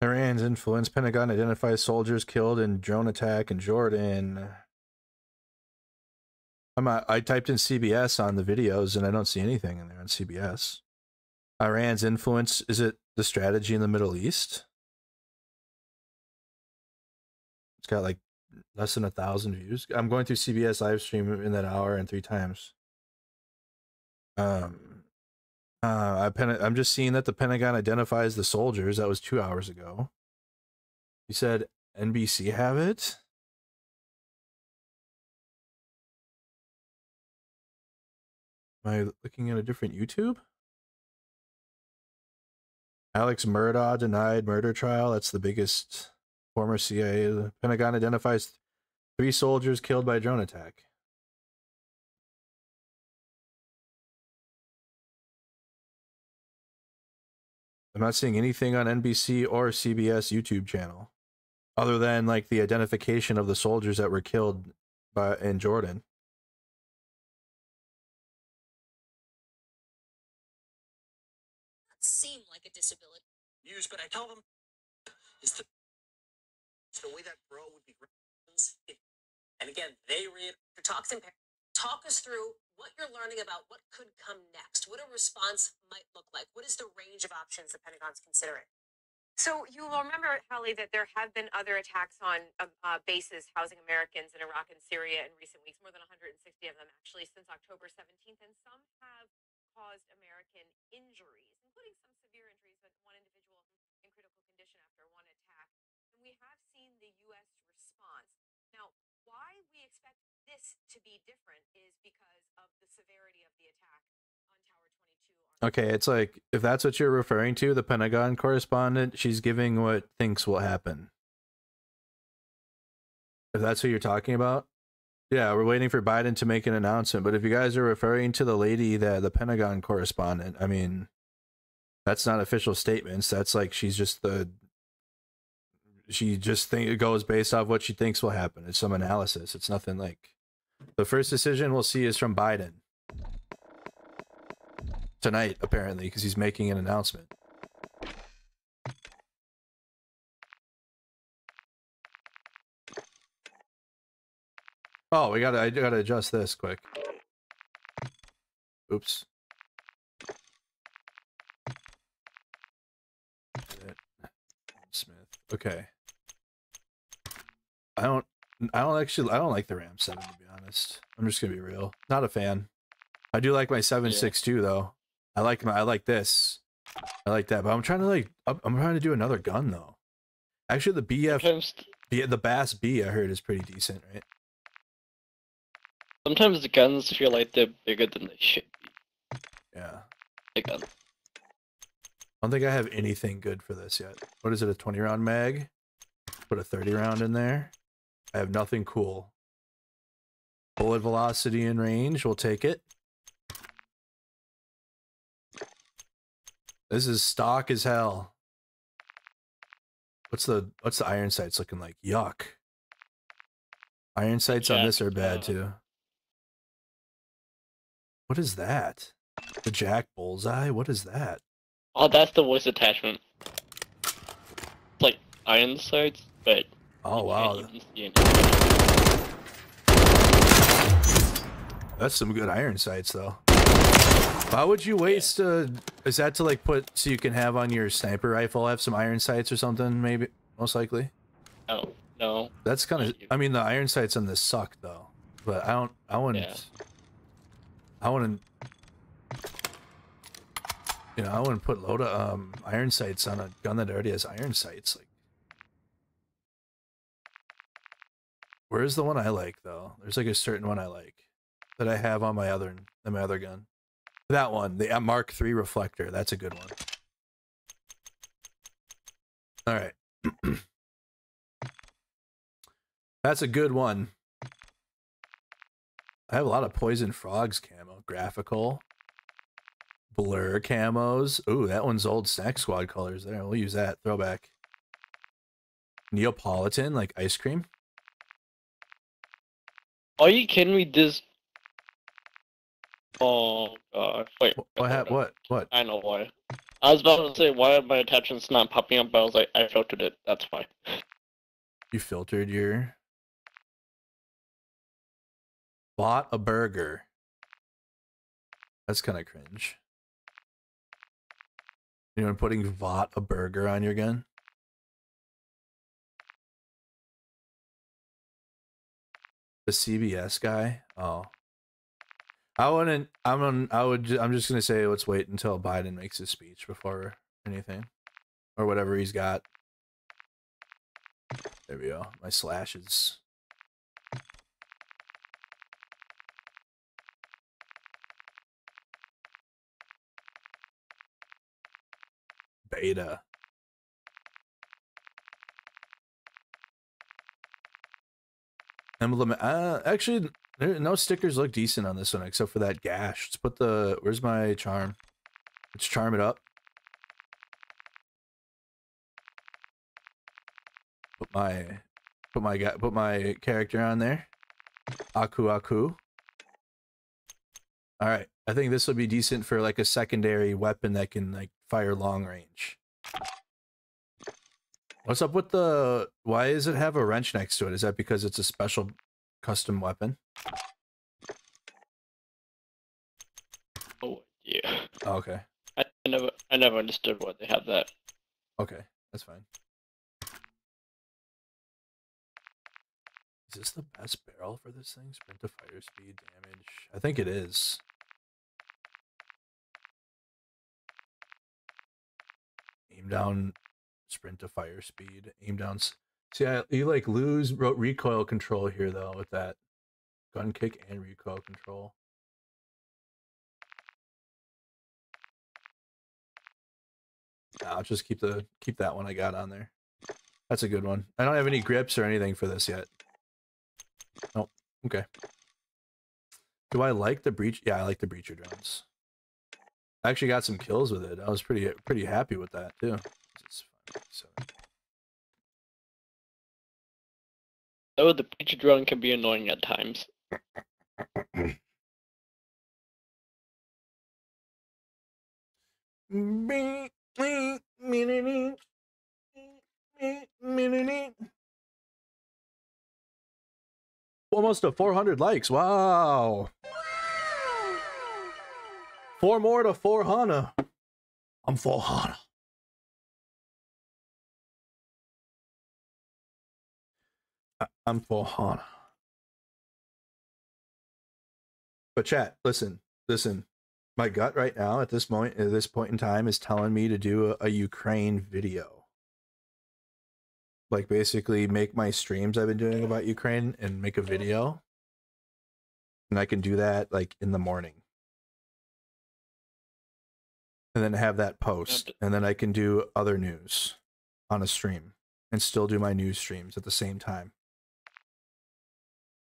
Iran's influence. Pentagon identifies soldiers killed in drone attack in Jordan. I'm not, I typed in CBS on the videos and I don't see anything in there on CBS. Iran's influence is it the strategy in the Middle East? It's got like less than a thousand views. I'm going through CBS live stream in that hour and three times. Um, uh, I I'm just seeing that the Pentagon identifies the soldiers. That was two hours ago. You said NBC have it. Am I looking at a different YouTube? Alex Murdaugh denied murder trial. That's the biggest former CIA. The Pentagon identifies three soldiers killed by drone attack. I'm not seeing anything on NBC or CBS YouTube channel other than like the identification of the soldiers that were killed by in Jordan. But I tell them is the, way that bro would be. And again, they read to talk talk us through what you're learning about what could come next, what a response might look like. What is the range of options the Pentagon's considering? So you will remember, Hallie, that there have been other attacks on uh, uh, bases housing Americans in Iraq and Syria in recent weeks, more than 160 of them actually since October 17th, and some have caused American injuries, including some severe injuries, but one individual after one attack. And we have seen the U.S. response. Now, why we expect this to be different is because of the severity of the attack on Tower 22. Okay, it's like if that's what you're referring to, the Pentagon correspondent, she's giving what thinks will happen. If that's what you're talking about, yeah, we're waiting for Biden to make an announcement. But if you guys are referring to the lady that the Pentagon correspondent, I mean, that's not official statements. That's like she's just the she just think it goes based off what she thinks will happen. It's some analysis. It's nothing like the first decision we'll see is from Biden tonight, apparently, because he's making an announcement. Oh, we gotta I gotta adjust this quick. Oops. Smith. Okay. I don't I don't actually I don't like the Ram 7 to be honest. I'm just gonna be real. Not a fan. I do like my 762 though. I like my I like this. I like that, but I'm trying to like I'm trying to do another gun though. Actually, the BF, B, the BAS-B, I heard is pretty decent, right? Sometimes the guns feel like they're bigger than they should be. Yeah. The gun. I don't think I have anything good for this yet. What is it? A 20 round mag? Put a 30 round in there. I have nothing cool. Bullet velocity and range. We'll take it. This is stock as hell. What's the what's the iron sights looking like? Yuck. Iron sights on this are bad uh, too. What is that? The Jack Bullseye? What is that? Oh, that's the voice attachment. It's like iron sights, but Oh wow. you see it. That's some good iron sights though. Why would you waste uh is that to like put so you can have on your sniper rifle have some iron sights or something maybe most likely? No, no. That's kind of I mean the iron sights on this suck though. But I don't I wouldn't Yeah. I wouldn't you know, I wouldn't put load of um iron sights on a gun that already has iron sights like Where's the one I like though? There's like a certain one I like that I have on my other on my other gun. That one, the uh, Mark III reflector. That's a good one. All right. That's a good one. I have a lot of poison frogs camo, graphical, blur camos. Ooh, that one's old snack squad colors there. We'll use that throwback. Neapolitan, like ice cream. Are you kidding me? This. Oh god! Wait. What? hap- What? What? I know why. I was about to say why are my attachments not popping up, but I was like, I filtered it. That's fine. You filtered your. Bought a burger. That's kind of cringe. Anyone putting Vought a burger on your gun? The CBS guy? Oh. I wouldn't. I'm on. I would. I'm just gonna say let's wait until Biden makes his speech before anything, or whatever he's got. There we go. My slashes. Beta. Emblem. Uh, actually, there, no stickers look decent on this one except for that gash. Let's put the. Where's my charm? Let's charm it up. Put my, put my guy, put my character on there. Aku Aku. All right, I think this will be decent for like a secondary weapon that can like fire long range. What's up with the? Why does it have a wrench next to it? Is that because it's a special custom weapon? Oh yeah. Oh, okay. I, never, I never understood why they have that. Okay, that's fine. Is this the best barrel for this thing? Sprint to fire speed, damage. I think it is. Aim down, sprint to fire speed. Aim down. See, I, you like lose recoil control here though with that gun kick and recoil control. I'll just keep the keep that one I got on there. That's a good one. I don't have any grips or anything for this yet. Nope. Okay. Do I like the breach? Yeah, I like the breacher drones. I actually got some kills with it. I was pretty pretty happy with that too. So, Though the breacher drone can be annoying at times. Almost to 400 likes. Wow. Four more to 400. I'm 400. I- I'm 400. But chat, listen, listen. my gut right now at this point at this point in time is telling me to do a, a Ukraine video. Like basically make my streams I've been doing about Ukraine and make a video. And I can do that like in the morning. And then have that post. And then I can do other news on a stream and still do my news streams at the same time.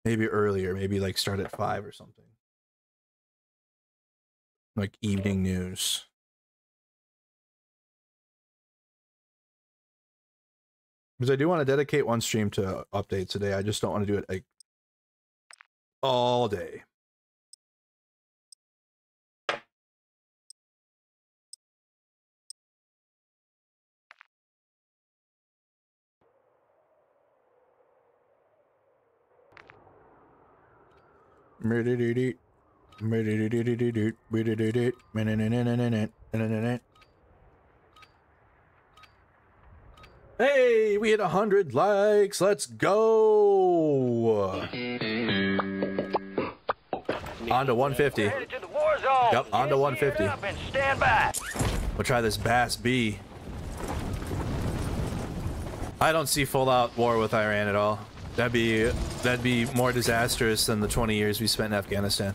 Maybe earlier, maybe like start at five or something like evening news. Because I do want to dedicate one stream to updates today. I just don't want to do it like all day. Hey, we hit a hundred likes. Let's go. On to 150. Yep, on to 150. Stand by. We'll try this BAS-B. I don't see full out war with Iran at all. That'd be that'd be more disastrous than the 20 years we spent in Afghanistan.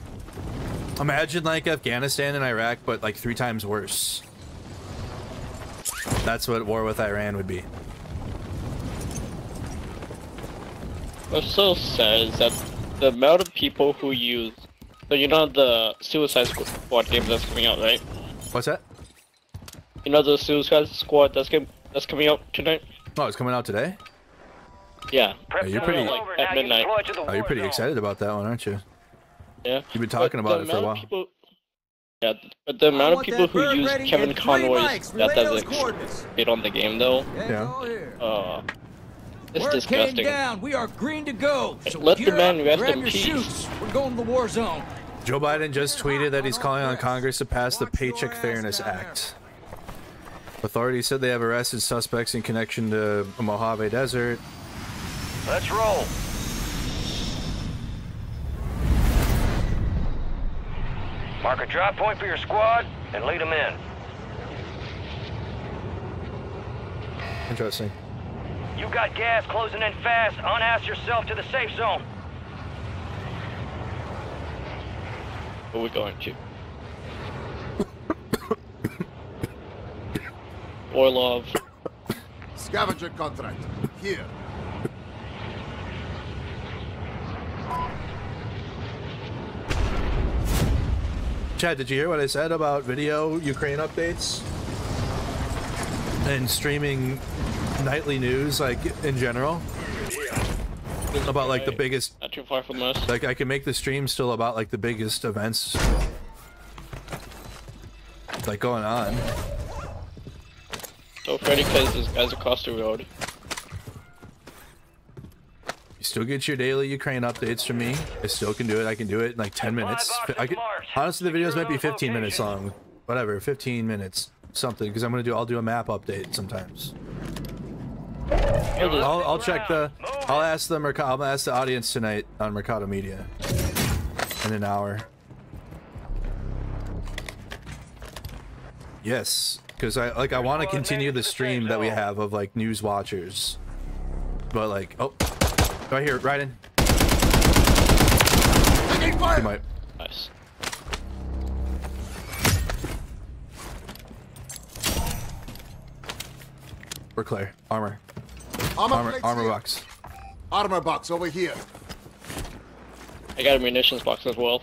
Imagine like Afghanistan and Iraq, but like three times worse. That's what war with Iran would be. What's so sad is that the amount of people who use, so you know the Suicide Squad game that's coming out, right? What's that? You know the Suicide Squad that's game that's coming out tonight? Oh, it's coming out today. Yeah. You're pretty. Like, at midnight. Oh, you're pretty excited about that one, aren't you? Yeah. You've been talking But about it for a while. People, yeah, but the amount of people who use Kevin in three Conroy's mics. that Relay does those it on the game though. Gangs all Yeah. here. Uh, it's Word came disgusting. down. We are green to go. So Let the gear man rest grab in your peace. shoots. We're going to the war zone. Joe Biden just tweeted that he's calling on Congress to pass the Paycheck Fairness Act. Authorities said they have arrested suspects in connection to Mojave Desert. Let's roll. Mark a drop point for your squad and lead them in. Interesting. You got gas closing in fast. Unass yourself to the safe zone. Where we going to? Orlov. Scavenger contract. Here. Chad, did you hear what I said about video Ukraine updates? And streaming nightly news, like, in general? About, like, the biggest... Not too far from us. Like, I can make the stream still about, like, the biggest events... Like, going on. So Freddy because this guy's across the road. Still get your daily Ukraine updates from me. I still can do it. I can do it in like 10 minutes. I could, honestly, the videos might be 15 minutes long. Whatever, 15 minutes. Something, because I'm going to do, I'll do a map update sometimes. I'll, I'll check the, I'll ask the Mercado, I'll ask the audience tonight on Mercado Media. In an hour. Yes, because I, like, I want to continue the stream that we have of, like, news watchers. But, like, oh, right here, right in. He might. Nice. We're clear. Armor. Armor Armor, armor here. box. Armor box over here. I got a munitions box as well.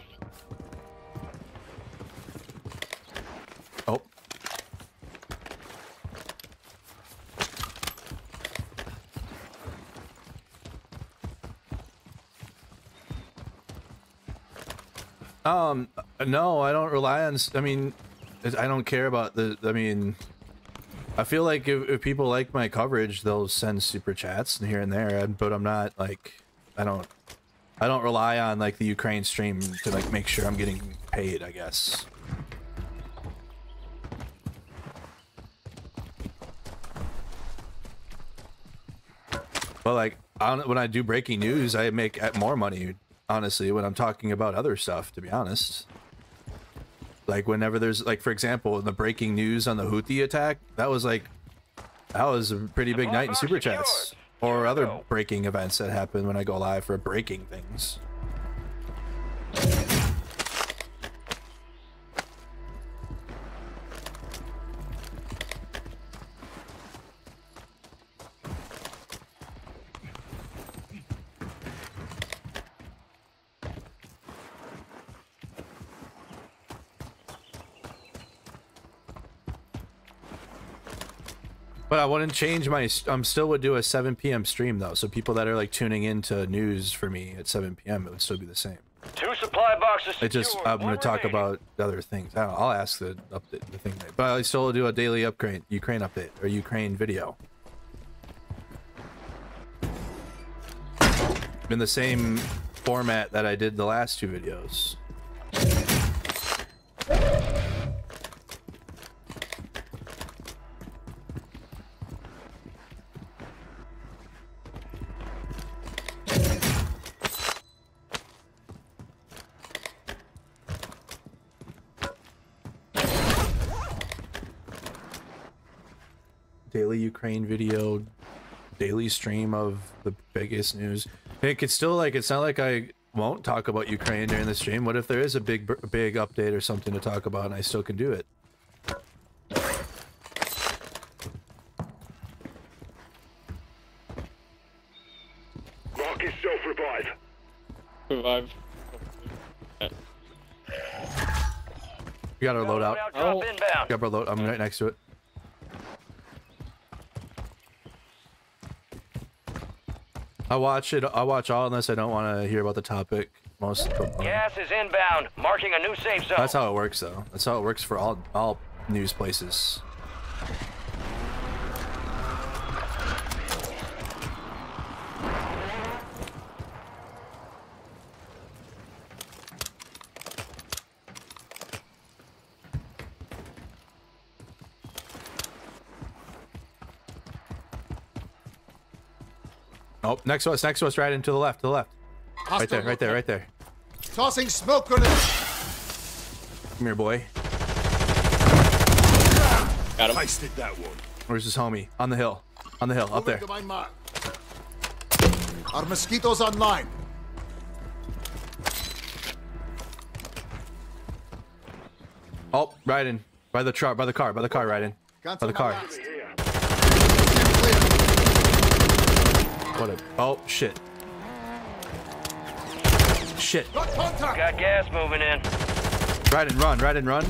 Um, no, I don't rely on. I mean, I don't care about the. I mean, I feel like if, if people like my coverage, they'll send super chats and here and there. But I'm not like, I don't, I don't rely on like the Ukraine stream to like make sure I'm getting paid. I guess. But like on, when I do breaking news, I make uh, more money. Honestly, when I'm talking about other stuff, to be honest. Like whenever there's like for example, the breaking news on the Houthi attack, that was like that was a pretty big night in super chats. Or other breaking events that happen when I go live for breaking things. But I wouldn't change my. I'm still would do a 7 p.m. stream though, so people that are like tuning into news for me at 7 p.m. it would still be the same. Two supply boxes It just I'm gonna talk about other things. I don't, I'll ask the update the thing, but I still do a daily upgrade Ukraine update or Ukraine video. In the same format that I did the last two videos. Ukraine video, daily stream of the biggest news. It could still like it's not like I won't talk about Ukraine during the stream. What if there is a big big update or something to talk about and I still can do it? Mark is self-revive. Revive. We got our loadout. Loadout drop oh. inbound. Got our load. I'm right next to it. I watch it. I watch all unless I don't want to hear about the topic. Most. Gas is inbound, marking a new safe zone. That's how it works, though. That's how it works for all all news places. Oh, next to us, next to us, right into the left, to the left. Right there, right there, right there. Tossing smoke grenade. Come here, boy. Got him. Tasted that one. Where's his homie? On the hill. On the hill, up there. Moving to my mark. Our mosquitoes online. Oh, Ryden. By the truck, by the car, by the car, right in. By the car. What a. Oh, shit. Shit. Got gas moving in. Ryden, run, Ryden, run.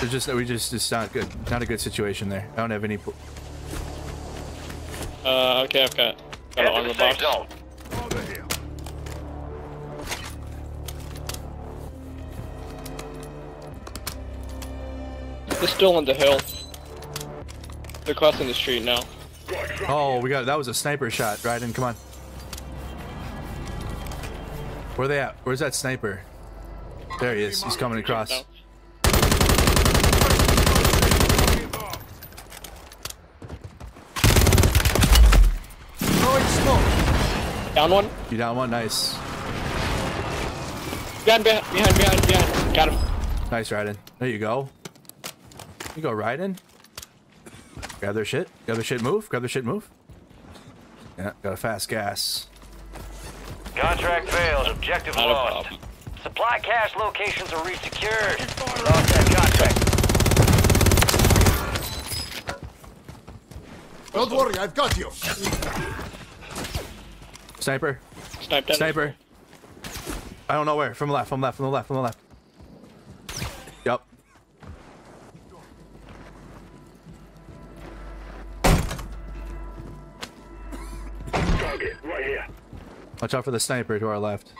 There's just, we just, it's not good. Not a good situation there. I don't have any. Uh, okay, I've got got an armor box. They're still on the hill. They're crossing the street now. Oh, we got, that was a sniper shot. Ryden, come on. Where they at? Where's that sniper? There he is. He's coming across. Down one. You down one? Nice. Behind, behind, behind, behind, behind. Got him. Nice, Ryden. There you go. You go, Ryden. Grab their shit. Grab their shit, move. Grab their shit, move. Yeah, got a fast gas. Contract failed. Objective Not lost. Supply cache locations are resecured. Lost that contract. Don't worry, I've got you. Sniper. Sniped at him. Sniper. I don't know where. From the left, from the left, from the left, from the left. Watch out for the sniper to our left.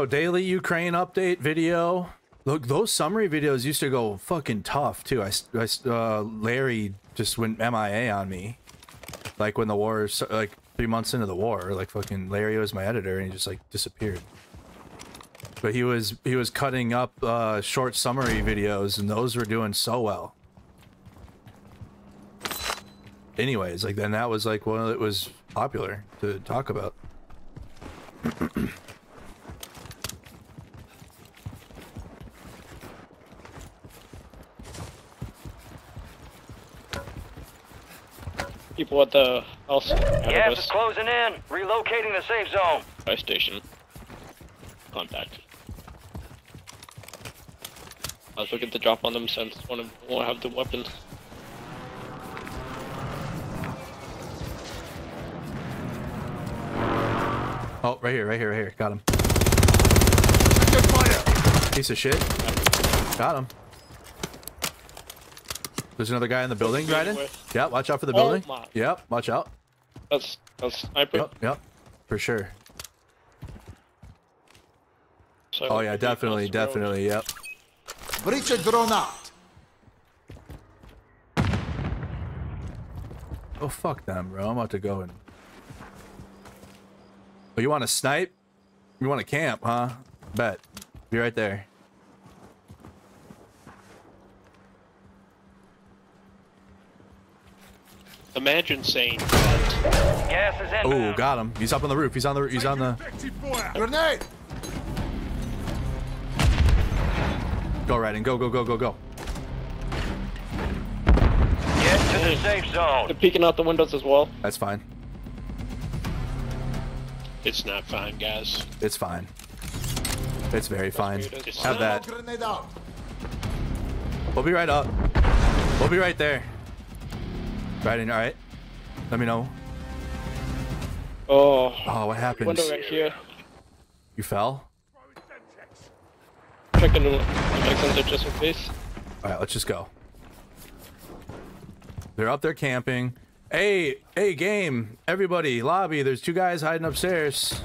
So daily Ukraine update video Look, those summary videos used to go fucking tough too. I, I uh, Larry just went MIA on me, like when the war, like three months into the war, like fucking Larry was my editor and he just like disappeared. But he was he was cutting up uh, short summary videos and those were doing so well. Anyways, like then that was like one that was popular to talk about. People at the house. ahead of Gas is closing in. Relocating the safe zone. Fire station. Contact. I was looking to drop on them since one of them won't have the weapons. Oh, right here, right here, right here. Got him. Piece of shit. Got him. There's another guy in the building, Shooting Ryden. away. Yeah, watch out for the Oh building. my. Yep, watch out. That's that's sniper. Yep, yep, for sure. So Oh yeah, definitely, across the road. definitely, yep. Breacher drone out. Oh fuck them, bro. I'm about to go and. Oh, you want to snipe? You want to camp, huh? Bet. Be right there. Imagine saying Gas is Oh, got him. He's up on the roof. He's on the. He's on the. Grenade. Go, Ryden. Go, go, go, go, go. Get to the safe zone. They're peeking out the windows as well. That's fine. It's not fine, guys. It's fine. It's very fine. It's Have that. We'll be right up. We'll be right there. Right in, alright. Let me know. Oh. Oh, what happened? Window right here. You fell? Checking the check center just in case. Alright, let's just go. They're up there camping. Hey, hey, game. Everybody, lobby. There's two guys hiding upstairs.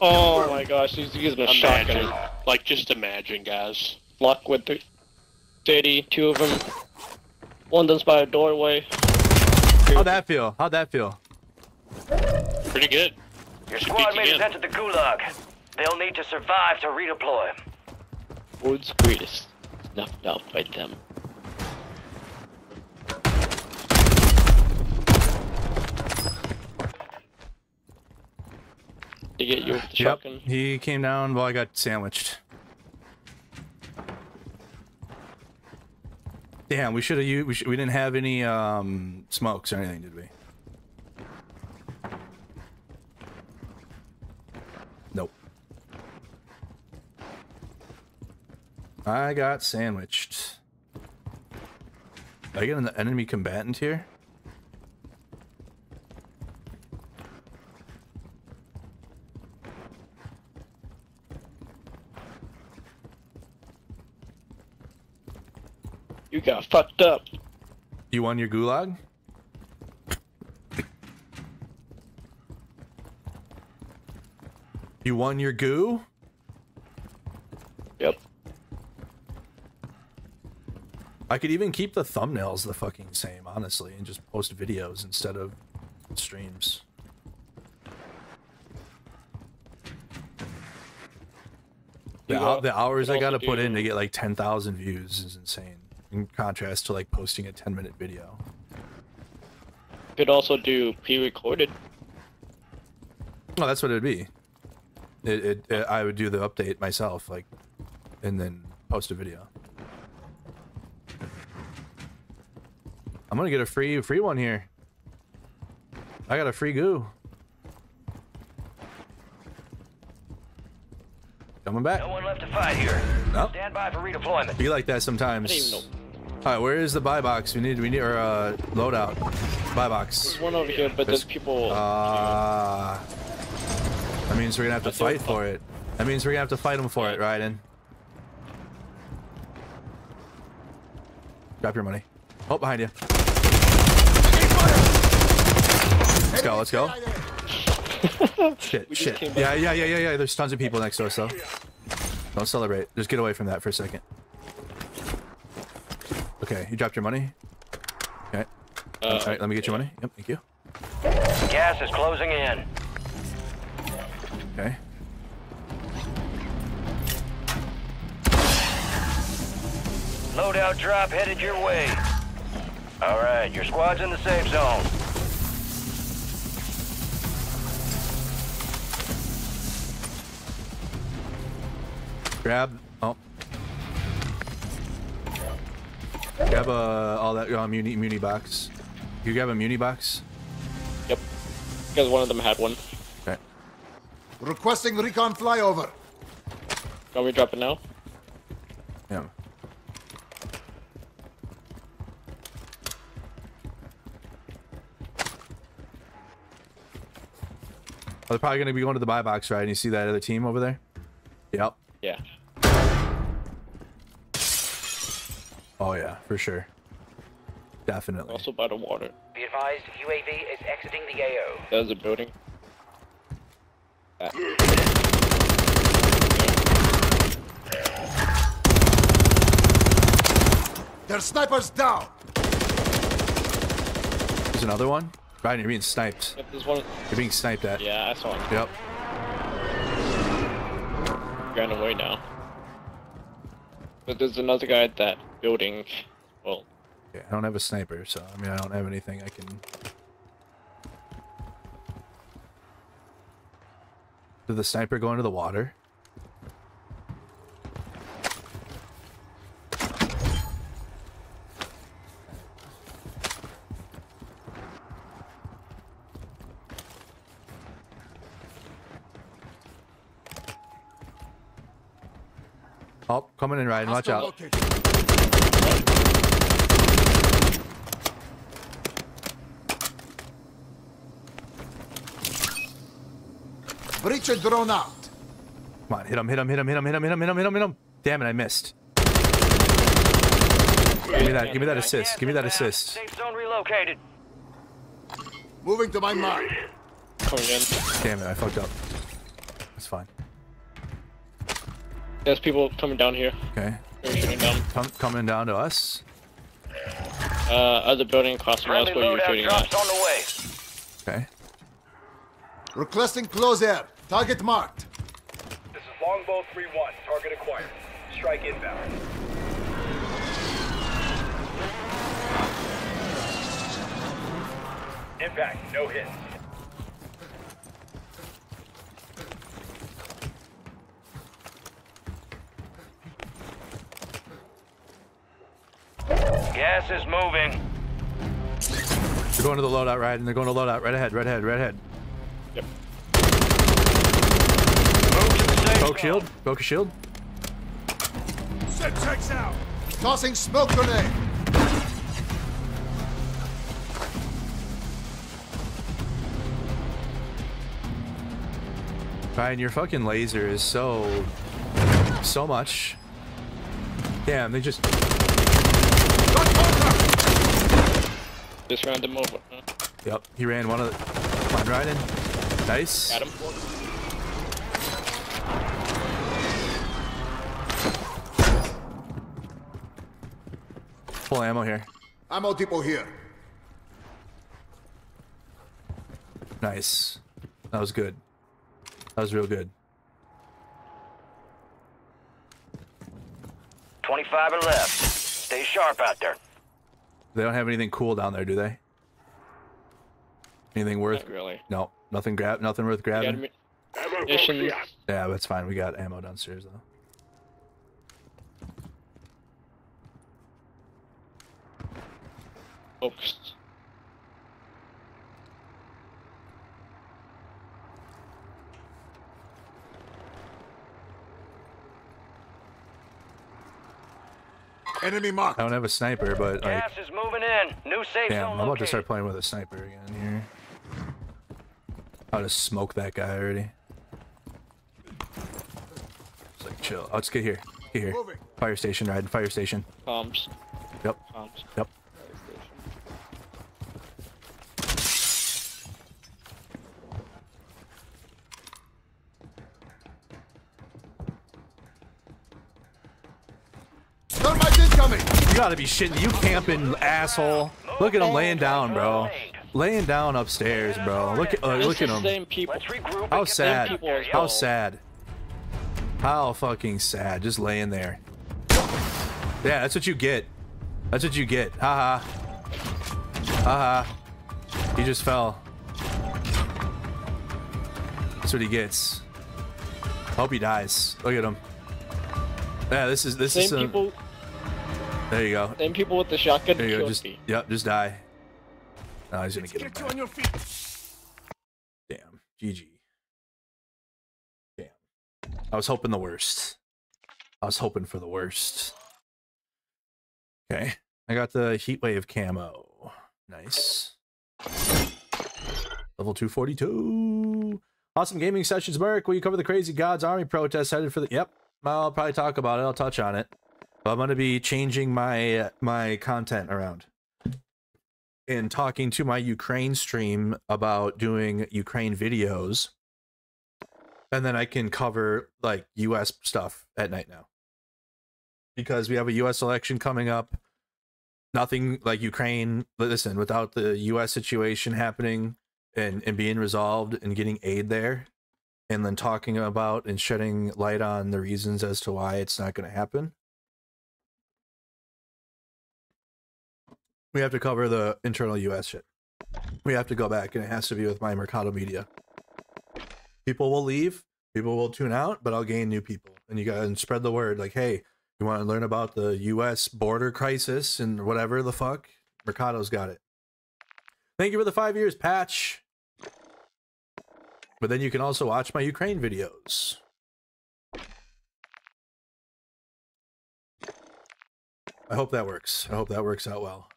Oh my gosh, he's using a Imagine. shotgun. Like, just imagine, guys. Luck with the 30, two of them. One done's by a doorway. How'd that feel? How'd that feel? Pretty good. Your squad mate has entered the gulag. They'll need to survive to redeploy. Woods greatest. Snuffed out by them. To get you with the Yep. shotgun. He came down. while I got sandwiched. Damn, we should have used. We, we didn't have any um, smokes or anything, did we? Nope. I got sandwiched. Did I get an enemy combatant here? Got fucked up. You won your gulag? You won your goo? Yep. I could even keep the thumbnails the fucking same, honestly, and just post videos instead of streams. The, You hou- got- the hours I gotta put in to get like 10,000 views is insane. In contrast to like posting a 10 minute video. Could also do pre-recorded. Well, that's what it'd be. It, it, it, I would do the update myself, like, and then post a video. I'm gonna get a free free one here. I got a free goo. Coming back. No one left to fight here. Nope. Stand by for redeployment. Be like that sometimes. I didn't even All right, where is the buy box? We need we need our uh, loadout. Buy box. There's one over here, but there's people. Ah. that means we're gonna have to fight for it. That means we're gonna have to fight them for it, Ryden. Drop your money. Oh, behind you. Let's go. Let's go. shit, shit. Yeah, yeah, yeah, yeah, yeah. There's tons of people next to us though. Don't celebrate. Just get away from that for a second. Okay, you dropped your money. Okay. Uh, All right, let me get your money. Yep, thank you. Gas is closing in. Okay. Loadout drop headed your way. All right, your squad's in the safe zone. Grab. Grab uh, all that uh, muni muni box. You grab a muni box. Yep. Because one of them had one. Okay. Requesting recon flyover. Want me to drop it now? Yeah. Oh, they're probably gonna be going to the buy box, right? And you see that other team over there? Yep. Yeah. Oh yeah, for sure. Definitely. Also by the water. Be advised, UAV is exiting the AO. There's a building. That. Their snipers down. There's another one. Ryan, you're being sniped. Yep, there's one. You're being sniped at. Yeah, I saw him. Yep. Ran away now. But there's another guy at that building. Well, Yeah, I don't have a sniper, so I mean I don't have anything I can. Did the sniper go into the water? Oh, coming in, Ryan. Watch out. located. Breacher drone out. Come on, hit him, hit him, hit him, hit him, hit him, hit him, hit him, hit him, hit him. Damn it, I missed. Give me that, give me that assist, give me that assist. Safe zone relocated. Moving to my mark. Damn it, I fucked up. That's fine. There's people coming down here. Okay. They're down. Come, coming down to us. Uh, other building across from us where you're shooting at. on the way. Okay. Requesting close air. Target marked. This is Longbow 3-1. Target acquired. Strike inbound. Impact. No hit. Gas is moving. They're going to the loadout right, and they're going to loadout right ahead, right ahead, right ahead. Move to the safe Poke shield, poke a shield. Set checks out. Tossing smoke grenade. Ryan, your fucking laser is so, so much. Damn, they just. Just ran them over. Huh? Yep, he ran one of the. Come on, right in. Nice. Got him. Full ammo here. Ammo depot here. Nice. That was good. That was real good. 25 are left. Stay sharp out there. They don't have anything cool down there, do they? Anything worth? Not really. No, nothing grab, nothing worth grabbing. ammu- Munitions. Yeah, that's fine. We got ammo downstairs though. Focused. Enemy marked. I don't have a sniper, but like, is moving in. New safe damn, zone I'm about to start playing with a sniper again here. I'll just smoke that guy already. It's like chill. Oh, let's get here. Get here. Fire station, ride. Fire station. Comms. Yep. Comms. Yep. Gotta be shitting. You camping, asshole. Look at him laying down, bro. Laying down upstairs, bro. Look at uh, look at him. Same people. How sad. How sad. How fucking sad. Just laying there. Yeah, that's what you get. That's what you get. Haha. Haha. He just fell. That's what he gets. Hope he dies. Look at him. Yeah, this is this Same is some, people. There you go. Same people with the shotgun. There you go. Just me. yep, just die. No, he's gonna get him Get you back. on your feet. Damn. GG. Damn. I was hoping the worst. I was hoping for the worst. Okay. I got the heat wave camo. Nice. Level 242. Awesome gaming sessions, Merc. Will you cover the Crazy Gods Army protest headed for the? Yep. I'll probably talk about it. I'll touch on it. I'm going to be changing my my content around and talking to my Ukraine stream about doing Ukraine videos. And then I can cover like US stuff at night now. Because we have a US election coming up. Nothing like Ukraine. Listen, without the US situation happening and, and being resolved and getting aid there, and then talking about and shedding light on the reasons as to why it's not going to happen. We have to cover the internal US shit. We have to go back, and it has to be with my Mercado Media. People will leave, people will tune out, but I'll gain new people. And you gotta spread the word like, hey, you want to learn about the US border crisis and whatever the fuck? Mercado's got it. Thank you for the five years, Patch. But then you can also watch my Ukraine videos. I hope that works. I hope that works out well.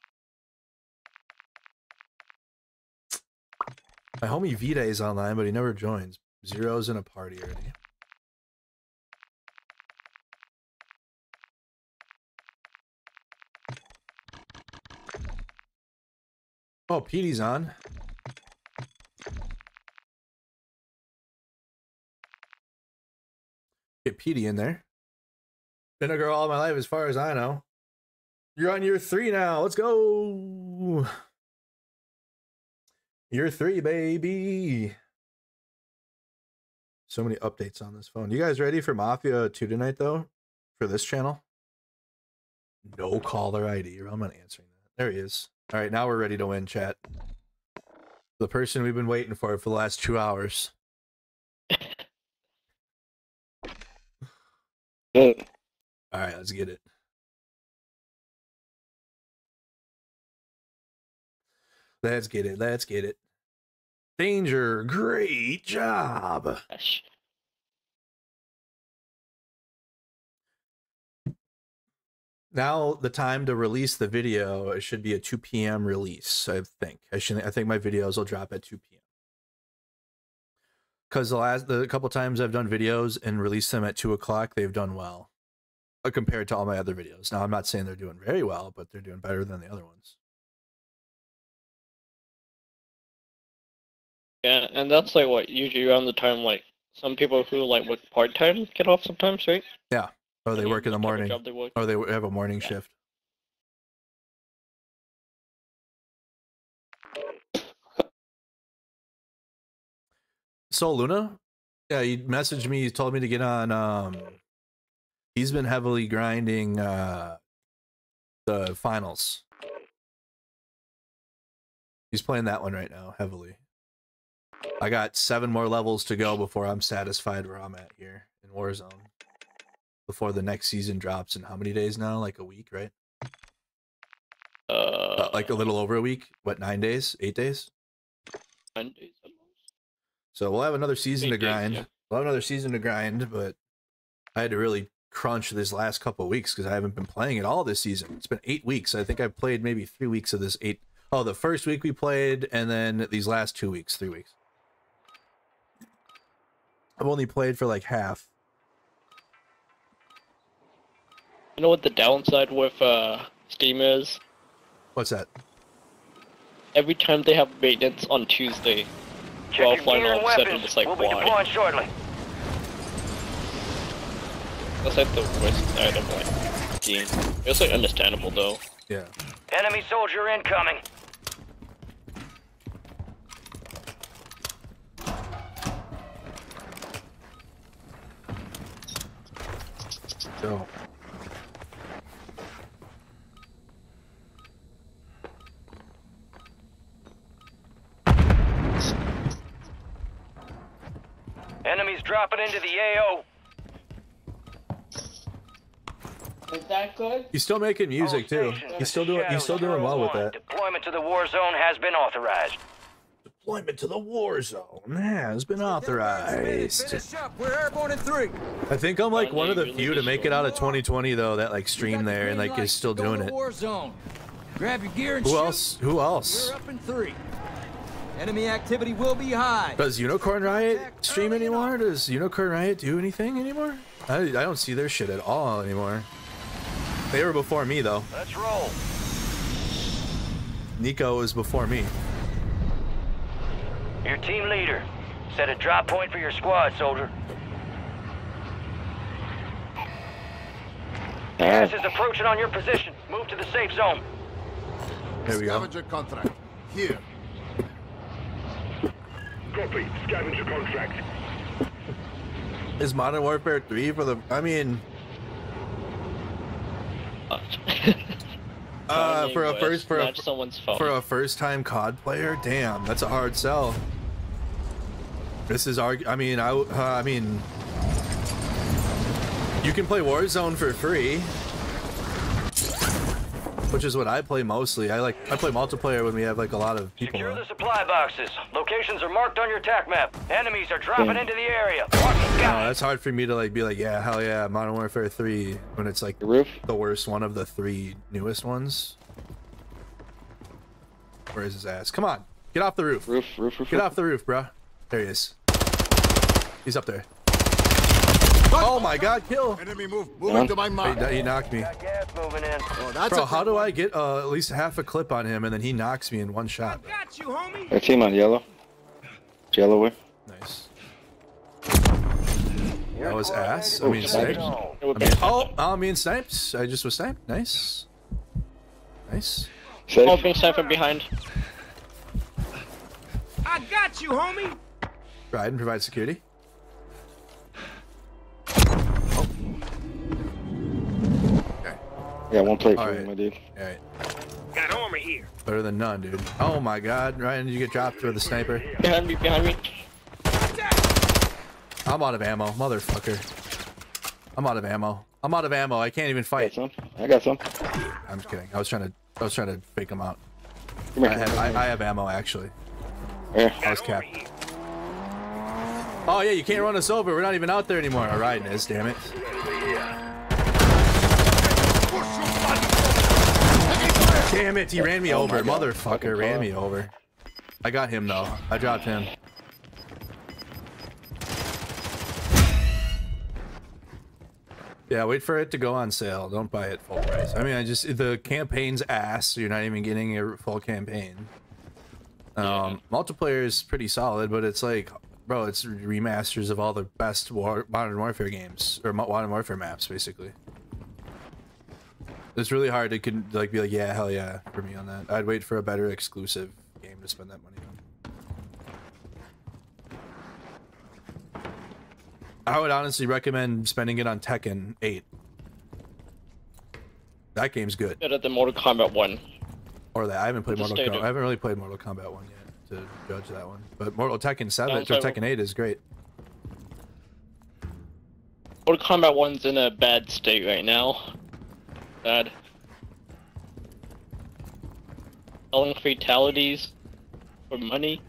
My homie Vita is online, but he never joins. Zero's in a party already. Oh, Petey's on. Get Petey in there. Been a girl all my life, as far as I know. You're on year three now. Let's go. Year three, baby. So many updates on this phone. You guys ready for Mafia 2 tonight, though? For this channel? No caller ID. I'm not answering that. There he is. All right, now we're ready to win, chat. The person we've been waiting for for the last two hours. All right, let's get it. Let's get it. Let's get it. Danger, great job. Now the time to release the video it should be a 2 p.m. release. I think I should. I think my videos will drop at 2 p.m. Because the last the couple times I've done videos and released them at two o'clock, they've done well uh, compared to all my other videos. Now I'm not saying they're doing very well, but they're doing better than the other ones. Yeah, and that's like what usually around the time like some people who like work part time get off sometimes, right? Yeah. Or they work in the morning. they work. Or they have a morning shift. So Luna, yeah, he messaged me. He told me to get on. Um, he's been heavily grinding uh, the finals. He's playing that one right now heavily. I got seven more levels to go before I'm satisfied where I'm at here in Warzone. Before the next season drops in how many days now? Like a week, right? Uh, like a little over a week. What, nine days? Eight days? nine days. almost. So we'll have another season to Eight days, grind. yeah. We'll have another season to grind, but I had to really crunch this last couple of weeks because I haven't been playing at all this season. It's been eight weeks. I think I've played maybe three weeks of this eight. Oh, the first week we played, and then these last two weeks, three weeks. I've only played for like half. You know what the downside with uh Steam is? What's that? Every time they have maintenance on Tuesday, we're all your flying gear all and of a sudden, weapons. it's like We'll why? shortly. That's like the worst item. Like, team. It's like understandable though. Yeah. Enemy soldier incoming. So. Enemies dropping into the AO. Is that good? He's still making music too. He's still doing. He's still doing well with that. Deployment to the war zone has been authorized. Deployment to the war zone has been authorized. Finish up. We're airborne in three. I think I'm like one of the few to make it out of 2020 though that like stream there and like is still doing it. War zone. Grab your gear and Who shoot. else? Who else? We're up in three. Enemy activity will be high. Does Unicorn Riot stream anymore? Does Unicorn Riot do anything anymore? I, I don't see their shit at all anymore. They were before me though. Let's roll. Nico was before me. Your team leader. Set a drop point for your squad, soldier. Gas is approaching on your position. Move to the safe zone. There we go. Scavenger contract. Here. Copy. Scavenger contract. Is Modern Warfare 3 for the I mean uh for a first for a someone's phone. for a first time COD player? Damn, that's a hard sell. This is arg I mean I uh, I mean you can play Warzone for free. Which is what I play mostly. I like I play multiplayer when we have like a lot of people. Secure on. the supply boxes. Locations are marked on your TAC map. Enemies are dropping Damn. into the area. Walking No, that's hard for me to like be like, yeah, hell yeah, Modern Warfare 3 when it's like roof? the worst one of the three newest ones. Where is his ass? Come on, get off the roof. Roof, roof, roof. Get roof. off the roof, bro. There he is. He's up there. Oh my god, kill! Enemy move. Moving to my mark. He, he knocked me. Gas moving in. Oh, that's Bro, how do I get uh, at least half a clip on him and then he knocks me in one shot? Got you, homie. Our team on yellow. Yellow way. Nice. That was ass. I mean, sniped. I It would mean, oh, oh, me and sniped. I just was sniped. Nice. Nice. Oh, being sniped from behind. I got you, homie. Ride and provide security. Yeah, one plate All for right. you, my dude. Alright. Got armor here. Better than none, dude. Oh my god, Ryan, did you get dropped for the sniper? Behind me, behind me. I'm out of ammo, motherfucker. I'm out of ammo. I'm out of ammo. I can't even I fight. got some. I got some. I'm just kidding. I was trying to I was trying to fake him out. Come I here. have I, I have ammo actually. Here. I was capped. Oh yeah, you can't run us over. We're not even out there anymore. All right, Niz, damn it. Damn it, he ran me Oh over. Motherfucker ran me over. I got him though. I dropped him. Yeah, wait for it to go on sale. Don't buy it full price. I mean, I just the campaign's ass, so you're not even getting a full campaign. Um, multiplayer is pretty solid, but it's like, bro, it's remasters of all the best war Modern Warfare games or Modern Warfare maps, basically. It's really hard to con- like be like, yeah, hell yeah, for me on that. I'd wait for a better exclusive game to spend that money on. I would honestly recommend spending it on Tekken 8. That game's good. Better than Mortal Kombat 1. Or that I haven't played Mortal Kombat. I haven't really played Mortal Kombat 1 yet to judge that one. But Mortal Tekken 7 or Tekken 8 is great. Mortal Kombat 1's in a bad state right now. Bad. Selling fatalities for money.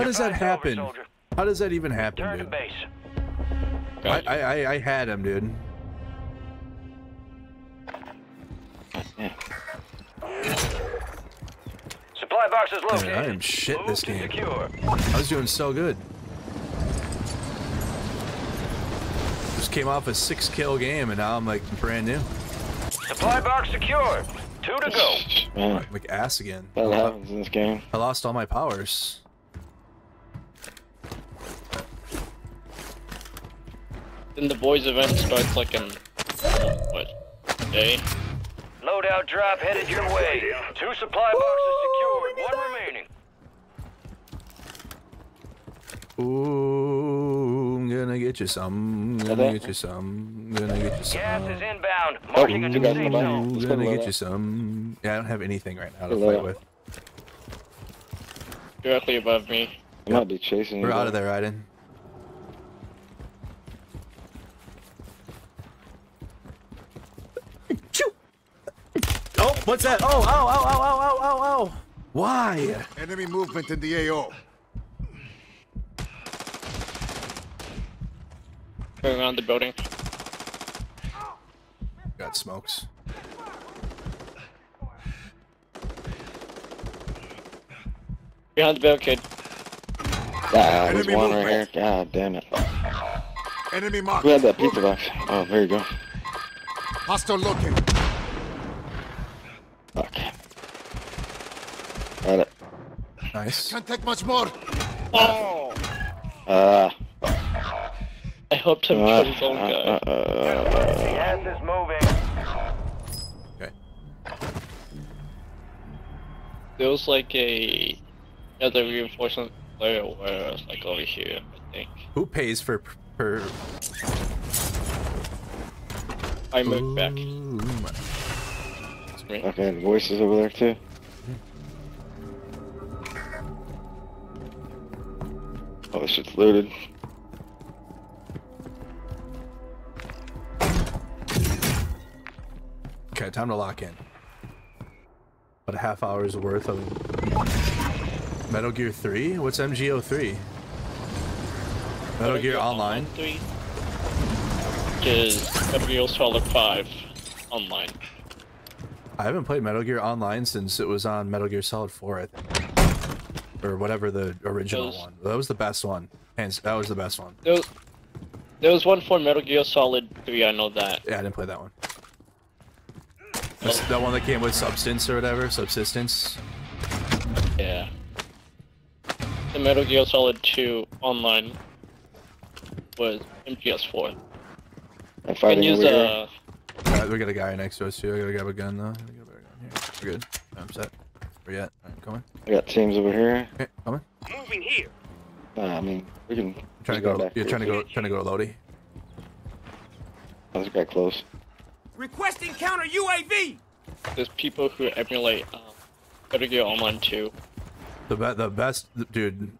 How does that happen? How does that even happen, Turn dude? Base. I, I, I had him, dude. Supply box is located. Man, I am shit Move this game. Secure. I was doing so good. Just came off a six kill game and now I'm like brand new. Supply box secure. Two to go. Man. Like ass again. That happens in this game. I lost all my powers. Then the boys event starts like in what day? Loadout drop headed your way. Two supply boxes secured. One remaining. Ooh, I'm gonna get you some. Gonna get you some. Gonna get you some. Gas is inbound. Oh, Marking a new safe zone. Ooh, Let's gonna get you some. Yeah, I don't have anything right now to Go to fight with. Directly above me. I might be chasing you. We're out guys. of there, Raiden. What's that? Oh, ow, ow, ow, ow, ow, ow, ow. Why? Enemy movement in the AO. Going around the building. Got smokes. Behind the barricade. Ah, there's Enemy one right here. God damn it. Enemy mark. Who had that pizza box? Oh, there you go. Hostile looking. Fuck. Got it. Nice. Can't take much more. Oh! Uh, I hope to uh, kill his own guy. uh, uh, Gas is moving. Okay. There was like a other reinforcement layer where I was like over here, I think. Who pays for per? I moved back. Ooh, my- okay, the voices over there too. This shit's looted. Okay, time to lock in. About a half hour's worth of Metal Gear 3? What's MGO3? Metal Gear Online. 3 is Metal Gear Solid 5 online. I haven't played Metal Gear Online since it was on Metal Gear Solid 4, I think. Or whatever the original Those- one. That was the best one. Hands, that was the best one. There was, there was one for Metal Gear Solid 3, I know that. Yeah, I didn't play that one. That's that one that came with Substance or whatever? Subsistence? Yeah. The Metal Gear Solid 2 online was MGS4. I'm You fighting can use over here. uh, Alright, we got a guy next to us too. I gotta grab a gun though. I gotta grab a gun here. We're good. I'm set. Where you at? Alright, coming. I got teams over here. Okay, coming. Moving here. Uh, I mean, we can. Trying to just go. back You're here. trying to go. Trying to go to Lodi. Let's get close. Requesting counter UAV! there's people who emulate um, Metal Gear Online 2. The be- the best dude.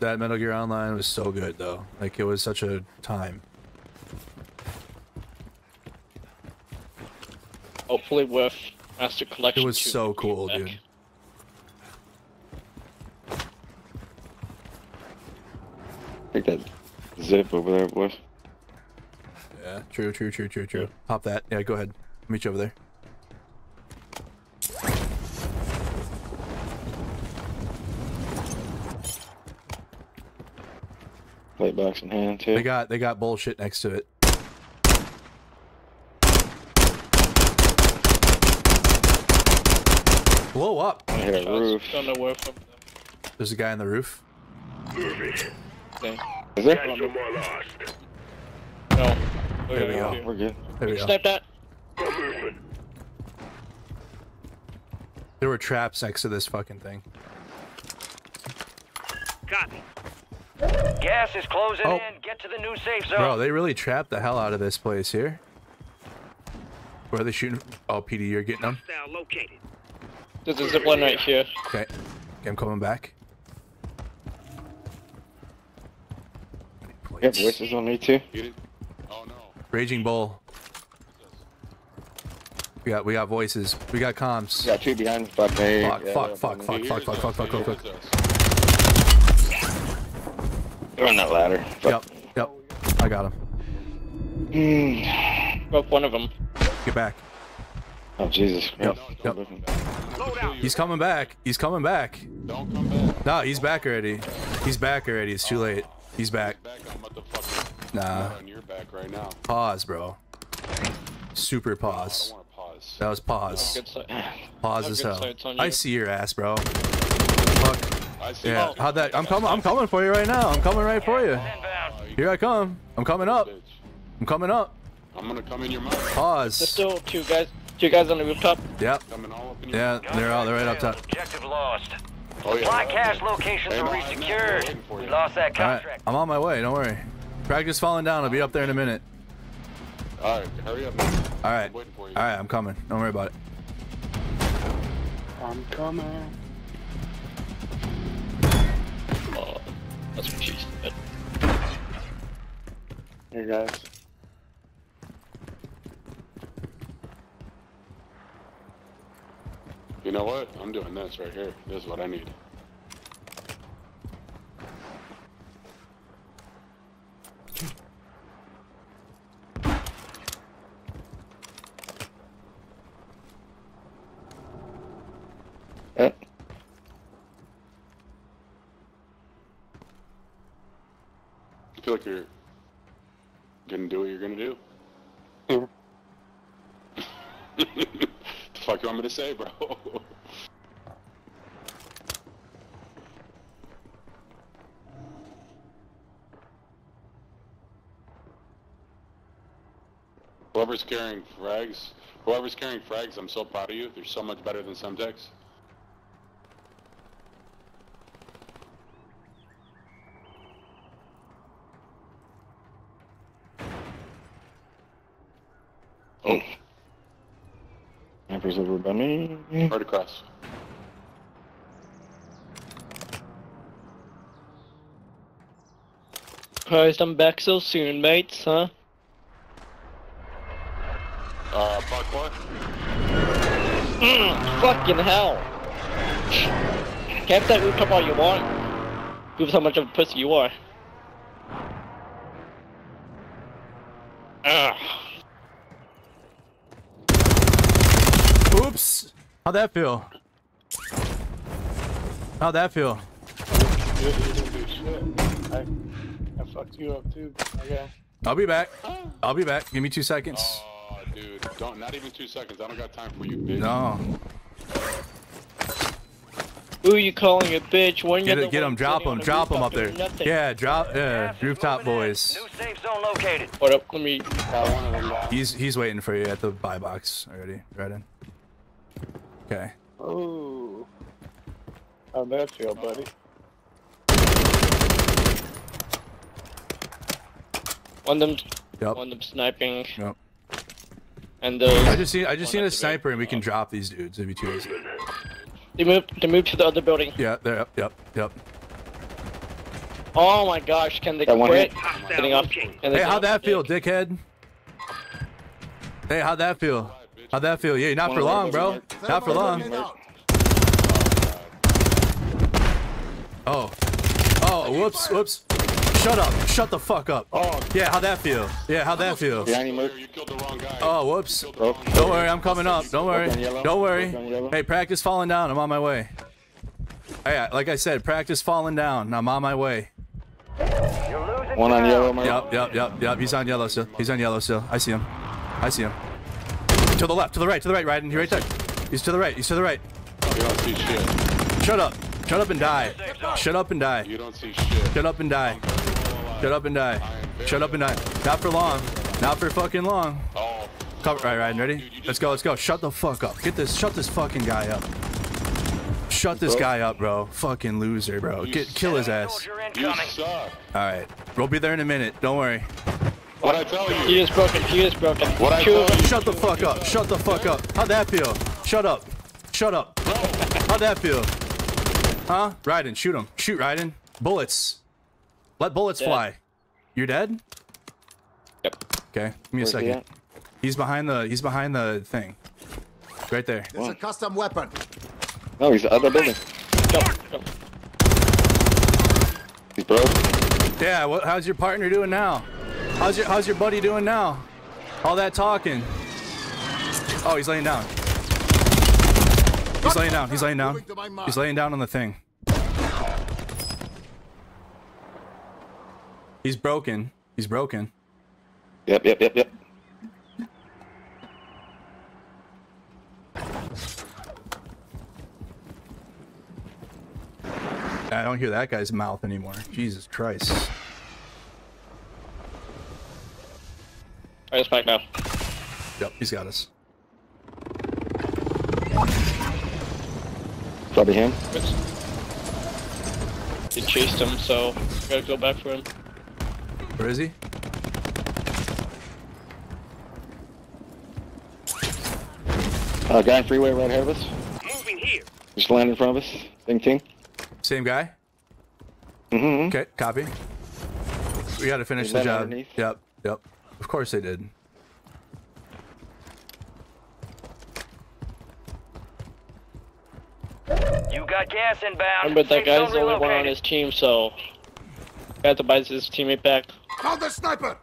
That Metal Gear Online was so good though. Like it was such a time. Hopefully with Master Collection It was so cool, back. dude. Take that zip over there, boys. Yeah. True. True. True. True. True. Pop that. Yeah. Go ahead. Meet you over there. Light box in hand too. They got they got bullshit next to it. Blow up. I hit a roof. Don't know where from them. There's a guy on the roof. Okay. Is there? No. There we go. okay. We're good. There we go. Snipe that. There were traps next to this fucking thing. Copy. Gas is closing Oh. in. Get to the new safe zone. Bro, they really trapped the hell out of this place here. Where are they shooting? Oh, PD, you're getting them? Now located. There's a zipline right here. Okay. Okay, I'm coming back. We have voices on me too. Oh no. Raging Bull. We got we got voices. We got comms. Got two behind. Fuck me. Fuck, Yeah, fuck, yeah, fuck, me. fuck, fuck, fuck, fuck, fuck, fuck, fuck. They're on that ladder. Yep, yep. I got him. Hmm. Broke one of them. Get back. Oh Jesus. Yep, Yeah. yep. He's coming back. He's coming back. Don't come back. No, he's back already. He's back already. It's too late. He's back. Back. Nah. Back. back right. Pause, bro. Super pause. Pause. That was pause. Good Pause Have as hell. I see your ass, bro. Fuck. I see Yeah. How'd that? I'm coming. I'm coming for you right now. I'm coming right for you. Here I come. I'm coming up. I'm coming up. I'm gonna come in your mouth. Pause. There's Pause. still two guys, two guys on the rooftop. Yep. Coming all up in your Yeah, they're all they're right up top. Objective lost. Oh, yeah. Supply cache locations Hey, are no, I'm not resecured. We lost that All right, contract. I'm on my way. Don't worry. Practice falling down. I'll be up there in a minute. All right, hurry up. Man. All right. I'm waiting for you. All right, I'm coming. Don't worry about it. I'm coming. Oh, that's what she said. Here, guys. You know what? I'm doing this right here. This is what I need. Yeah. Feel like you're gonna do what you're gonna do. the fuck you want me to say, bro? Whoever's carrying frags, whoever's carrying frags, I'm so proud of you. They're so much better than Semtex. By me. Right across. Surprised I'm back so soon, mates, huh? Uh, parkour. Mm, fucking hell. Camp that rooftop all you want. Prove how much of a pussy you are. Ugh. Oops. How'd that feel? How'd that feel? You, you didn't do shit. I, I fucked you up too. Okay. I'll be back. I'll be back. Give me two seconds. Oh, dude, don't. Not even two seconds. I don't got time for you, bitch. No. Who are you calling a bitch when Get you're it. Get one him. Drop sitting him. Drop him up there. nothing? Yeah. Drop. Uh, yeah. Rooftop boys. New safe zone located. What up? Let me. Got one of them. He's he's waiting for you at the buy box already. Right in. Okay. Ooh. How'd that feel, buddy? One of them. Yep. One of them sniping. Yep. And those. I just need I just need a sniper and we can drop these dudes. It'd be too easy. They moved. They moved to the other building. Yeah. There. Yep. Yep. Yep. Oh my gosh! Can they That quit? hit. Getting off. Can they Hey, how'd that feel, dick? dickhead? Hey, how'd that feel? How'd that feel? Yeah, not for long, bro. Not for long. Oh. Oh, whoops, whoops. Shut up. Shut the fuck up. Oh. Yeah, how'd that feel? Yeah, how'd that feel? Yeah. Oh, whoops. Don't worry, I'm coming up. Don't worry. Don't worry. Hey, practice falling down. I'm on my way. Hey, like I said, practice falling down. I'm on my way. One on yellow, my Yep, yep, yep, yep. He's on yellow still. He's on yellow still. I see him. I see him. To the left, to the right, to the right, Ryden. He's right there. He's to the right. He's to the right. Oh, you don't see shit. Shut up. Shut up and die. Shut up and die. You don't see shit. Shut up and die. Shut up and die. Shut up and die. Not for long. Not for fucking long. Oh. Cover. Right, Ryden. Ready? Let's go. Let's go. Shut the fuck up. Get this. Shut this fucking guy up. Shut this guy up, bro. Fucking loser, bro. Get kill his ass. You suck. All right. We'll be there in a minute. Don't worry. What I tell you? He is broken. He is broken. What I Two tell you? Shut the fuck up. Shut the fuck up. How'd that feel? Shut up. Shut up. How'd that feel? Huh? Ryden, shoot him. Shoot, Ryden. Bullets. Let bullets Dead. fly. You're dead? Yep. Okay. Give me a Where's he second. at? He's behind the he's behind the thing. Right there. It's a custom weapon. No, he's the other building. Go, go. He's broke. Yeah, what how's your partner doing now? How's your how's your buddy doing now? All that talking. Oh, he's laying down. He's laying down. He's laying down. He's laying down on the thing. He's broken. He's broken. Yep, yep, yep, yep. I don't hear that guy's mouth anymore. Jesus Christ. Alright, it's back now. Yep, he's got us. Probably him. They chased him, so gotta go back for him. Where is he? Uh, guy in freeway right ahead of us. Moving here. Just landed in front of us. Same team. Same guy? Mm-hmm. Okay, copy. We gotta finish Is the job. underneath? Yep, yep. Of course they did. You got gas inbound. Remember that Safe guy's the only one on his team, so got to buy his teammate back. Found the sniper!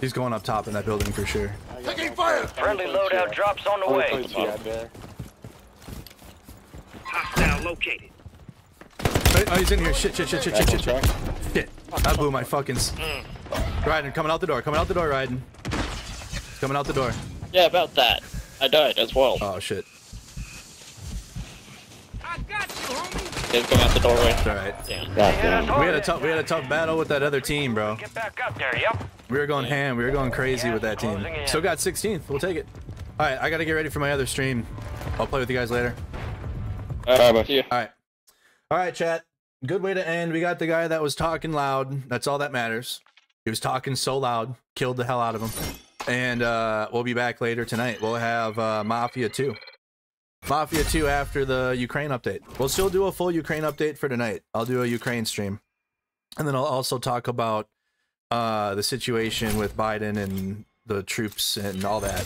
He's going up top in that building for sure. Taking fire! Friendly loadout drops on the Only way. place he had there. Hostile located. Wait, oh, he's in here. Shit, shit, shit, shit, shit, shit, shit. Shit. I blew my fucking. s- mm. Ryden, coming out the door. Coming out the door, Ryden. Coming out the door. Yeah, about that. I died as well. Oh shit. He's coming out the doorway. All right. Damn. We had a tough. We had a tough battle with that other team, bro. Get back up there, yep. We were going ham. We were going crazy with that team. closing in. Still got 16th. We'll take it. All right, I gotta get ready for my other stream. I'll play with you guys later. Alright, bye. See ya. All right. All right, chat. Good way to end. We got the guy that was talking loud. That's all that matters. He was talking so loud, killed the hell out of him. And uh, we'll be back later tonight. We'll have uh, Mafia 2. Mafia 2 after the Ukraine update. We'll still do a full Ukraine update for tonight. I'll do a Ukraine stream. And then I'll also talk about uh, the situation with Biden and the troops and all that.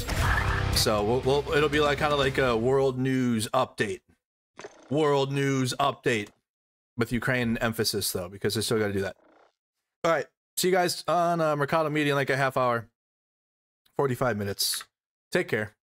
So we'll, we'll it'll be like kind of like a world news update. World news update with Ukraine emphasis though, because I still got to do that. All right. See you guys on uh, Mercado Media in like a half hour, 45 minutes. Take care.